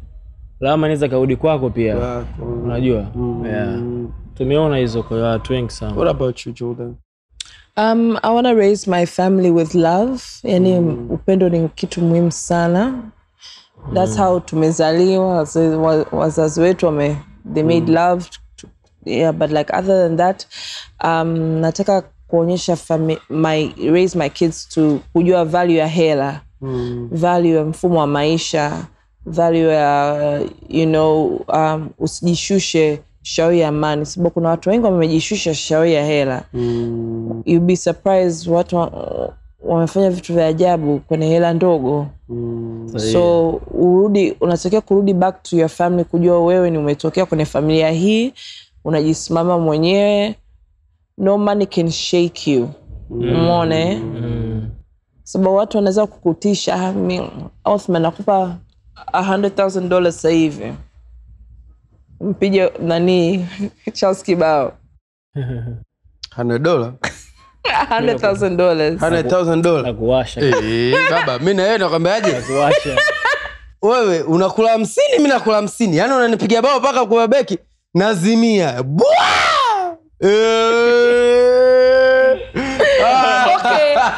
lawama inaweza karudi kwako pia unajua Mm. yeah. tumeona hizo kwa watu wengi sana What about you, Jordan? Um, I want to raise my family with love. Yani mm. upendo ni kitu muhimu sana. That's mm. how tumezaliwa. Wazazi- wa- Wazazi wetu wame they made mm. love. to- Yeah, but like other than that, um, nataka kuonyesha my, raise my kids to kujua value ya hela Mm. value ya mfumo wa maisha value ya you know um, usijishushe shauri ya amani sababu kuna watu wengi wamejishusha shauri ya hela Mm. you'll be surprised watu wa- wamefanya vitu vya ajabu kwenye hela ndogo Mm. so urudi unatakiwa kurudi back to your family kujua wewe ni umetokea kwenye familia hii unajisimama mwenyewe no money can shake you mm. Mone Mm. sababu watu wanaweza kukutisha "Ah, Othman nakupa a hundred thousand dollars sasa hivi mpige nani Charles Kibao $100 dola a hundred thousand dollars. $100,000 dola nakuwasha. Eh, baba mi na nakwambiaje? Wewe unakula hamsini mi nakula hamsini. Yaani unanipiga bao mpaka kuwabeki nazimia. Bwa!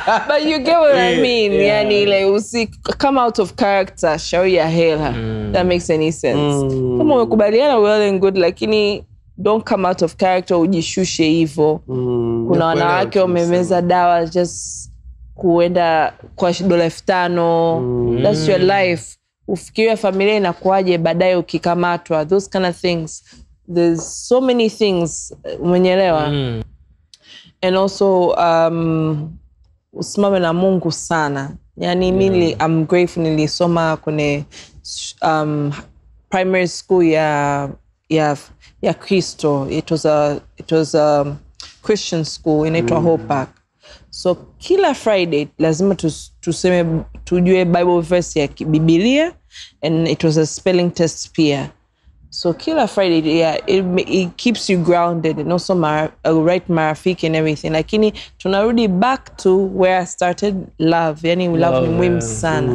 But you get what yeah, I mean. yeah. yani ile usi come out of character shauri ya hela that makes any sense. Mm. kama umekubaliana well and good lakini don't come out of character ujishushe hivo Mm, kuna wanawake wamemeza dawa just kuenda kwa dola elfu tano. Thats your life. Ufikiria familia inakuaje baadaye ukikamatwa. Those kind of things. There's so many things. Umenyelewa Mm. and also um, usimame na mungu sana. Yani mi nili- I'm grateful nilisoma kwenye um, primary school ya ya ya kristo. It was a, it was a christian school inaitwa mm. Hope Park. So kila friday lazima tus, tuseme tujue bible verse ya kibibilia and it was a spelling test pia so Killer friday yeah, it, it keeps you grounded and also mar, uh, right marafiki and everything. Lakini tunarudi back to where i started love yani love, Love, ni muhimu sana.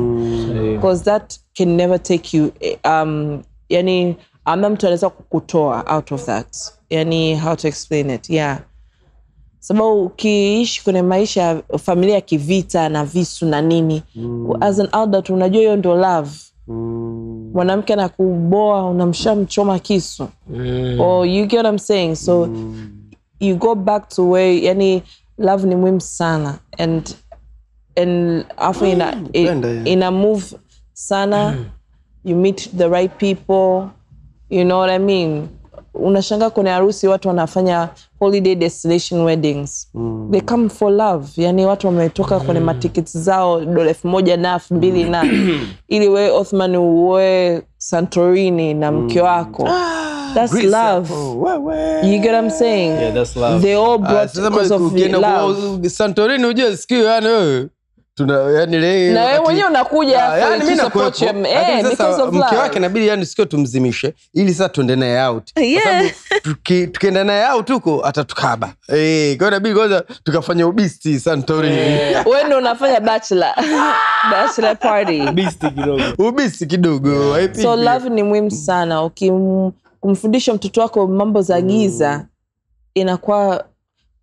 Because that can never take you eh, um yani amna mtu anaweza kukutoa out of that. Yani how to explain it yeah. Sababu ukiishi kwenye maisha ya familia ya kivita na visu na nini mm. as an adult unajua hiyo ndo love. Mm, mwanamke anakuboa unamshamchoma kisu. Mm. or you get what I'm saying? So mm. you go back to where yani love ni muhimu sana. And and afu ina, napenda ina move sana. Mm. you meet the right people. You know what I mean unashanga kwenye harusi watu wanafanya holiday destination weddings. Mm. they come for love. Yani watu wametoka mm. kwenye matiketi zao dola elfu moja na elfu mbili na ili we othman uoe santorini na mke wako. That's Greece. love. Oh, we, we. you get what i'm saying? Yeah, that's love. they all brought uh, because of love. santorini ujue sikio yani wewe tuna yani le na wewe mwenyewe unakuja Ah, yani to nakuwepo. eh, because of mke wake inabidi yani sikio tumzimishe ili sasa tuende naye out. Kwa sababu tukienda naye out huko atatukaba. Eh, kwa inabidi kwanza tukafanya ubisti santorini wewe ndo unafanya bachelor. Bachelor party. Beast kidogo. Ubisti kidogo so love ni muhimu sana. Ukimfundisha kumfundisha mtoto wako mambo za giza inakuwa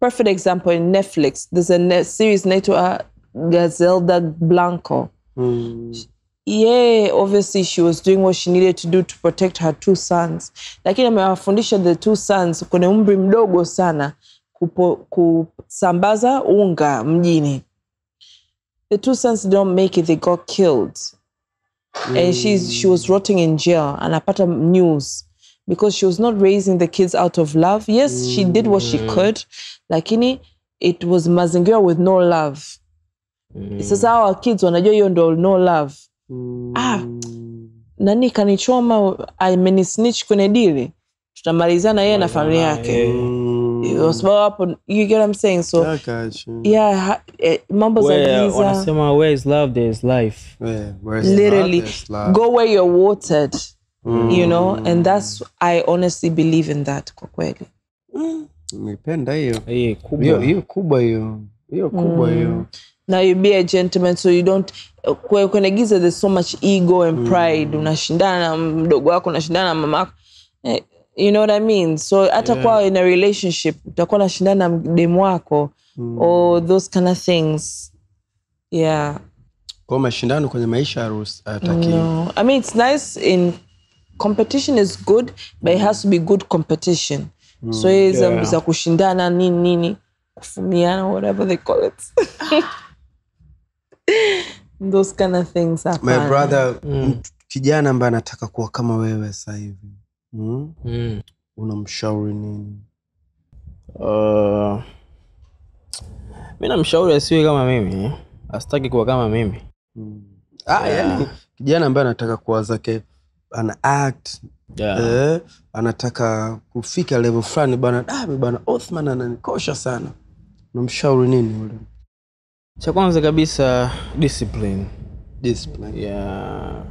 perfect example in netflix. There's a series inaitwa gazelda blanco. Mm. yeah obviously she was doing what she needed to do to protect her two sons. Lakini amewafundisha the two sons kwenye umri mdogo sana kupo, kusambaza unga mjini. The two sons don't make it they got killed. Mm. and she's, she was rotting in jail and anapata news. Because she was not raising the kids out of love. Yes mm. she did what she could lakini it was mazingira with no love sasa hawa kids wanajua hiyo ndo no love. Mm. ah, nani kanichoma amenisnitch kwenye dili tutamalizana yeye na familia yake. Mm. kwa sababu hapo you get what I'm saying so yeah, yeah ha, eh, mambo za Where- giza. wanasema where is love there is life. Yeah, is literally love, is love. go where you're watered mm. you know and that's i honestly believe in that kwa kweli. Mm. Nimependa hiyo. Hiyo kubwa. Hiyo kubwa hiyo. Hiyo kubwa hiyo now you be a gentleman so you don't kwe- kwenye giza there's so much ego and pride mm. unashindana na mdogo wako unashindana na mama wako Eh, you know what i mean so hata Yeah. kwa in a relationship utakuwa unashindana na demu wako mm. or those kind of things yeah kwa mashindano kwenye maisha harusi hataki no i mean it's nice in competition is good but it has to be good competition mm. so hizi yeah. za kushindana nini nini kufumiana whatever they call it those kind of things my brother mm. kijana ambaye anataka kuwa kama wewe sasa hivi mm? Mm. unamshauri nini Uh, mi namshauri asiwe kama mimi asitaki kuwa kama mimi mm. ah, Yeah. yani kijana ambaye anataka kuwa zake ana act yeah. eh, anataka kufika level fulani bana ah, bana othman ananikosha sana unamshauri nini ule cha kwanza kabisa discipline. Discipline. Yeah.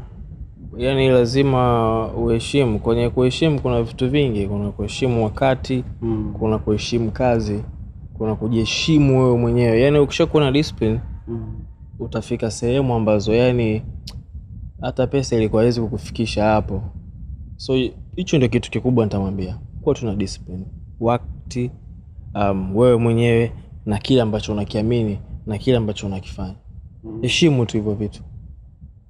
yaani lazima uheshimu. Kwenye kuheshimu kuna vitu vingi. Kuna kuheshimu wakati mm. kuna kuheshimu kazi kuna kujiheshimu wewe mwenyewe. Yaani ukishakuwa na discipline Mm. utafika sehemu ambazo yani hata pesa ilikuwa haiwezi kukufikisha hapo. So hicho ndio kitu kikubwa nitamwambia. Kuwa tuna discipline. Wakati um, wewe mwenyewe na kile ambacho unakiamini na kile ambacho unakifanya heshimu tu hivyo vitu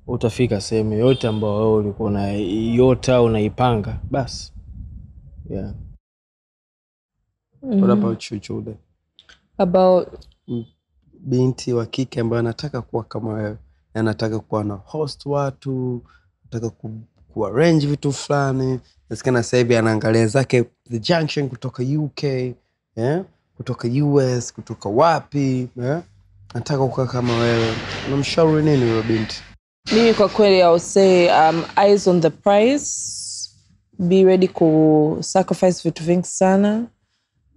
utafika sehemu yoyote ambayo wewe ulikuwa unaiota unaipanga basi yeah. What about you, Jude? about binti wa kike ambayo anataka kuwa kama wewe anataka kuwa na host watu anataka ku, kuarrange vitu fulani nasikana sasa hivi anaangalia zake the junction kutoka uk yeah? kutoka us kutoka wapi yeah? Anataka kukaa kama wewe. Unamshauri nini huyo binti? Mimi kwa kweli I would say um, eyes on the price be ready ku sacrifice vitu vingi sana.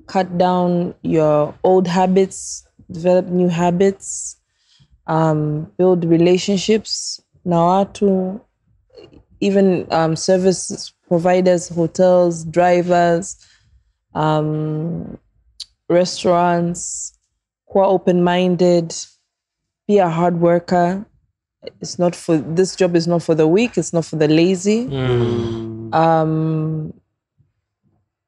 Cut down your old habits develop new habits. Um, build relationships na watu. Even um, service providers hotels drivers um, restaurants kuwa open-minded be a hard worker. It's not for this job is not for the weak it's not for the lazy. Mm. um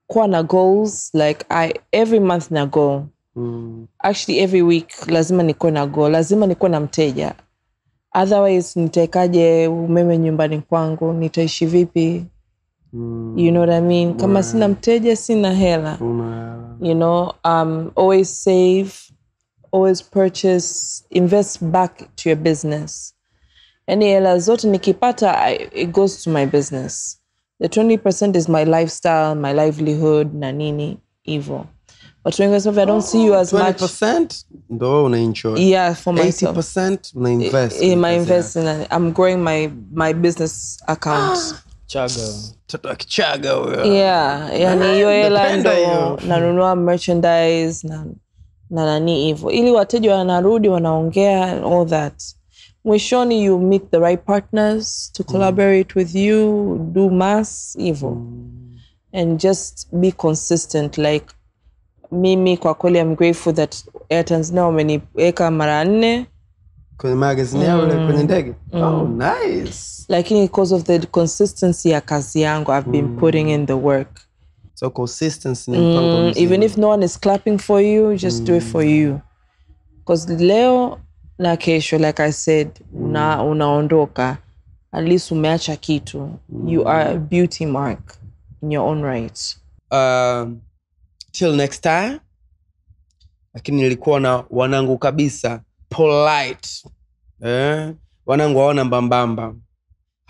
kuwa na goals like i every month na goal. Mm. actually every week lazima nikuwe na goal lazima nikuwe na mteja. Otherwise nitaekaje umeme nyumbani kwangu nitaishi vipi? Mm. you know what i mean? Kama sina mteja sina hela. you know um always save always purchase invest back to your business. Any hela zote nikipata I, it goes to my business. The 20% is my lifestyle my livelihood na nini hivo. Watu wengi wanasema, i don't see you as much. 20% ndo wewe unaenjoy yeah for myself. 80% una invest. in my invest yeah. and i'm growing my my business account. Chaga. Chago wa kichaga huyo. Yeah yani hiyo hela ndo nanunua merchandise na na nani hivo ili wateja wanarudi wanaongea all that. Mwishoni you meet the right partners to collaborate mm. with you do mass hivo and just be consistent like mimi kwa kweli am grateful that Air Tanzania wameniweka mara nne. Kwenye magazini yao mm. kwenye ndege. Oh nice. Lakini because of the consistency ya kazi yangu I've been putting in the work so consistency Mm, even if no one is clapping for you just mm. do it for you. Because leo na kesho like i said una, unaondoka. At least umeacha kitu. You are a beauty mark in your own right. Um, till next time. Lakini nilikuwa na wanangu kabisa polite. Eh? wanangu waona mbambamba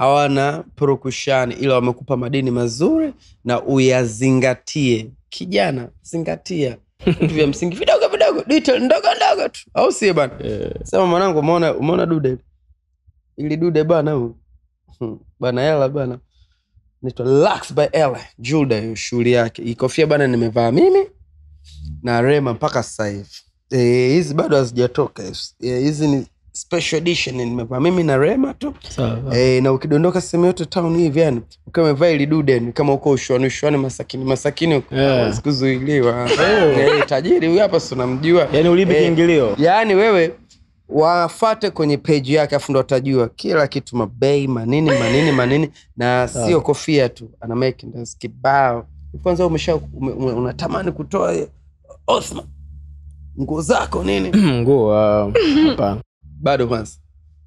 hawana purukushani ila wamekupa madini mazuri na uyazingatie kijana zingatia vitu vya msingi vidogo vidogo detail ndogo ndogo tu au sie bana Yeah. sema mwanangu umeona umeona dude ili dude bana Hmm, bana yala bana naitwa Lux by Ella Julda, hiyo shughuli yake. ikofia bana nimevaa mimi na Rema mpaka sasa hivi. Hizi e, bado hazijatoka hizi. e, ni special edition nimevaa. Mimi na Rema tu. Eh, na ukidondoka sehemu yote town hivi yani ukiwa umevaa ili dude ni kama uko ushuani ushuani masakini masakini huko. Yeah. hawezi kuzuiliwa. Eh, tajiri huyu hapa si unamjua. yani ulipi Eh, kiingilio. yani wewe wafate kwenye peji yake afu ndo watajua kila kitu mabei manini manini manini na sio kofia tu ana merchandise kibao kwanza umesha ume, ume, unatamani kutoa Osman nguo zako nini? Nguo hapa hapana bado kwanza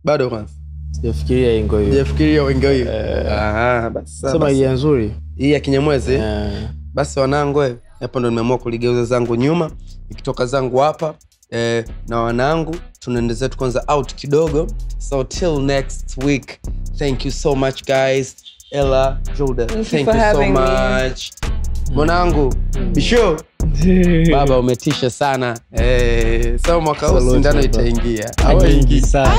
bado kwanza sijafikiria hiyo sijafikiria wengi hiyo Ah, basi sema nzuri. Hii ya kinyamwezi. Eh, basi wanangu eh, hapo ndo nimeamua kuligeuza zangu nyuma. Ikitoka zangu hapa eh, na wanangu tunaendezea tu kwanza out kidogo. So till next week. Thank you so much guys. Ella jordan thank you so much me. Mwanangu. Bisho baba umetisha sana. Eh, so mwaka huu sindano itaingia. Awaingi sana